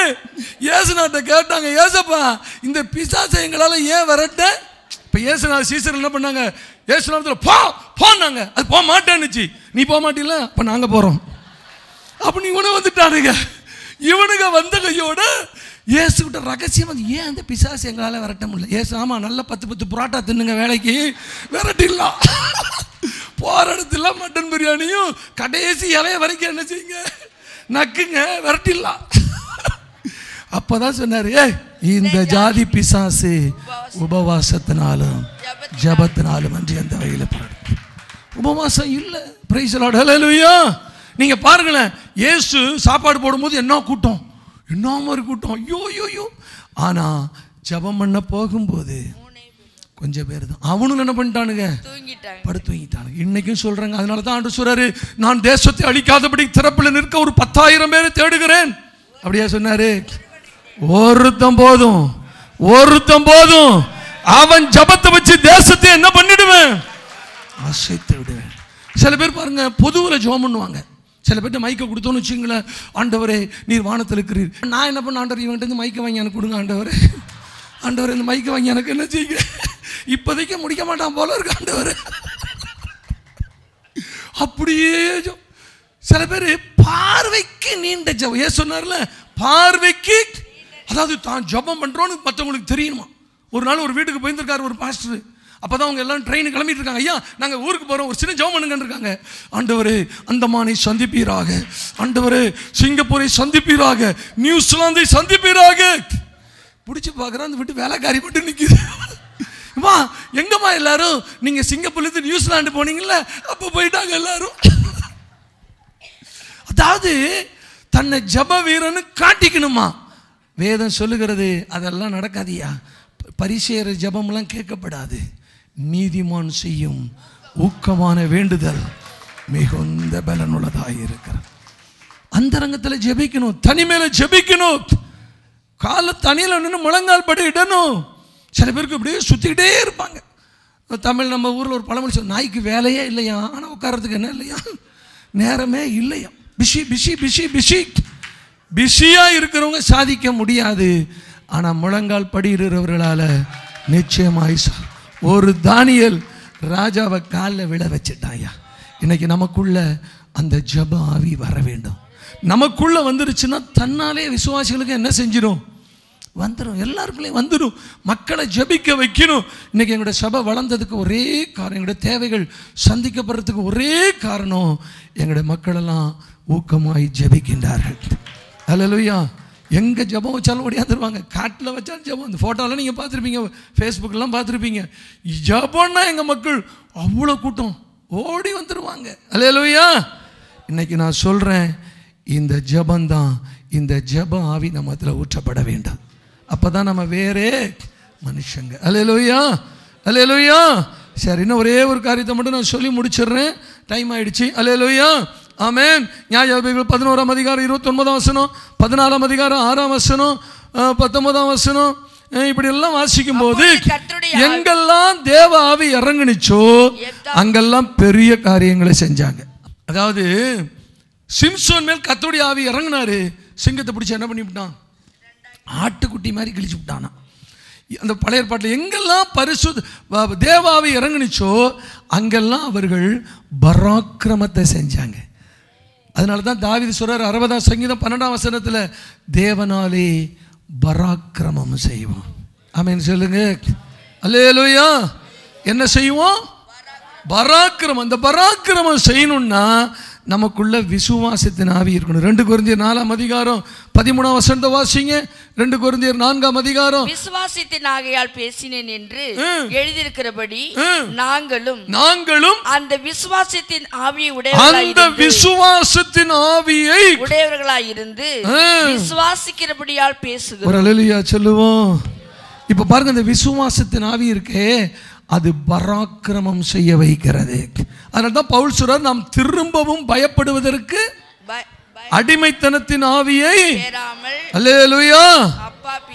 ஏசுநாட்டை கேட்டாங்க ஏசப்பா இந்த பிசாசை எங்களால் ஏன் வரட்ட? இப்போ ஏசுநாள் சீசர் என்ன பண்ணாங்க? ஏசுநாளத்தில் போ போனாங்க அது போக மாட்டேன்னுச்சு. நீ போக மாட்டீங்களா? அப்போ நாங்கள் போகிறோம் அப்போ நீ உணவு வந்துட்டானுங்க. இவனுங்க வந்த கையோட இயேசுகிட்ட ரகசியம் வந்து ஏன் அந்த பிசாசு எங்களால் விரட்ட முடியல? ஏசு ஆமாம் நல்ல பத்து பத்து புரோட்டா தின்னுங்க வேலைக்கு. விரட்டிடலாம். போகிற இடத்துல மட்டன் பிரியாணியும் கடைசி இலைய வரைக்கும் என்ன செய்யுங்க? நக்குங்க விரட்டிடலாம். அப்பதான் சொன்னார் ஏய் இந்த ஜாதி பிசாசு உபவாசத்தினாலும் ஜபத்தினாலும். அன்றி அந்த வகையில் போராடும் உபவாசம் இல்லை. பிரைஸ் ஹalleluya நீங்க பாருங்களேன் இயேசு சாப்பாடு போடும்போது என்ன கூட்டம்? என்ன மாதிரி கூட்டம்? ஐயோ ஐயோ ஐயோ. ஆனா ஜெபம் பண்ண போகும்போது கொஞ்சம் பேர் தான். அவனுங்க என்ன பண்ணிட்டானுங்க? படுத்து தூங்கிட்டானுங்க. இன்னைக்கும் சொல்றாங்க அதனால தான் ஆண்டு சொல்றாரு நான் தேசத்தை அழிக்காதபடி திறப்பில் நிற்க ஒரு பத்தாயிரம் பேரை தேடுகிறேன். அப்படியா சொன்னாரு? ஒருத்தன் போதும் ஒருத்தன் போதும். அவன் ஜபத்தை வச்சு தேசத்தை என்ன பண்ணிடுவேன்? அசைத்து விடுவேன். சில பேர் பாருங்க பொதுவில் ஜெபம் பண்ணுவாங்க. சில பேர்ட்ட மைக்கை கொடுத்தோன்னு வச்சுங்களேன் ஆண்டவரே நீர் வானத்தில் இருக்கிறீர். நான் என்ன பண்ண ஆண்டவர் இருந்து மைக்கை வாங்கி எனக்கு கொடுங்க ஆண்டவரே. ஆண்டவர் இந்த மைக்கை வாங்கி எனக்கு என்ன செய்யுங்க? இப்போதைக்கு முடிக்க மாட்டான் போல இருக்கு ஆண்டவர். அப்படியே சில பேர் பார்வைக்கு நீண்ட ஜபம். ஏன் சொன்னார்ல? பார்வைக்கு அதாவது தான் ஜெபம் பண்ணுறோன்னு மற்றவங்களுக்கு தெரியணுமா? ஒரு நாள் ஒரு வீட்டுக்கு போயிருந்திருக்காரு ஒரு பாஸ்டர் அப்பதான் அவங்க எல்லாம் ட்ரெயின் கிளம்பிட்டு இருக்காங்க. ஐயா நாங்கள் ஊருக்கு போகிறோம் ஒரு சின்ன ஜெபம் பண்ணுங்கன்னு இருக்காங்க. ஆண்டவர் அந்தமானை சந்திப்பீராக. ஆண்டவர் சிங்கப்பூரை சந்திப்பீராக. நியூசிலாந்தை சந்திப்பீராக. பிடிச்சி பார்க்குறேன் அந்த விட்டு வேலைக்காரி மட்டும் நிற்கிது வா எங்கம்மா எல்லாரும்? நீங்க சிங்கப்பூர்லேருந்து நியூசிலாண்டு போனீங்கல்ல அப்போ போயிட்டாங்க எல்லாரும். அதாவது தன்னை ஜப வீரன்னு காட்டிக்கணுமா? வேதம் சொல்லுகிறது அதெல்லாம் நடக்காதியா? பரிசேர ஜபம்லாம் கேட்கப்படாது. நீதிமான் செய்யும் ஊக்கமான வேண்டுதல் மிகுந்த பலனுள்ளதாக இருக்கிறது. அந்தரங்கத்தில் ஜெபிக்கணும் தனிமையில் ஜெபிக்கணும். காலை தனியில் நின்று முழங்கால் படி இடணும். சில பேருக்கு இப்படியே சுற்றிக்கிட்டே இருப்பாங்க. தமிழ் நம்ம ஊரில் ஒரு பழமொழி சொல்ல நாய்க்கு வேலையே இல்லையா? ஆனால் உட்கார்றதுக்கு என்ன இல்லையா? நேரமே இல்லையா? பிஷி பிஷி பிஷி பிஷி பிஸியாக இருக்கிறவங்க சாதிக்க முடியாது. ஆனால் முழங்கால் படியிடுறவர்களால் நிச்சயமாய் சா- ஒரு தானியல் ராஜாவை காலில் விழ வச்சுட்டாயா? இன்னைக்கு நமக்குள்ள அந்த ஜப ஆவி வர வேண்டும். நமக்குள்ள வந்துருச்சுன்னா தன்னாலே விசுவாசிகளுக்கு என்ன செஞ்சிடும்? வந்துடும் எல்லாருக்குள்ளேயும் வந்துடும் மக்களை ஜெபிக்க வைக்கணும். இன்னைக்கு எங்களுடைய சபை வளர்ந்ததுக்கு ஒரே காரணம் எங்களுடைய தேவைகள் சந்திக்கப்படுறதுக்கு ஒரே காரணம் எங்களுடைய மக்களெல்லாம் ஊக்கமாய் ஜபிக்கின்றார்கள். அல்லலுயா எங்கே ஜெபம் வச்சாலும் ஓடியாந்துருவாங்க. காட்டில் வச்சாலும் ஜெபம். அந்த ஃபோட்டோலாம் நீங்கள் பார்த்துருப்பீங்க. ஃபேஸ்புக்கெல்லாம் பார்த்துருப்பீங்க. ஜபம்னா எங்கள் மக்கள் அவ்வளோ கூட்டம். ஓடி வந்துடுவாங்க அல்லலுயா இன்னைக்கு நான் சொல்கிறேன் இந்த ஜபந்தான் இந்த ஜெப ஆவி நம்ம அதில் ஊற்றப்பட வேண்டாம். அப்போ தான் நம்ம வேறே மனுஷங்க. அல்லேலூயா அல்லேலூயா. சரி இன்னும் ஒரே ஒரு காரியத்தை மட்டும் நான் சொல்லி முடிச்சிடுறேன். டைம் ஆயிடுச்சு. அல்லேலூயா. ஆமென். நியாயபதிகள் பதினோராம் அதிகாரம் இருபத்தொன்பதாம் வசனம் பதினாலாம் அதிகாரம் ஆறாம் வசனம் பத்தொன்பதாம் வசனம் இப்படி எல்லாம் வாசிக்கும் போது எங்கெல்லாம் தேவ ஆவி இறங்குனுச்சோ அங்கெல்லாம் பெரிய காரியங்களை செஞ்சாங்க. அதாவது சிம்சோன் மேல் கர்த்தருடைய ஆவி இறங்குனாரு. சிங்கத்தை பிடிச்சி என்ன பண்ணிவிட்டான்? ஆட்டுக்குட்டி மாதிரி கிழிச்சு விட்டானா. அந்த பழைய பாட்டில் எங்கெல்லாம் பரிசு தேவாவை தேவாவி இறங்குனுச்சோ அங்கெல்லாம் அவர்கள் பராக்கிரமத்தை செஞ்சாங்க. அதனால தான் தாவித சுரர் அறுபதாம் சங்கீதம் பன்னெண்டாம் வசனத்தில் தேவனாலே பராக்கிரமம் செய்வோம். ஆமீன் சொல்லுங்க. அல்லேலூயா. என்ன செய்வோம்? பராக்கிரமம். அந்த பராக்கிரமம் செய்யணும்னா நமக்குள்ள விசுவாசத்தின் ஆவி இருக்கணும். ரெண்டு குருந்தியர் நாலாம் அதிகாரம் பதிமூணாம் வசனத்தை வாசிங்க. ரெண்டு குருந்தியர் நான்காம் அதிகாரம். விசுவாசித்தின் ஆகையால் பேசினேன் என்று எழுதியிருக்கிறபடி நாங்களும் நாங்களும் அந்த விசுவாசத்தின் ஆவியை உடையவர்களாய் அந்த விசுவாசத்தின் ஆவியை உடையவர்களாய் இருந்து. விசுவாசிக்கிறபடியால் பேசுகிறோம். ஒரு சொல்லுவோம். இப்ப பாருங்க இந்த விசுவாசத்தின் ஆவி இருக்கே அது பராக்கிரமம் செய்ய வைக்கிறது. அதனால தான் பவுல் சொல்றார் நாம் திரும்பவும் பயப்படுவதற்கு அடிமைத்தனத்தின் ஆவியை அல்லேலூயா.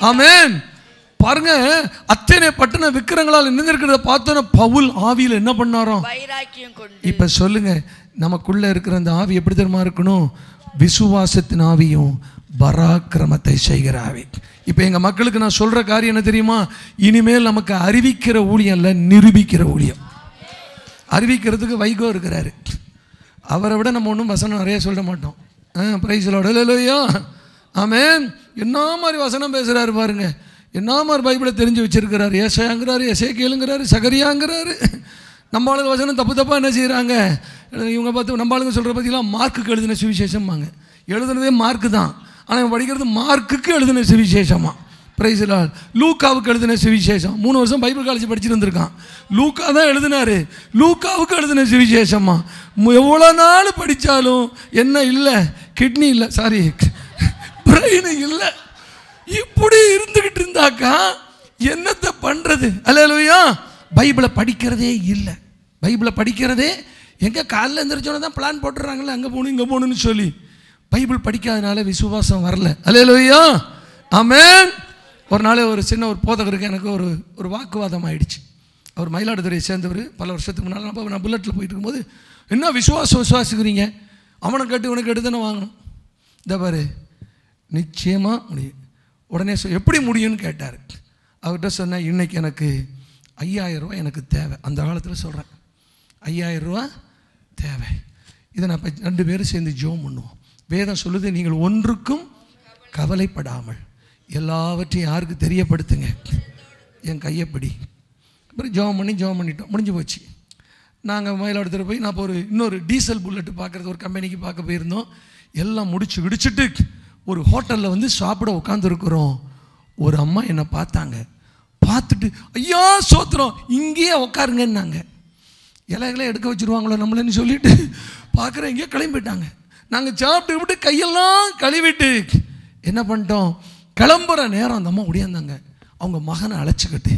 ஆமென். பாருங்க அத்தனை பட்டண விக்கிரங்களால் நின்றுக்கிறத பார்த்தோன்னா பவுல் ஆவியில் என்ன பண்ணாராம்? கொண்டு. இப்ப சொல்லுங்க நமக்குள்ள இருக்கிற அந்த ஆவி எப்படி தெரியுமா இருக்கணும்? விசுவாசத்தின் ஆவியும் பராக்கிரமத்தை செய்கிற ஆவி. இப்போ எங்க மக்களுக்கு நான் சொல்ற காரியம் என்ன தெரியுமா? இனிமேல் நமக்கு அறிவிக்கிற ஊழியம் இல்ல நிரூபிக்கிற ஊழியம். அறிவிக்கிறதுக்கு வைகோ இருக்கிறாரு. அவரை விட நம்ம ஒன்றும் வசனம் நிறைய சொல்ல மாட்டோம். பிரைஸலோட இல்லையா ஆமேன் என்ன மாதிரி வசனம் பேசுகிறாரு பாருங்க. என்ன மாதிரி பைபிளை தெரிஞ்சு வச்சிருக்கிறாரு. ஏசையாங்கிறாரு எசே கேளுங்கிறாரு சகரியாங்கிறாரு. நம்ம ஆளுங்க வசனம் தப்பு தப்பாக என்ன செய்கிறாங்க இவங்க பார்த்து நம்ம ஆளுங்க சொல்கிற பார்த்தீங்களா மார்க்குக்கு எழுதின சுவிசேஷம்பாங்க. எழுதுனதே மார்க்கு தான். ஆனால் படிக்கிறது மார்க்குக்கு எழுதின சுவிசேஷமா? பிரைஸ்லால் லூக்காவுக்கு எழுதின சுவிசேஷம். மூணு வருஷம் பைபிள் காலேஜ் படிச்சிருந்துருக்கான். லூக்கா தான் எழுதினாரு. லூக்காவுக்கு எழுதின சுவிசேஷம்மா. எவ்வளோ நாள் படித்தாலும் என்ன இல்லை? கிட்னி இல்லை. சாரி பிரெயின் இல்லை. இப்படி இருந்துக்கிட்டு இருந்தாக்கா என்னத்தை பண்றது? அல்லையா பைபிளை படிக்கிறதே இல்லை. பைபிளை படிக்கிறதே எங்கே காலைல எந்திரிச்சோன்னு தான் பிளான் போட்டுறாங்களே அங்கே போகணும் இங்கே போகணும்னு சொல்லி. பைபிள் படிக்காதனால விசுவாசம் வரல. அல்லையா ஆமேன் ஒரு நாள் ஒரு சின்ன ஒரு போதகருக்கு எனக்கு ஒரு ஒரு வாக்குவாதம் ஆயிடுச்சு. அவர் மயிலாடுதுறையை சேர்ந்தவர் பல வருஷத்துக்கு முன்னால் நான் நான் புல்லட்டில் போயிட்டு இருக்கும்போது என்ன விசுவாசம் விசுவாசிக்கிறீங்க? அவனை கேட்டு உனக்கு எடுத்து தானே வாங்கணும். இந்த பாரு நிச்சயமாக முடியும் உடனே சொ எப்படி முடியும்னு கேட்டார். அவர்கிட்ட சொன்னேன் இன்னைக்கு எனக்கு ஐயாயிரம் எனக்கு தேவை. அந்த காலத்தில் சொல்கிறேன் ஐயாயிரம் ரூபா தேவை. இதை நான் இப்ப ரெண்டு பேரும் சேர்ந்து ஜோம் பண்ணுவோம். வேதம் சொல்லுது நீங்கள் ஒன்றுக்கும் கவலைப்படாமல். எல்லாவற்றையும் யாருக்கு தெரியப்படுத்துங்க? என் கையப்படி அப்புறம் ஜோம் பண்ணி ஜோம் பண்ணிட்டோம். முடிஞ்சு போச்சு. நாங்கள் மயிலாடுதுறை போய் நான் இப்போ ஒரு இன்னொரு டீசல் புல்லட்டு பார்க்குறது ஒரு கம்பெனிக்கு பார்க்க போயிருந்தோம். எல்லாம் முடிச்சு விடிச்சிட்டு ஒரு ஹோட்டலில் வந்து சாப்பிட உட்காந்துருக்குறோம் ஒரு அம்மா என்னை பார்த்தாங்க. பார்த்துட்டு ஐயா சோத்துறோம் இங்கேயே உட்காருங்கன்னாங்க. இலைகளை எடுக்க வச்சிருவாங்களோ நம்மளன்னு சொல்லிட்டு பார்க்குறேன் இங்கேயே கிளம்பிட்டாங்க. நாங்கள் சாப்பிட்டு விட்டு கையெல்லாம் கழுவிட்டு என்ன பண்ணிட்டோம்? கிளம்புற நேரம் அந்த அம்மா ஒடியாந்தாங்க அவங்க மகனை அழைச்சிக்கிட்டு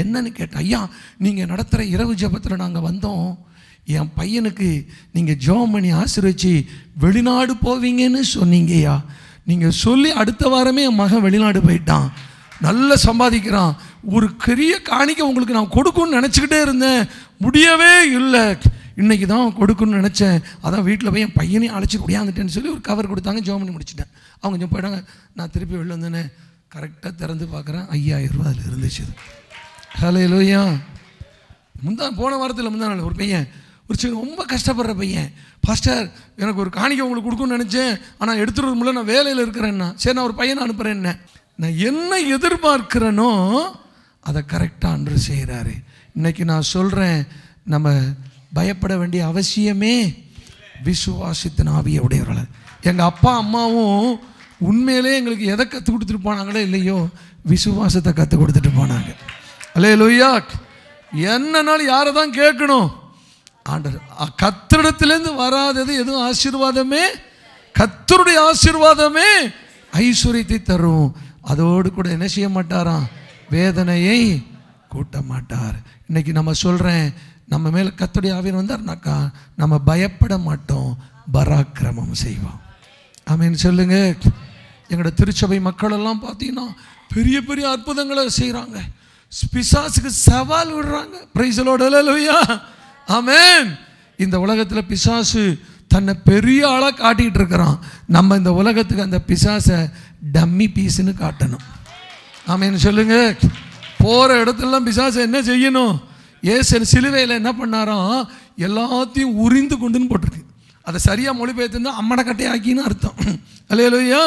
என்னன்னு கேட்டேன் ஐயா நீங்கள் நடத்துகிற இரவு ஜெபத்தில் நாங்கள் வந்தோம். என் பையனுக்கு நீங்கள் ஜெபம் பண்ணி ஆசீர்வச்சு வெளிநாடு போவீங்கன்னு சொன்னீங்கய்யா. நீங்கள் சொல்லி அடுத்த வாரமே என் மகன் வெளிநாடு போயிட்டான். நல்லா சம்பாதிக்கிறான். ஒரு பெரிய காணிக்க உங்களுக்கு நான் கொடுக்கணும்னு நினச்சிக்கிட்டே இருந்தேன். முடியவே இல்லை. இன்னைக்கு தான் கொடுக்கணும்னு நினச்சேன். அதான் வீட்டில் போய் என் பையனையும் அழைச்சிட்டு முடியாந்துட்டேன்னு சொல்லி ஒரு கவர் கொடுத்தாங்க ஜோம் பண்ணி முடிச்சிட்டேன். அவங்க கொஞ்சம் போயிட்டாங்க. நான் திருப்பி வெளில வந்தேனே கரெக்டாக திறந்து பார்க்குறேன். ஐயாயிரம் ரூபா அதில் இருந்துச்சு ஹலோ லோய்யா முந்தா போன வாரத்தில் முந்தா நாள் ஒரு பையன் ஒரு சின்ன ரொம்ப கஷ்டப்படுற பையன். பாஸ்டர் எனக்கு ஒரு காணிக்கை உங்களுக்கு கொடுக்கணும்னு நினச்சேன். ஆனால் எடுத்துகிட்டு வர முடியல நான் வேலையில் இருக்கிறேன்னா. சரி நான் ஒரு பையனை அனுப்புகிறேன் என்ன? நான் என்ன எதிர்பார்க்கிறேனோ அதை கரெக்டாக அன்று செய்கிறாரு இன்றைக்கி நான் சொல்கிறேன் நம்ம பயப்பட வேண்டிய அவசியமே விசுவாசித்தின் ஆவிய உடையவர்கள் எங்கள் அப்பா அம்மாவும் உண்மையிலே எங்களுக்கு எதை கற்றுக் கொடுத்துட்டு போனாங்களோ இல்லையோ விசுவாசத்தை கற்றுக் கொடுத்துட்டு போனாங்க. அல்லே லொய்யா என்னன்னாலும் யாரை தான் கேட்கணும்? ஆண்டர் அ- வராதது எதுவும் ஆசீர்வாதமே? கத்தருடைய ஆசீர்வாதமே ஐஸ்வர்யத்தை தரும். அதோடு கூட என்ன செய்ய மாட்டாராம்? வேதனையை கூட்ட மாட்டார். இன்னைக்கு நம்ம சொல்கிறேன் நம்ம மேலே கத்துடைய ஆவியன் வந்தார்னாக்கா நம்ம பயப்பட மாட்டோம். பராக்கிரமம் செய்வோம். ஆமீன். சொல்லுங்க. எங்களோட திருச்சபை மக்களெல்லாம் பார்த்தீங்கன்னா பெரிய பெரிய அற்புதங்களை செய்கிறாங்க பிசாசுக்கு சவால் விடுறாங்க. பிரைசலோட லோயா ஆமேன். இந்த உலகத்தில் பிசாசு தன்னை பெரிய ஆளாக காட்டிகிட்டு இருக்கிறான். நம்ம இந்த உலகத்துக்கு அந்த பிசாசை டம்மி பீஸ்னு காட்டணும். ஆமென். சொல்லுங்க. போகிற இடத்துலலாம் பிசாசை என்ன செய்யணும்? ஏசன் சிலுவையில் என்ன பண்ணாராம் எல்லாத்தையும் உரிந்து கொண்டுன்னு போட்டிருக்கு. அதை சரியாக மொழிபெயர்த்துருந்தா அம்மடக்கட்டை ஆக்கின்னு அர்த்தம். அல்லையா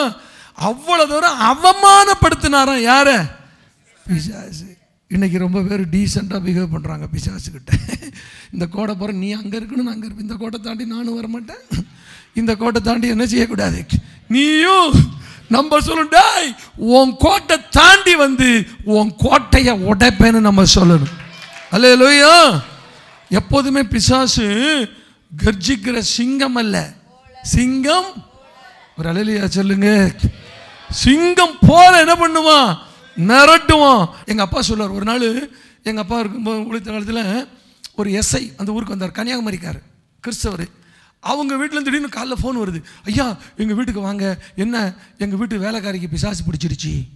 அவ்வளோ தூரம் அவமானப்படுத்தினாராம். யாரை? பிசாசு. இன்றைக்கி ரொம்ப பேர் டீசெண்டாக பிஹேவ் பண்ணுறாங்க பிசாசுக்கிட்ட இந்த கோடை போகிற நீ அங்கே இருக்கணும் அங்கே இருப்பேன் இந்த கோட்டை தாண்டி நானும் வரமாட்டேன். இந்த கோட்டை தாண்டி என்ன செய்யக்கூடாது? நீயும் நம்ம சொல்லணும் டாய் உன் கோட்டை தாண்டி வந்து உன் கோட்டையை உடைப்பேன்னு நம்ம சொல்லணும். அல்ல எப்போதுமே பிசாசு கர்ஜிக்கிற சிங்கம் அல்ல. சிங்கம்? ஒரு அலையிலையா சொல்லுங்க. சிங்கம் போல என்ன பண்ணுவான்? மிரட்டுவான் எங்க அப்பா சொல்லுவார் ஒரு நாள் எங்க அப்பா இருக்கும்போது உழைத்த காலத்தில் ஒரு எஸ்ஐ அந்த ஊருக்கு வந்தார் கன்னியாகுமரிக்கார் கிறிஸ்தவர். அவங்க வீட்டில் திடீர்னு காலைல ஃபோன் வருது. ஐயா எங்கள் வீட்டுக்கு வாங்க. என்ன? எங்கள் வீட்டு வேலைக்காரிக்கு பிசாசு பிடிச்சிருச்சு.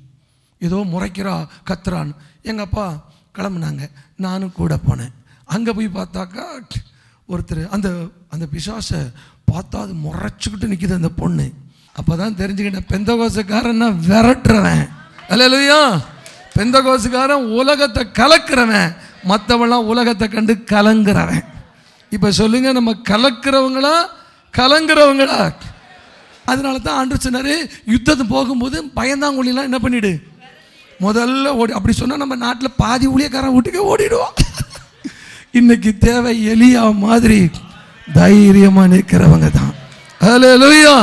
ஏதோ முறைக்கிறா கத்துறான்னு. எங்கள் அப்பா கிளம்புனாங்க. நானும் கூட போனேன். அங்கே போய் பார்த்தாக்கா ஒருத்தர் அந்த அந்த பிசாசை பார்த்தா அது முறைச்சிக்கிட்டு நிற்கிது அந்த பொண்ணு. அப்போ தான் தெரிஞ்சுக்கிட்டேன் பெந்தகோசக்காரன்னா விரட்டுறவன். அல்லையா பெந்தகோசுக்காரன் உலகத்தை கலக்கிறவன். மற்றவெல்லாம் உலகத்தை கண்டு கலங்குறவன். இப்போ சொல்லுங்க நம்ம கலக்கிறவங்களா கலங்குறவங்களா? அதனால தான் ஆண்டு சொன்னார் யுத்தத்து போகும்போது பயந்தாங்குழிலாம் என்ன பண்ணிவிடு முதல்ல ஓடி அப்படி சொன்னால் நம்ம நாட்டில் பாதி ஊழியக்காரன் வீட்டுக்கே ஓடிடுவோம் இன்னைக்கு தேவை எலியா மாதிரி தைரியமாக நிற்கிறவங்க தான். ஹalleluya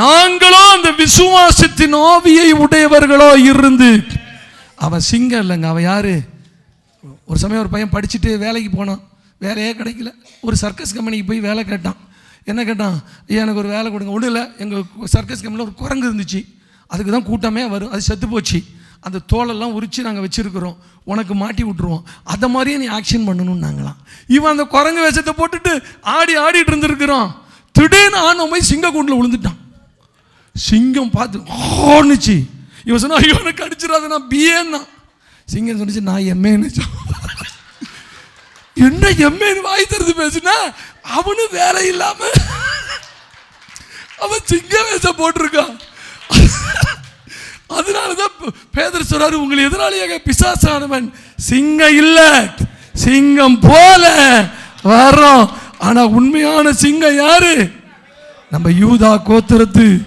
நாங்களும் அந்த விசுவாசத்தின் ஆவியை உடையவர்களோ இருந்து அவன் சிங்கம் இல்லைங்க அவன் யாரு? ஒரு சமயம் ஒரு பையன் படிச்சுட்டு வேலைக்கு போனான் வேலையே கிடைக்கல. ஒரு சர்க்கஸ் கம்பெனிக்கு போய் வேலை கேட்டான். என்ன கேட்டான்? ஐயா எனக்கு ஒரு வேலை கொடுங்க. ஒன்றும் இல்லை எங்கள் சர்க்கஸ் கம்பெனியில் ஒரு குரங்கு இருந்துச்சு. அதுக்கு தான் கூட்டமே வரும் அது செத்து போச்சு. அந்த தோலெல்லாம் உரித்து நாங்கள் வச்சுருக்குறோம். உனக்கு மாட்டி விட்டுருவோம். அதை மாதிரியே நீ ஆக்ஷன் பண்ணணும் நாங்களாம். இவன் அந்த குரங்கு வேஷத்தை போட்டுட்டு ஆடி ஆடிட்டு இருந்திருக்கிறான். திடீர்னு ஆன போய் சிங்கக்கூண்டில் விழுந்துட்டான். சிங்கம் பார்த்து ஓடுச்சு இவன் சொன்னா ஐயோ எனக்கு அடிச்சிடாத நான் பிஏன்னா சிங்கம் சொன்னிச்சு நான் எம்ஏன்னு என்ன எம்ஏன்னு வாய் திறந்து பேசுனா? அவனும் வேலை இல்லாம அவன் சிங்க வேஷம் போட்டிருக்கான். அதனாலதான் பேதர் சொல்றாரு உங்களை எதிராளியாக பிசாசானவன் சிங்கம் இல்ல சிங்கம் போல வர்றோம். ஆனா உண்மையான சிங்கம் யாரு? நம்ம யூதா கோத்திரத்து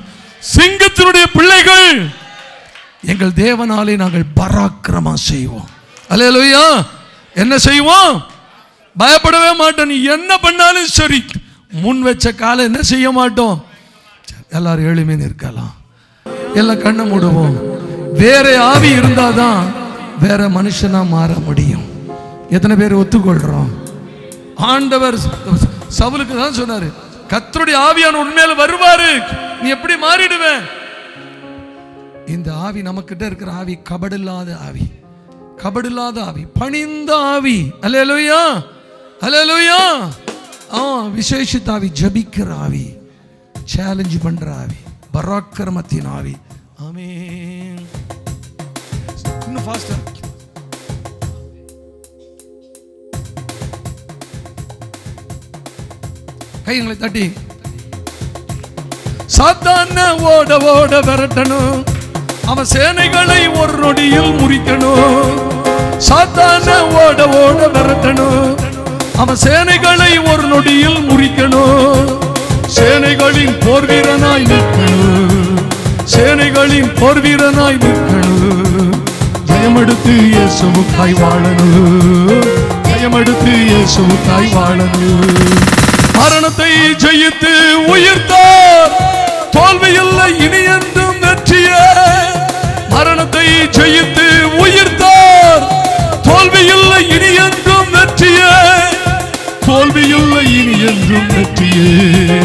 சிங்கத்தினுடைய பிள்ளைகள். எங்கள் தேவனாலே நாங்கள் பராக்கிரமா செய்வோம். அல்லேலூயா. என்ன செய்வோம்? பயப்படவே மாட்டோம். நீ என்ன பண்ணாலும் சரி. முன் வச்ச காலை என்ன செய்ய மாட்டோம்? எல்லாரும் எளிமையை இருக்கலாம். எல்லாம் கண்ணை மூடுவோம். வேற ஆவி இருந்தாதான் வேற மனுஷனா மாற முடியும். எத்தனை பேர் ஒத்துக்கொள்றோம்? ஆண்டவர் சவுலுக்கு தான் சொன்னாரு கத்தருடைய ஆவியான உண்மையில வருவாரு. நீ எப்படி மாறிடுவ? இந்த ஆவி நமக்கிட்ட இருக்கிற ஆவி கபடில்லாத ஆவி. கபடில்லாத ஆவி பணிந்த ஆவி. அலையலுயா அலையலுயா ஆ விசேஷித்த ஆவி ஜபிக்கிற ஆவி. சேலஞ்சு பண்ற ஆவி. பராக்கிரமத்தின் ஆவி. ஆமென். இன்னும் ஃபாஸ்டா கைங்களை தட்டி. சாத்தான ஓட ஓட விரட்டணும். அவன் சேனைகளை ஒரு நொடியில் முறிக்கணும். சாத்தான ஓட ஓட விரட்டணும். அவன் சேனைகளை ஒரு நொடியில் முறிக்கணும். சேனைகளின் போர்வீரனாய் நிற்கணும். சேனைகளின் போர் வீரனாய் நிற்கணும் ஜெயமெடுத்து இயேசுவுக்காய் வாழணும் ஜெயமெடுத்து இயேசுவுக்காய் வாழணும் மரணத்தை ஜெயித்து உயிர்த்தார் தோல்வியில்லை இனி என்றும் வெற்றிய. மரணத்தை ஜெயித்து உயிர்த்தார் தோல்வியில்லை இனி என்றும் வெற்றிய. தோல்வியில்லை இனி என்றும் வெற்றியே.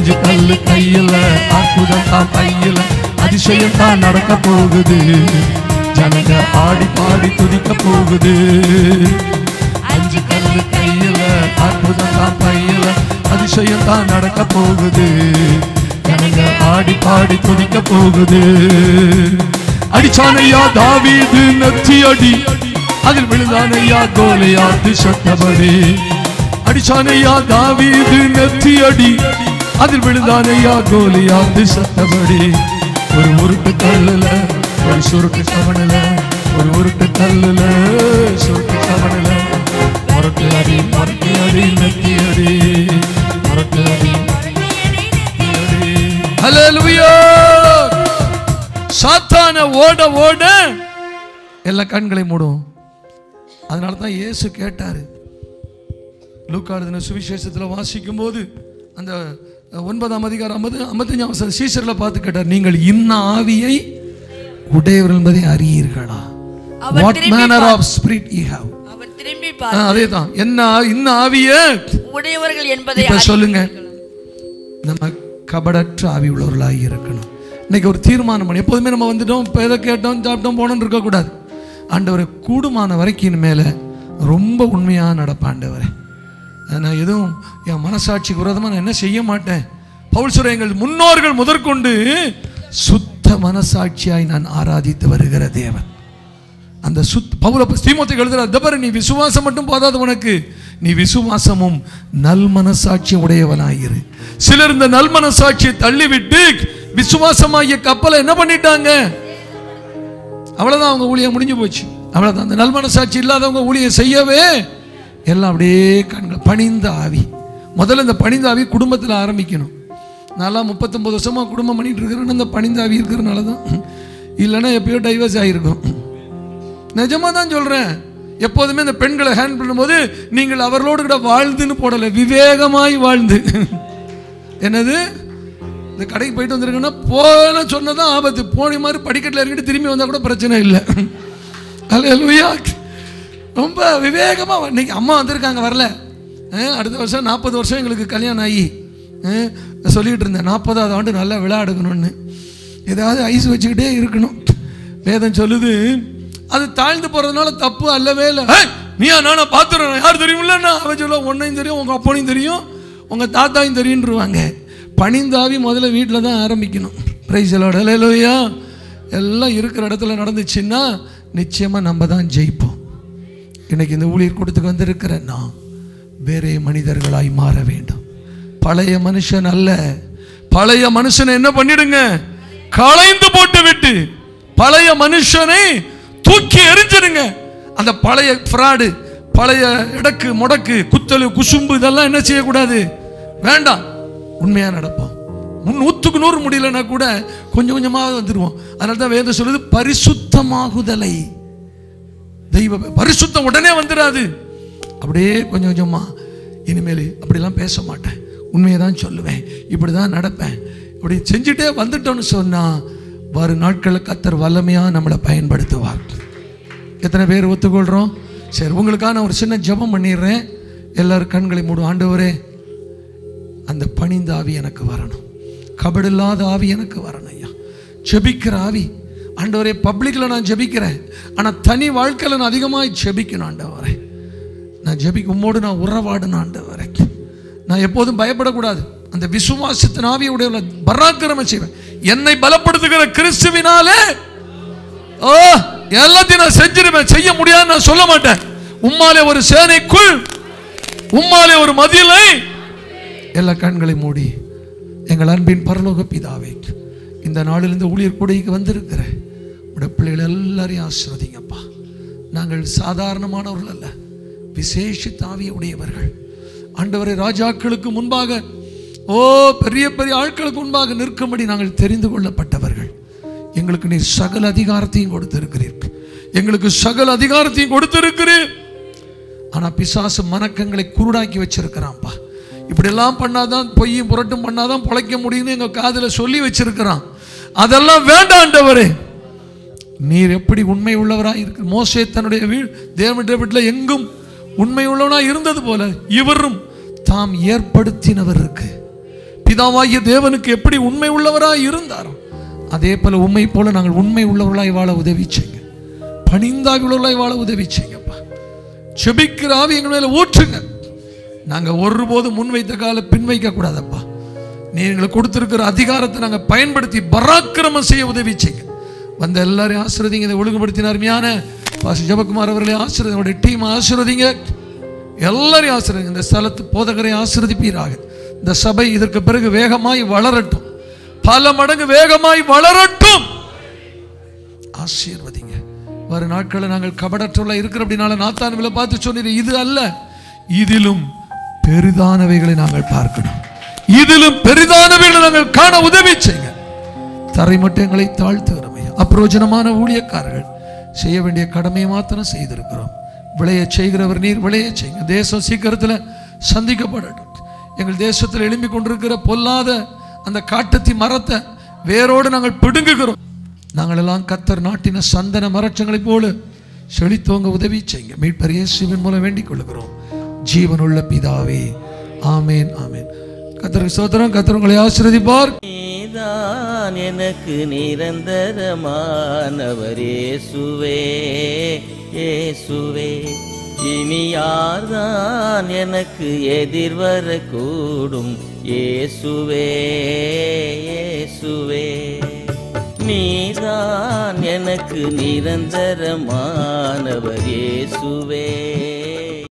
அஞ்சு கல்லு கையில அற்புதம் தான் கையில அதிசயம் தான் நடக்க போகுது. ஜனங்க ஆடி பாடி துதிக்க போகுது. அஞ்சு கல்லு கையில அற்புதம் தான் கையில அதிசயம் தான் நடக்க போகுது. ஜனங்க ஆடி பாடி துதிக்க போகுது. அடிச்சானையா தாவீது நத்தி அடி அதில் விழுந்தானையா கோலையாத்து சத்தபடி. அடிச்சானையா தாவீது நத்தி அடி அதில் விழுந்தானையா கோலியாத்து சத்தபடி ஒரு உருட்டு கல்லுல ஒரு சுருட்டு சமணல ஒரு உருட்டு கல்லுல சுருட்டு கவனில முரட்டு அடி முரட்டு அடி நெத்தி அடி. முரட்டு அடி ஹalleluya. சாத்தான ஓட ஓட எல்லா கண்களை மூடும். அதனால தான் இயேசு கேட்டாரு. லூக்காடுதின சுவிசேஷத்தில் வாசிக்கும் போது அந்த ஒன்பதாம் அதிகாரம் ஐம்பது ஐம்பத்தஞ்சாம் வசனம் சீசரில் பார்த்து கேட்டார் நீங்கள் இன்ன ஆவியை உடையவர் என்பதை அறியீர்களா? What manner of spirit you have அதே தான் என்ன இன்ன ஆவியை உடையவர்கள் என்பதை இப்ப சொல்லுங்க. நம்ம கபடற்ற ஆவி உள்ளவர்களாக இருக்கணும். இன்னைக்கு ஒரு தீர்மானம் பண்ணி எப்போதுமே நம்ம வந்துட்டோம் இப்போ எதை கேட்டோம் சாப்பிட்டோம் போனோம்னு இருக்கக்கூடாது. ஆண்டவரை கூடுமான வரைக்கும் மேலே ரொம்ப உண்மையாக நடப்பாண்டவரை நான் எதுவும் என் மனசாட்சிக்கு விரோதமாக நான் என்ன செய்ய மாட்டேன்? பவுல் சொல்ற எங்கள் முன்னோர்கள் முதற்கொண்டு சுத்த மனசாட்சியாய் நான் ஆராதித்து வருகிற தேவன். அந்த சுத் பவுல ஸ்ரீமத்துக்கு எழுதுறார் "இதோ பாரு நீ விசுவாசம் மட்டும் போதாது உனக்கு. நீ விசுவாசமும் நல் மனசாட்சி உடையவனாயிரு. சிலர் இந்த நல் மனசாட்சியை தள்ளிவிட்டு விசுவாசமாகிய கப்பலை என்ன பண்ணிட்டாங்க? அவ்வளவுதான் அவங்க ஊழியம் முடிஞ்சு போச்சு. அவ்வளோதான் அந்த நல் மனசாட்சி இல்லாதவங்க ஊழியம் செய்யவே எல்லாம் அப்படியே கண்கள் பணிந்த ஆவி. முதல்ல இந்த பணிந்த ஆவி குடும்பத்தில் ஆரம்பிக்கணும். நான்லாம் முப்பத்தொம்பது வருஷமாக குடும்பம் பண்ணிட்டு இருக்கிறேன்னு இந்த பணிந்த ஆவி இருக்கிறனால தான் இல்லைன்னா எப்பயோ டைவர்ஸ் ஆகிருக்கும் நிஜமாக தான் சொல்கிறேன் எப்போதுமே இந்த பெண்களை ஹேண்ட் பண்ணும்போது நீங்கள் அவர்களோடு கூட வாழ்ந்துன்னு போடலை. விவேகமாய் வாழ்ந்து. என்னது? இந்த கடைக்கு போயிட்டு வந்திருக்கேன்னா போன சொன்னதான் ஆபத்து. போன மாதிரி படிக்கட்டில் இறங்கிட்டு திரும்பி வந்தால் கூட பிரச்சனை இல்லை. அல்லேலூயா ரொம்ப விவேகமாக இன்னைக்கு அம்மா வந்திருக்காங்க வரல. அடுத்த வருஷம் நாற்பது வருஷம் எங்களுக்கு கல்யாணம் ஆகி சொல்லிகிட்டு இருந்தேன் நாற்பதாவது ஆண்டு நல்லா விளையாடுக்கணும்னு ஏதாவது ஐஸ் வச்சுக்கிட்டே இருக்கணும். வேதம் சொல்லுது அது தாழ்ந்து போகிறதுனால தப்பு அல்லவே இல்லை. "ஏய், நீயா நானா பார்த்துறேன் யார் தெரியுமில்லண்ணா அவன் சொல்ல உன்னையும் தெரியும் உங்கள் அப்பனையும் தெரியும் உங்கள் தாத்தாயும் தெரியுன்றுவாங்க. பணிந்தாவி முதல்ல வீட்டில் தான் ஆரம்பிக்கணும். பிரைஸலோட இல்லையா எல்லாம் இருக்கிற இடத்துல நடந்துச்சுன்னா நிச்சயமாக நம்ம தான் ஜெயிப்போம். இன்னைக்கு இந்த ஊழியர் கூட்டத்துக்கு வந்திருக்கிறேன் நான். வேறே மனிதர்களாய் மாற வேண்டும். பழைய மனுஷன் அல்ல. பழைய மனுஷனை என்ன பண்ணிடுங்க? களைந்து போட்டு விட்டு பழைய மனுஷனை தூக்கி எரிஞ்சிடுங்க அந்த பழைய ஃப்ராடு பழைய இடக்கு முடக்கு குத்தலு குசும்பு இதெல்லாம் என்ன செய்யக்கூடாது? வேண்டாம். உண்மையாக நடப்போம். முன் நூற்றுக்கு நூறு முடியலன்னா கூட கொஞ்சம் கொஞ்சமாக வந்துடுவோம் அதனால தான் வேதம் சொல்லுது பரிசுத்தமாகுதலை. தெய்வ பரிசுத்தம் உடனே வந்துடாது அப்படியே கொஞ்சம் கொஞ்சமாக இனிமேல் அப்படிலாம் பேச மாட்டேன். உண்மையை தான் சொல்லுவேன். இப்படி தான் நடப்பேன். இப்படி செஞ்சுட்டே வந்துட்டோன்னு சொன்னால் வரும் நாட்களில் கத்தர் வல்லமையாக நம்மளை பயன்படுத்துவார். எத்தனை பேர் ஒத்துக்கொள்கிறோம் சரி உங்களுக்காக நான் ஒரு சின்ன ஜெபம் பண்ணிடுறேன். எல்லோரும் கண்களை மூடும் ஆண்டவரே அந்த பணிந்த ஆவி எனக்கு வரணும். கபடில்லாத ஆவி எனக்கு வரணும் ஐயா. ஜெபிக்கிற ஆவி. ஆண்டவரே பப்ளிக்கில் நான் ஜெபிக்கிறேன். ஆனால் தனி வாழ்க்கையில் நான் அதிகமாக ஜெபிக்கணும் ஆண்டவரே. நான் ஜெபிக்க உம்மோடு நான் உறவாடணும் வரைக்கும். நான் எப்போதும் பயப்படக்கூடாது. அந்த விசுவாசத்தின் ஆவியுடைய பராக்கிரம செய்வேன். என்னை பலப்படுத்துகிற கிறிஸ்துவினாலே ஓ எல்லாத்தையும் நான் செஞ்சிருவேன். செய்ய முடியாதுன்னு நான் சொல்ல மாட்டேன். உம்மாலே ஒரு சேனைக்குள் உம்மாலே ஒரு மதிலை. எல்லா கண்களை மூடி எங்கள் அன்பின் பரலோக பிதாவே இந்த நாளில் இந்த ஊழியர் கூடைக்கு வந்திருக்கிற உடைய பிள்ளைகள் எல்லாரையும் ஆசிர்வதிங்கப்பா. நாங்கள் சாதாரணமானவர்கள் அல்ல. விசேஷித்த ஆவியை உடையவர்கள் ஆண்டவரை ராஜாக்களுக்கு முன்பாக ஓ பெரிய பெரிய ஆட்களுக்கு முன்பாக நிற்கும்படி நாங்கள் தெரிந்து கொள்ளப்பட்டவர்கள். எங்களுக்கு நீர் சகல அதிகாரத்தையும் கொடுத்திருக்கிறீர். எங்களுக்கு சகல அதிகாரத்தையும் கொடுத்திருக்கிறீர். ஆனா பிசாசு மனக்கங்களை குருடாக்கி வச்சிருக்கிறான்ப்பா இப்படியெல்லாம் பண்ணாதான் பொய்யும் புரட்டும் பண்ணாதான் பொழைக்க முடியும்னு எங்க காதுல சொல்லி வச்சிருக்கிறான். அதெல்லாம் வேண்டாண்டவரே நீர் எப்படி உண்மை உள்ளவராக இருக்கு மோசே தன்னுடைய வீடு தேவன் வீட்டில் எங்கும் உண்மை இருந்தது போல இவரும் தாம் ஏற்படுத்தினவர் இருக்கு பிதாவாகிய தேவனுக்கு எப்படி உண்மை உள்ளவராய் இருந்தாரோ அதே போல உண்மை போல நாங்கள் உண்மை உள்ளவர்களாய் வாழ உதவி செய்யுங்க பணிந்தாவி வாழ உதவி செய்யுங்கப்பா. செபிக்கிற ஆவி எங்கள் மேல ஊற்றுங்க நாங்கள் ஒருபோதும் முன்வைத்த கால பின் வைக்க கூடாதப்பா. நீ எங்களுக்கு கொடுத்துருக்கிற அதிகாரத்தை நாங்கள் பயன்படுத்தி பராக்கிரமம் செய்ய உதவி செய்யுங்க வந்த எல்லாரையும் ஆசிரதிங்க இதை ஒழுங்குபடுத்தின அருமையான பாசி ஜபகுமார் அவர்களை ஆசிரியர் அவருடைய டீம் ஆசிர்வதிங்க. எல்லாரையும் ஆசிரியர் இந்த ஸ்தலத்து போதகரை ஆசிர்வதிப்பீராக. இந்த சபை இதற்கு பிறகு வேகமாய் வளரட்டும். பல மடங்கு வேகமாய் வளரட்டும். ஆசீர்வதிங்க. வரும் நாட்களில் நாங்கள் கபடற்றுள்ள இருக்கிற அப்படினால நாத்தானுகளை பார்த்து சொன்னீங்க இது அல்ல. இதிலும் பெரிதானவைகளை நாங்கள் பார்க்கணும். இதிலும் பெரிதானவைகளை நாங்கள் காண உதவி செய்யுங்க. தரை மட்டும் எங்களை அப்பிரோஜனமான ஊழியக்காரர்கள் செய்ய வேண்டிய கடமையை மாத்திரம் செய்திருக்கிறோம். விளைய செய்கிறவர் நீர் விளைய செய்யுங்க. தேசம் சீக்கிரத்தில் சந்திக்கப்படட்டும். எங்கள் தேசத்தில் எழும்பி கொண்டிருக்கிற பொல்லாத அந்த காட்டத்தி மரத்தை வேரோடு நாங்கள் பிடுங்குகிறோம். நாங்களெல்லாம் கத்தர் நாட்டின சந்தன மரச்சங்களைப் போல செழித்தோங்க உதவி செய்யுங்க. மீட்பர் இயேசுவின் மூலம் வேண்டிக் கொள்ளுகிறோம். ஜீவனுள்ள பிதாவே ஆமேன் ஆமேன். கத்தருக்கு சோதரம் கத்தர் உங்களை ஆசீர்வதிப்பார். நீதான் எனக்கு நிரந்தரமானவர் இயேசுவே ஏசுவே. இனி யார்தான் எனக்கு எதிர் வரக்கூடும் ஏசுவே. இயேசுவே நீதான் எனக்கு நிரந்தரமானவர் ஏசுவே